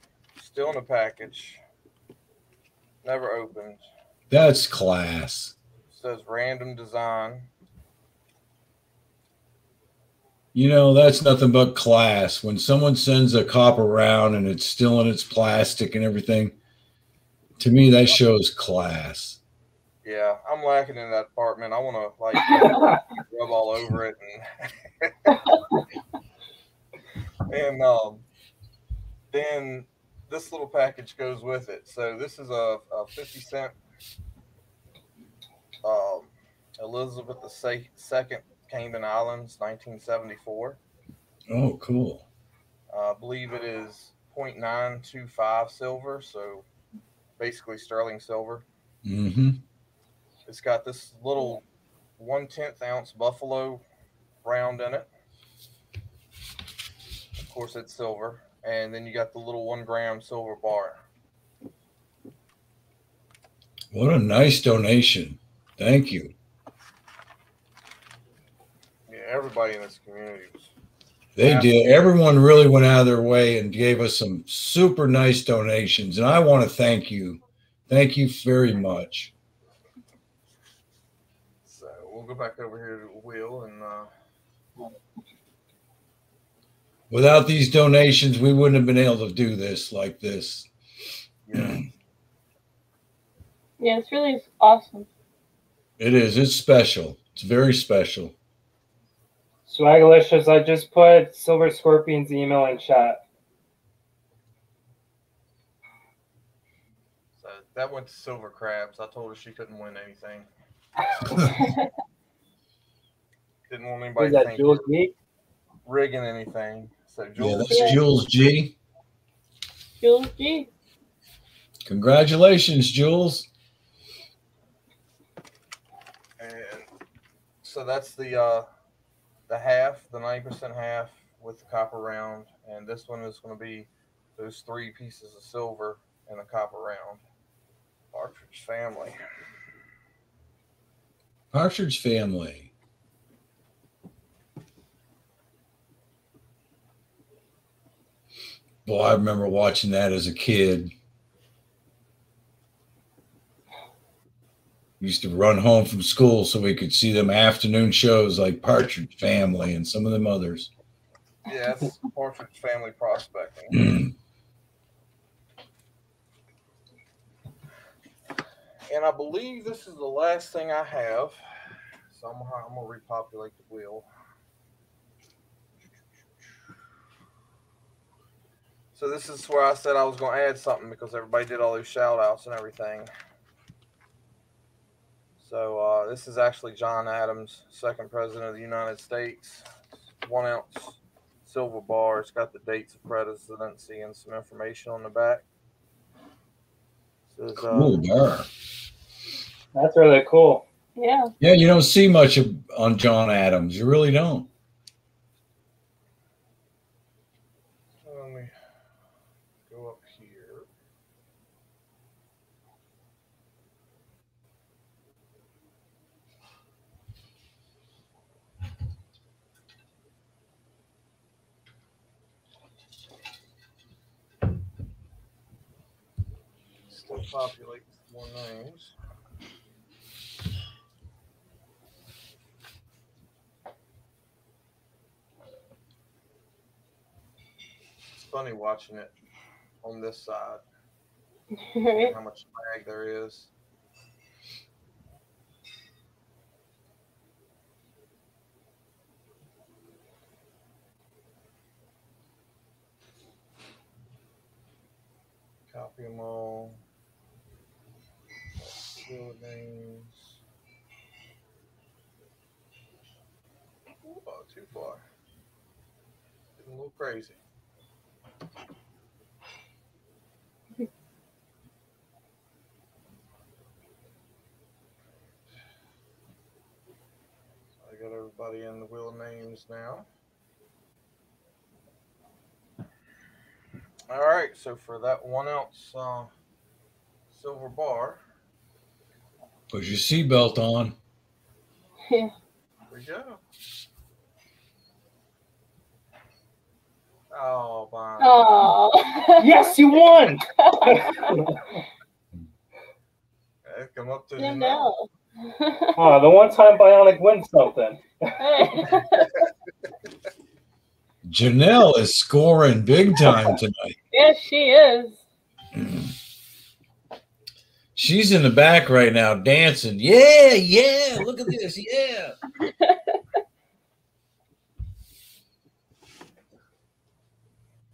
still in the package, never opened. That's class. says random design. You know, that's nothing but class. When someone sends a copper round and it's still in its plastic and everything, to me, that shows class. Yeah, I'm lacking in that department. I want to like rub all over it and and um, then this little package goes with it. So this is a, a 50 cent um, Elizabeth II Cayman Islands, 1974. Oh, cool. Uh, I believe it is 0.925 silver, so basically sterling silver. Mm-hmm. It's got this little one tenth ounce buffalo round in it. Of course, it's silver, and then you got the little one gram silver bar. What a nice donation. Thank you. Yeah, everybody in this community was. They did. Everyone really went out of their way and gave us some super nice donations. And I want to thank you. Thank you very much. So we'll go back over here to the wheel and uh, Without these donations, we wouldn't have been able to do this like this. yeah. Yeah, it's really awesome. It is. It's special. It's very special. Swagalicious, I just put Silver Scorpion's email in chat. So that went to Silver Crabs. I told her she couldn't win anything. Didn't want anybody Who's to that, think Jules you're rigging anything. So Yeah, Jules, that's Jules G. Jules G. Congratulations, Jules. and so that's the uh the half, the ninety percent half with the copper round, and this one is going to be those three pieces of silver and a copper round. Partridge family. Partridge family. Boy, I remember watching that as a kid. Used to run home from school so we could see them afternoon shows like Partridge Family and some of them others. Yeah, it's Partridge family prospecting. And I believe this is the last thing I have. So I'm I'm gonna repopulate the wheel. So this is where I said I was gonna add something because everybody did all those shout outs and everything. So uh, this is actually John Adams, second president of the United States. One ounce silver bar. It's got the dates of presidency and some information on the back. Says, uh, Cool bar. That's really cool. Yeah. Yeah, you don't see much of, on John Adams. You really don't. Let me go up here. Still populate more names. It's funny watching it on this side. how much lag there is. Copy them all. Field names. Oh, too far. Getting a little crazy. I got everybody in the wheel of names now. All right, so for that one ounce uh, silver bar, Put your seatbelt on. Yeah. here we go. Oh, my. Oh. Yes, you won. Hey, come up to Yeah, the no. Oh, the one time Bionic wins something. Janelle is scoring big time tonight. yes, she is. She's in the back right now dancing. Yeah, yeah. Look at this. Yeah.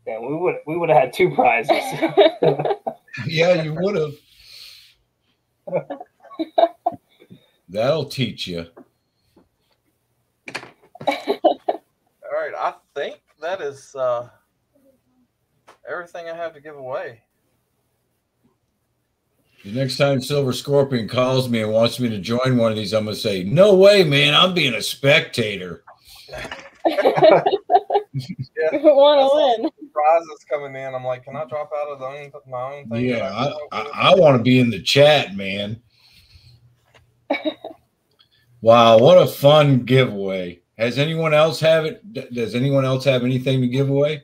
Damn, we would we would have had two prizes. Yeah, you would have. That'll teach you. All right, I think that is uh, everything I have to give away. The next time Silver Scorpion calls me and wants me to join one of these, I'm gonna say, "No way, man! I'm being a spectator." Yeah, Want to win. prizes coming in. I'm like, can I drop out of the own, my own thing? Yeah, that I, I. I want to be in the chat, man. wow, what a fun giveaway! Has anyone else have it? Does anyone else have anything to give away?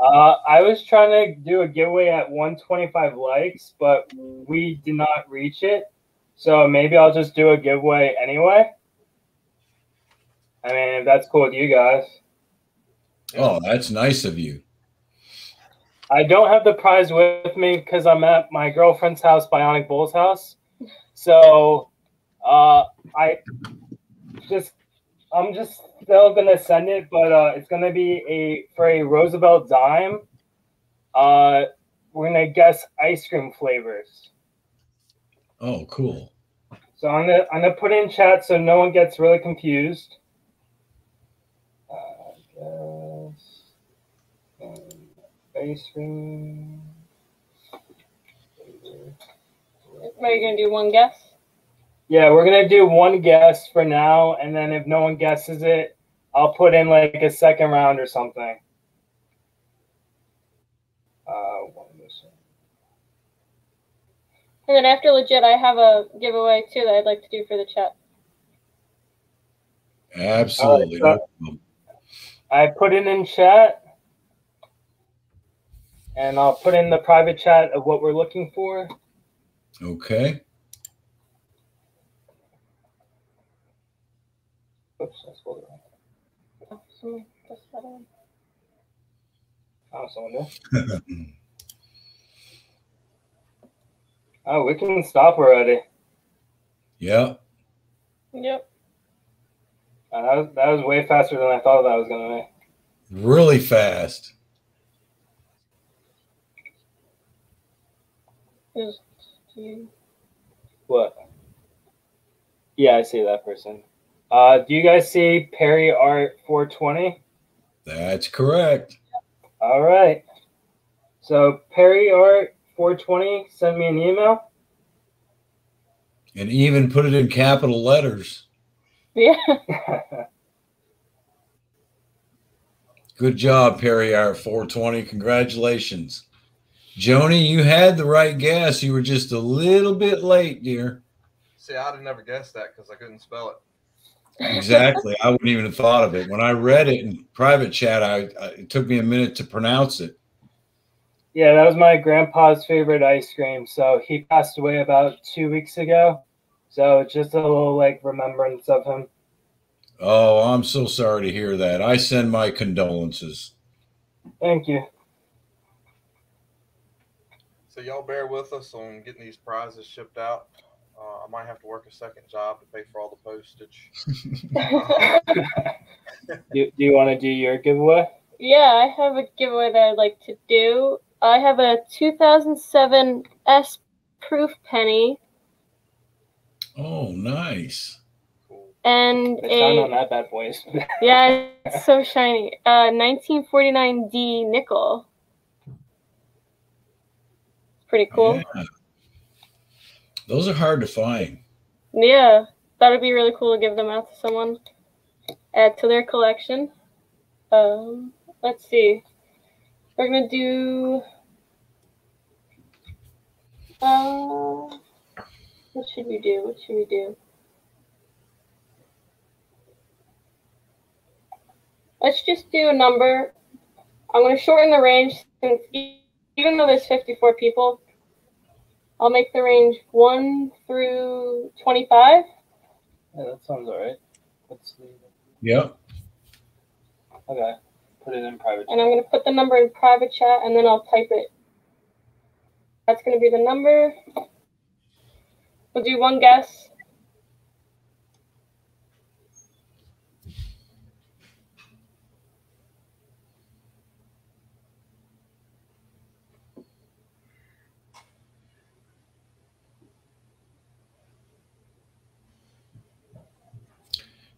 Uh, I was trying to do a giveaway at 125 likes, but we did not reach it. So maybe I'll just do a giveaway anyway. I mean, if that's cool with you guys. Oh, that's nice of you. I don't have the prize with me because I'm at my girlfriend's house, Bionic Bull's house. So uh, I just I'm just still gonna send it, but uh, it's gonna be a for a Roosevelt dime. Uh, we're gonna guess ice cream flavors. Oh, cool. So I'm gonna I'm gonna put it in chat so no one gets really confused. Uh, ice cream. Are you gonna do one guess? Yeah, we're gonna do one guess for now, and then if no one guesses it, I'll put in like a second round or something. Uh. And then after legit, I have a giveaway too that I'd like to do for the chat. Absolutely. All right, no problem. I put it in chat, and I'll put in the private chat of what we're looking for. Okay. Oops, I spelled it wrong. Oh, someone pressed that on. Oh, someone did. Oh, we can stop already. yeah. Yep. Uh, that was that was way faster than I thought that was gonna be. Really fast. Is- do What? Yeah, I see that person. Uh, do you guys see Perry Art 420? That's correct. All right. So Perry Art 420, send me an email. And even put it in capital letters. Yeah. Good job, Perry Art 420. Congratulations. Joni, you had the right guess. You were just a little bit late, dear. See, I'd have never guessed that because I couldn't spell it. Exactly. I wouldn't even have thought of it. When I read it in private chat, I, I it took me a minute to pronounce it. yeah, that was my grandpa's favorite ice cream. So he passed away about two weeks ago. So just a little like remembrance of him. Oh, I'm so sorry to hear that. I send my condolences. Thank you. So y'all bear with us on getting these prizes shipped out. Uh, I might have to work a second job to pay for all the postage. Do, do you want to do your giveaway? yeah, I have a giveaway that I'd like to do. I have a 2007 S proof penny Oh, nice. And They shine on a that bad boys. yeah, it's so shiny. Uh, 1949D nickel. Pretty cool. Yeah. Those are hard to find. Yeah, that would be really cool to give them out to someone. Add to their collection. Um, let's see. We're gonna do. Uh, what should we do? What should we do? Let's just do a number. I'm gonna shorten the range since even though there's 54 people, I'll make the range 1 through 25. Yeah, that sounds all right. Let's leave it. Yep. Okay. Put it in private. And I'm going to put the number in private chat and then I'll type it. That's going to be the number. We'll do one guess.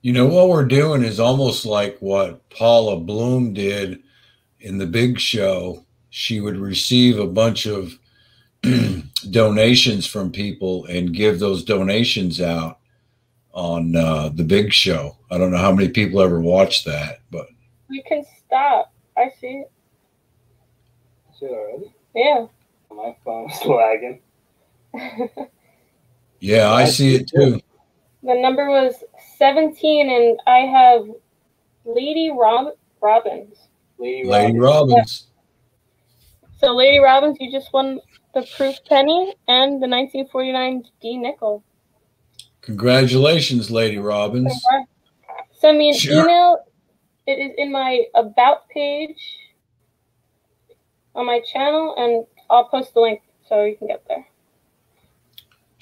You know what we're doing is almost like what Paula Bloom did in the big show. She would receive a bunch of donations from people and give those donations out on uh, the big show. I don't know how many people ever watched that, but You can stop. I see it. See it already? Yeah. My phone's lagging. yeah, I see it too. The number was 17 and I have Lady Rob- Robbins. Lady, Lady Robin. Robbins. So Lady Robbins, you just won the proof penny and the 1949 D nickel. Congratulations, Lady Robbins. Send me an Sure. email. It is in my about page. on my channel, and I'll post the link so you can get there.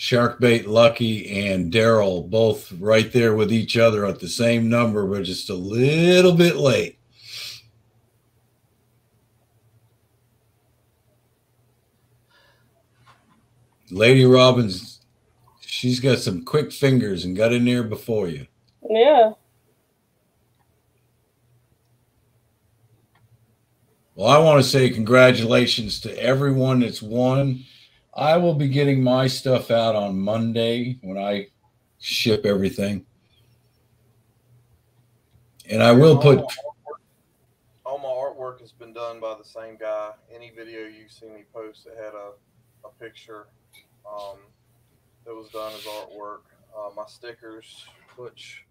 Sharkbait Lucky and Daryl both right there with each other at the same number, but just a little bit late. Lady Robbins, she's got some quick fingers and got in there before you. Yeah. Well, I want to say congratulations to everyone that's won. I will be getting my stuff out on Monday when I ship everything. And I will put all my artwork has been done by the same guy. Any video you see me post that had a, a picture um, that was done as artwork. Uh, my stickers, which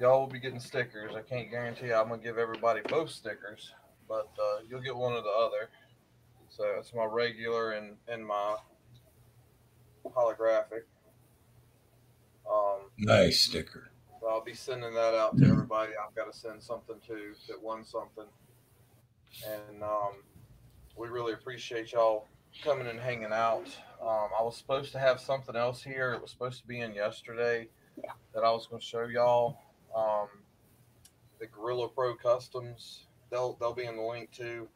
y'all will be getting stickers. I can't guarantee I'm gonna give everybody both stickers, but uh, you'll get one or the other. So it's my regular and and my holographic. Um, nice sticker. So I'll be sending that out to everybody. I've got to send something to that won something, and um, we really appreciate y'all coming and hanging out. Um, I was supposed to have something else here. It was supposed to be in yesterday that I was going to show y'all. Um, the Gorilla Pro Customs. They'll they'll be in the link too.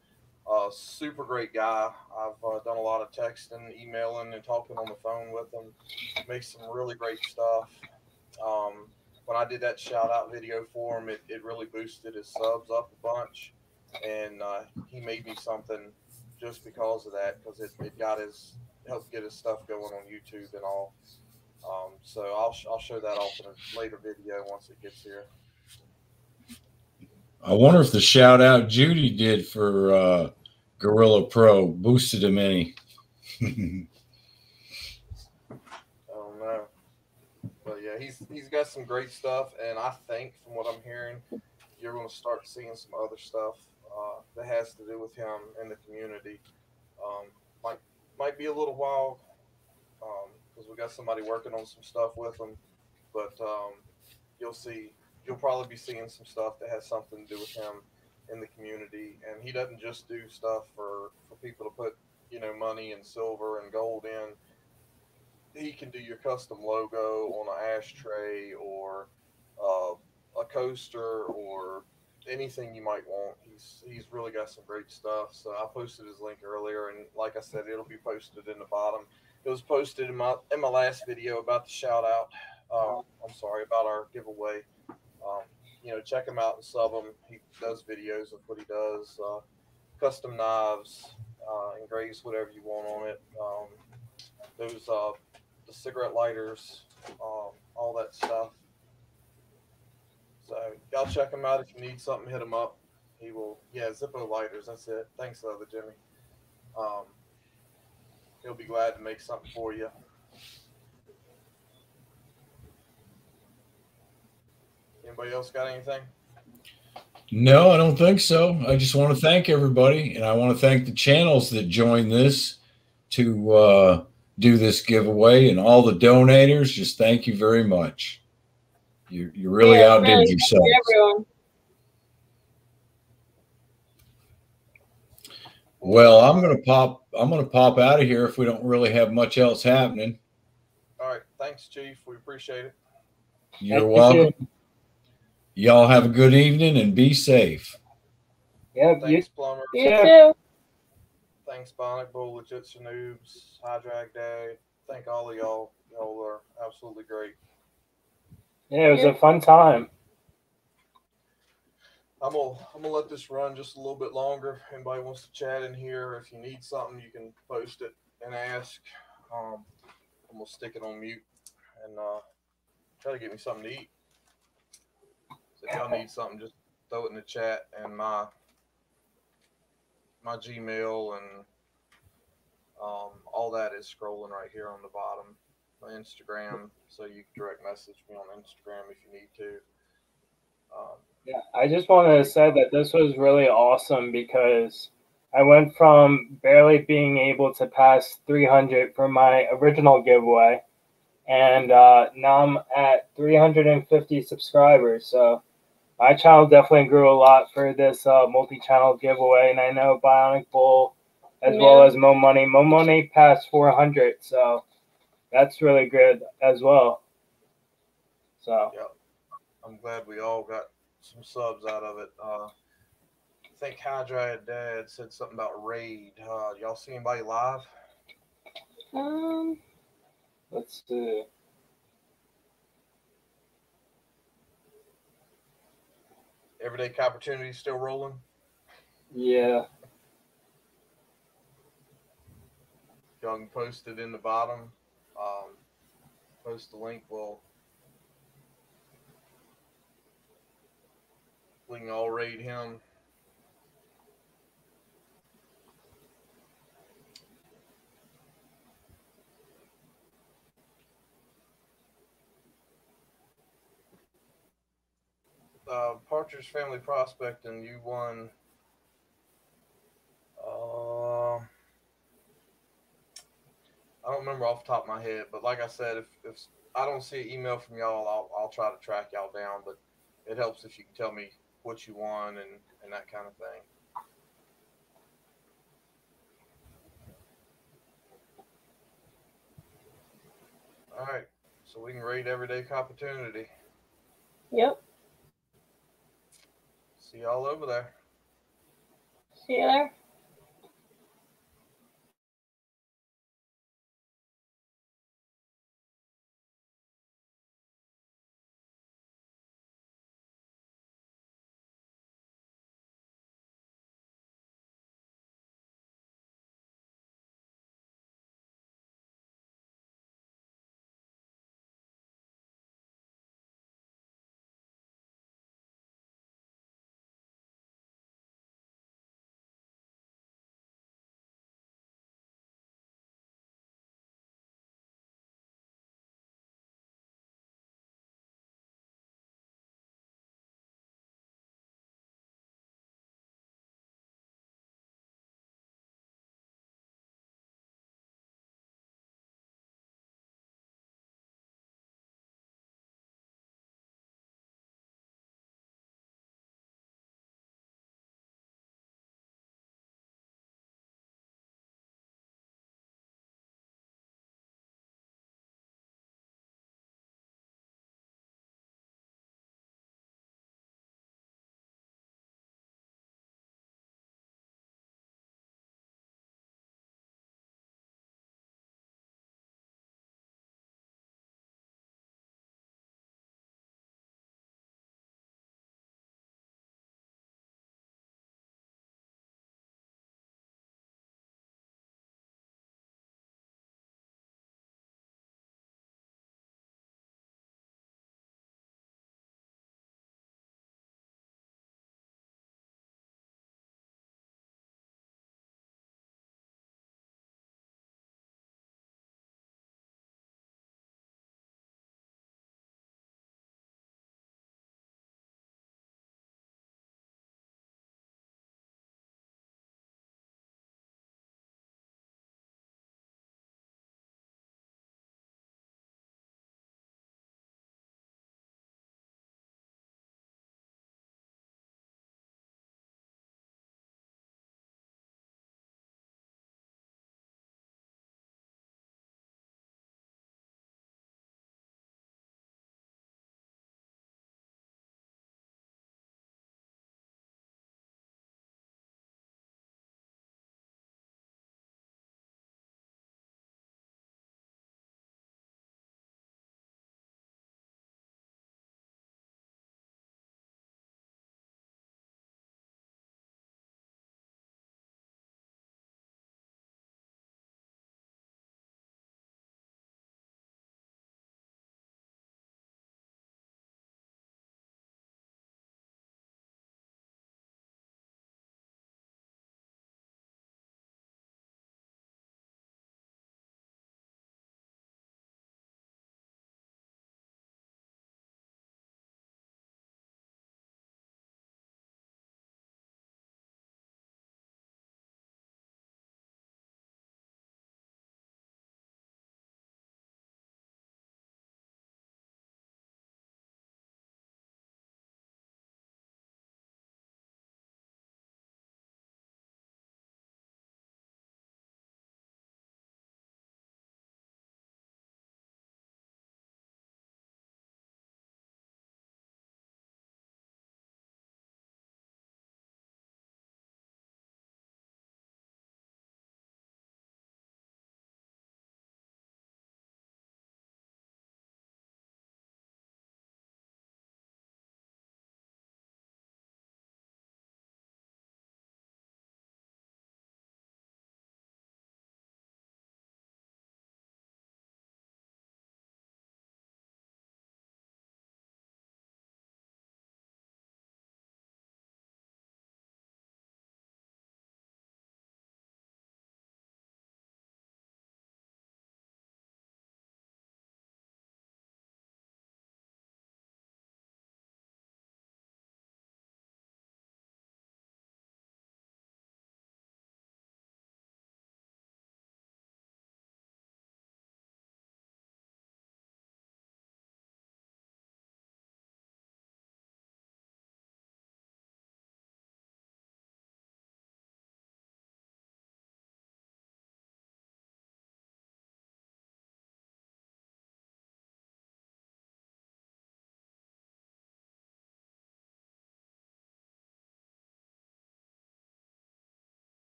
Uh, super great guy. I've uh, done a lot of texting, emailing, and talking on the phone with him. Makes some really great stuff. Um, when I did that shout out video for him, it, it really boosted his subs up a bunch, and uh, he made me something just because of that because it, it got his helped get his stuff going on YouTube and all. Um, so I'll I'll show that off in a later video once it gets here. I wonder if the shout out Judy did for uh, Gorilla Pro boosted him any. I don't know, but yeah, he's he's got some great stuff, and I think from what I'm hearing, you're going to start seeing some other stuff uh, that has to do with him in the community. Um, might might be a little while because we got somebody working on some stuff with him, but um, you'll see you'll probably be seeing some stuff that has something to do with him in the community. And he doesn't just do stuff for for people to put you know money and silver and gold in. He can do your custom logo on an ashtray or uh, a coaster or anything you might want. He's he's really got some great stuff. So I posted his link earlier, and like I said, it'll be posted in the bottom. It was posted in my in my last video about the shout out. Uh, I'm sorry about our giveaway. Um, you know, check him out and sub him. He does videos of what he does, uh, custom knives, uh, engraves whatever you want on it. Um, those uh, the cigarette lighters, um, all that stuff. So y'all check him out if you need something. Hit him up. He will. Yeah, Zippo lighters. That's it. Thanks, other Jimmy. Um, he'll be glad to make something for you. Anybody else got anything? No, I don't think so. I just want to thank everybody, and I want to thank the channels that joined this to uh, do this giveaway, and all the donators. Just thank you very much. You you really Yeah, outdid really, thank yourself. you, everyone. Well, I'm gonna pop. I'm gonna pop out of here if we don't really have much else happening. All right. Thanks, Chief. We appreciate it. You're Thank you, welcome. Y'all have a good evening and be safe. Yeah, Thanks, Plumber. You Yeah. too. Thanks, Bionic Bull, Legit Noobs, High Drag Dad. Thank all of y'all. Y'all are absolutely great. yeah, it was a fun time. I'm gonna I'm gonna let this run just a little bit longer. Anybody wants to chat in here? If you need something, you can post it and ask. Um, I'm gonna stick it on mute and uh, try to get me something to eat. If y'all need something, just throw it in the chat and my my Gmail and um, all that is scrolling right here on the bottom. My Instagram, so you can direct message me on Instagram if you need to. Um, Yeah, I just wanted to say that this was really awesome because I went from barely being able to pass 300 for my original giveaway, and uh, now I'm at 350 subscribers. So my channel definitely grew a lot for this uh, multi-channel giveaway, and I know Bionic Bull as well as Mo Money. Mo Money passed 400, so that's really good as well. So I'm glad we all got some subs out of it. Uh, I think High Drag Dad said something about raid. Uh, y'all see anybody live? Um, let's see. Everyday Opportunity still rolling? Yeah, Y'all can post it in the bottom. Um, post the link. We'll we can all raid him. Uh, Partridge Family Prospecting, you won. Uh, I don't remember off the top of my head, but like I said, if, if I don't see an email from y'all, I'll, I'll try to track y'all down. But it helps if you can tell me what you won and, and that kind of thing. All right, so we can rate everyday opportunity. yep. See y'all over there. See you there.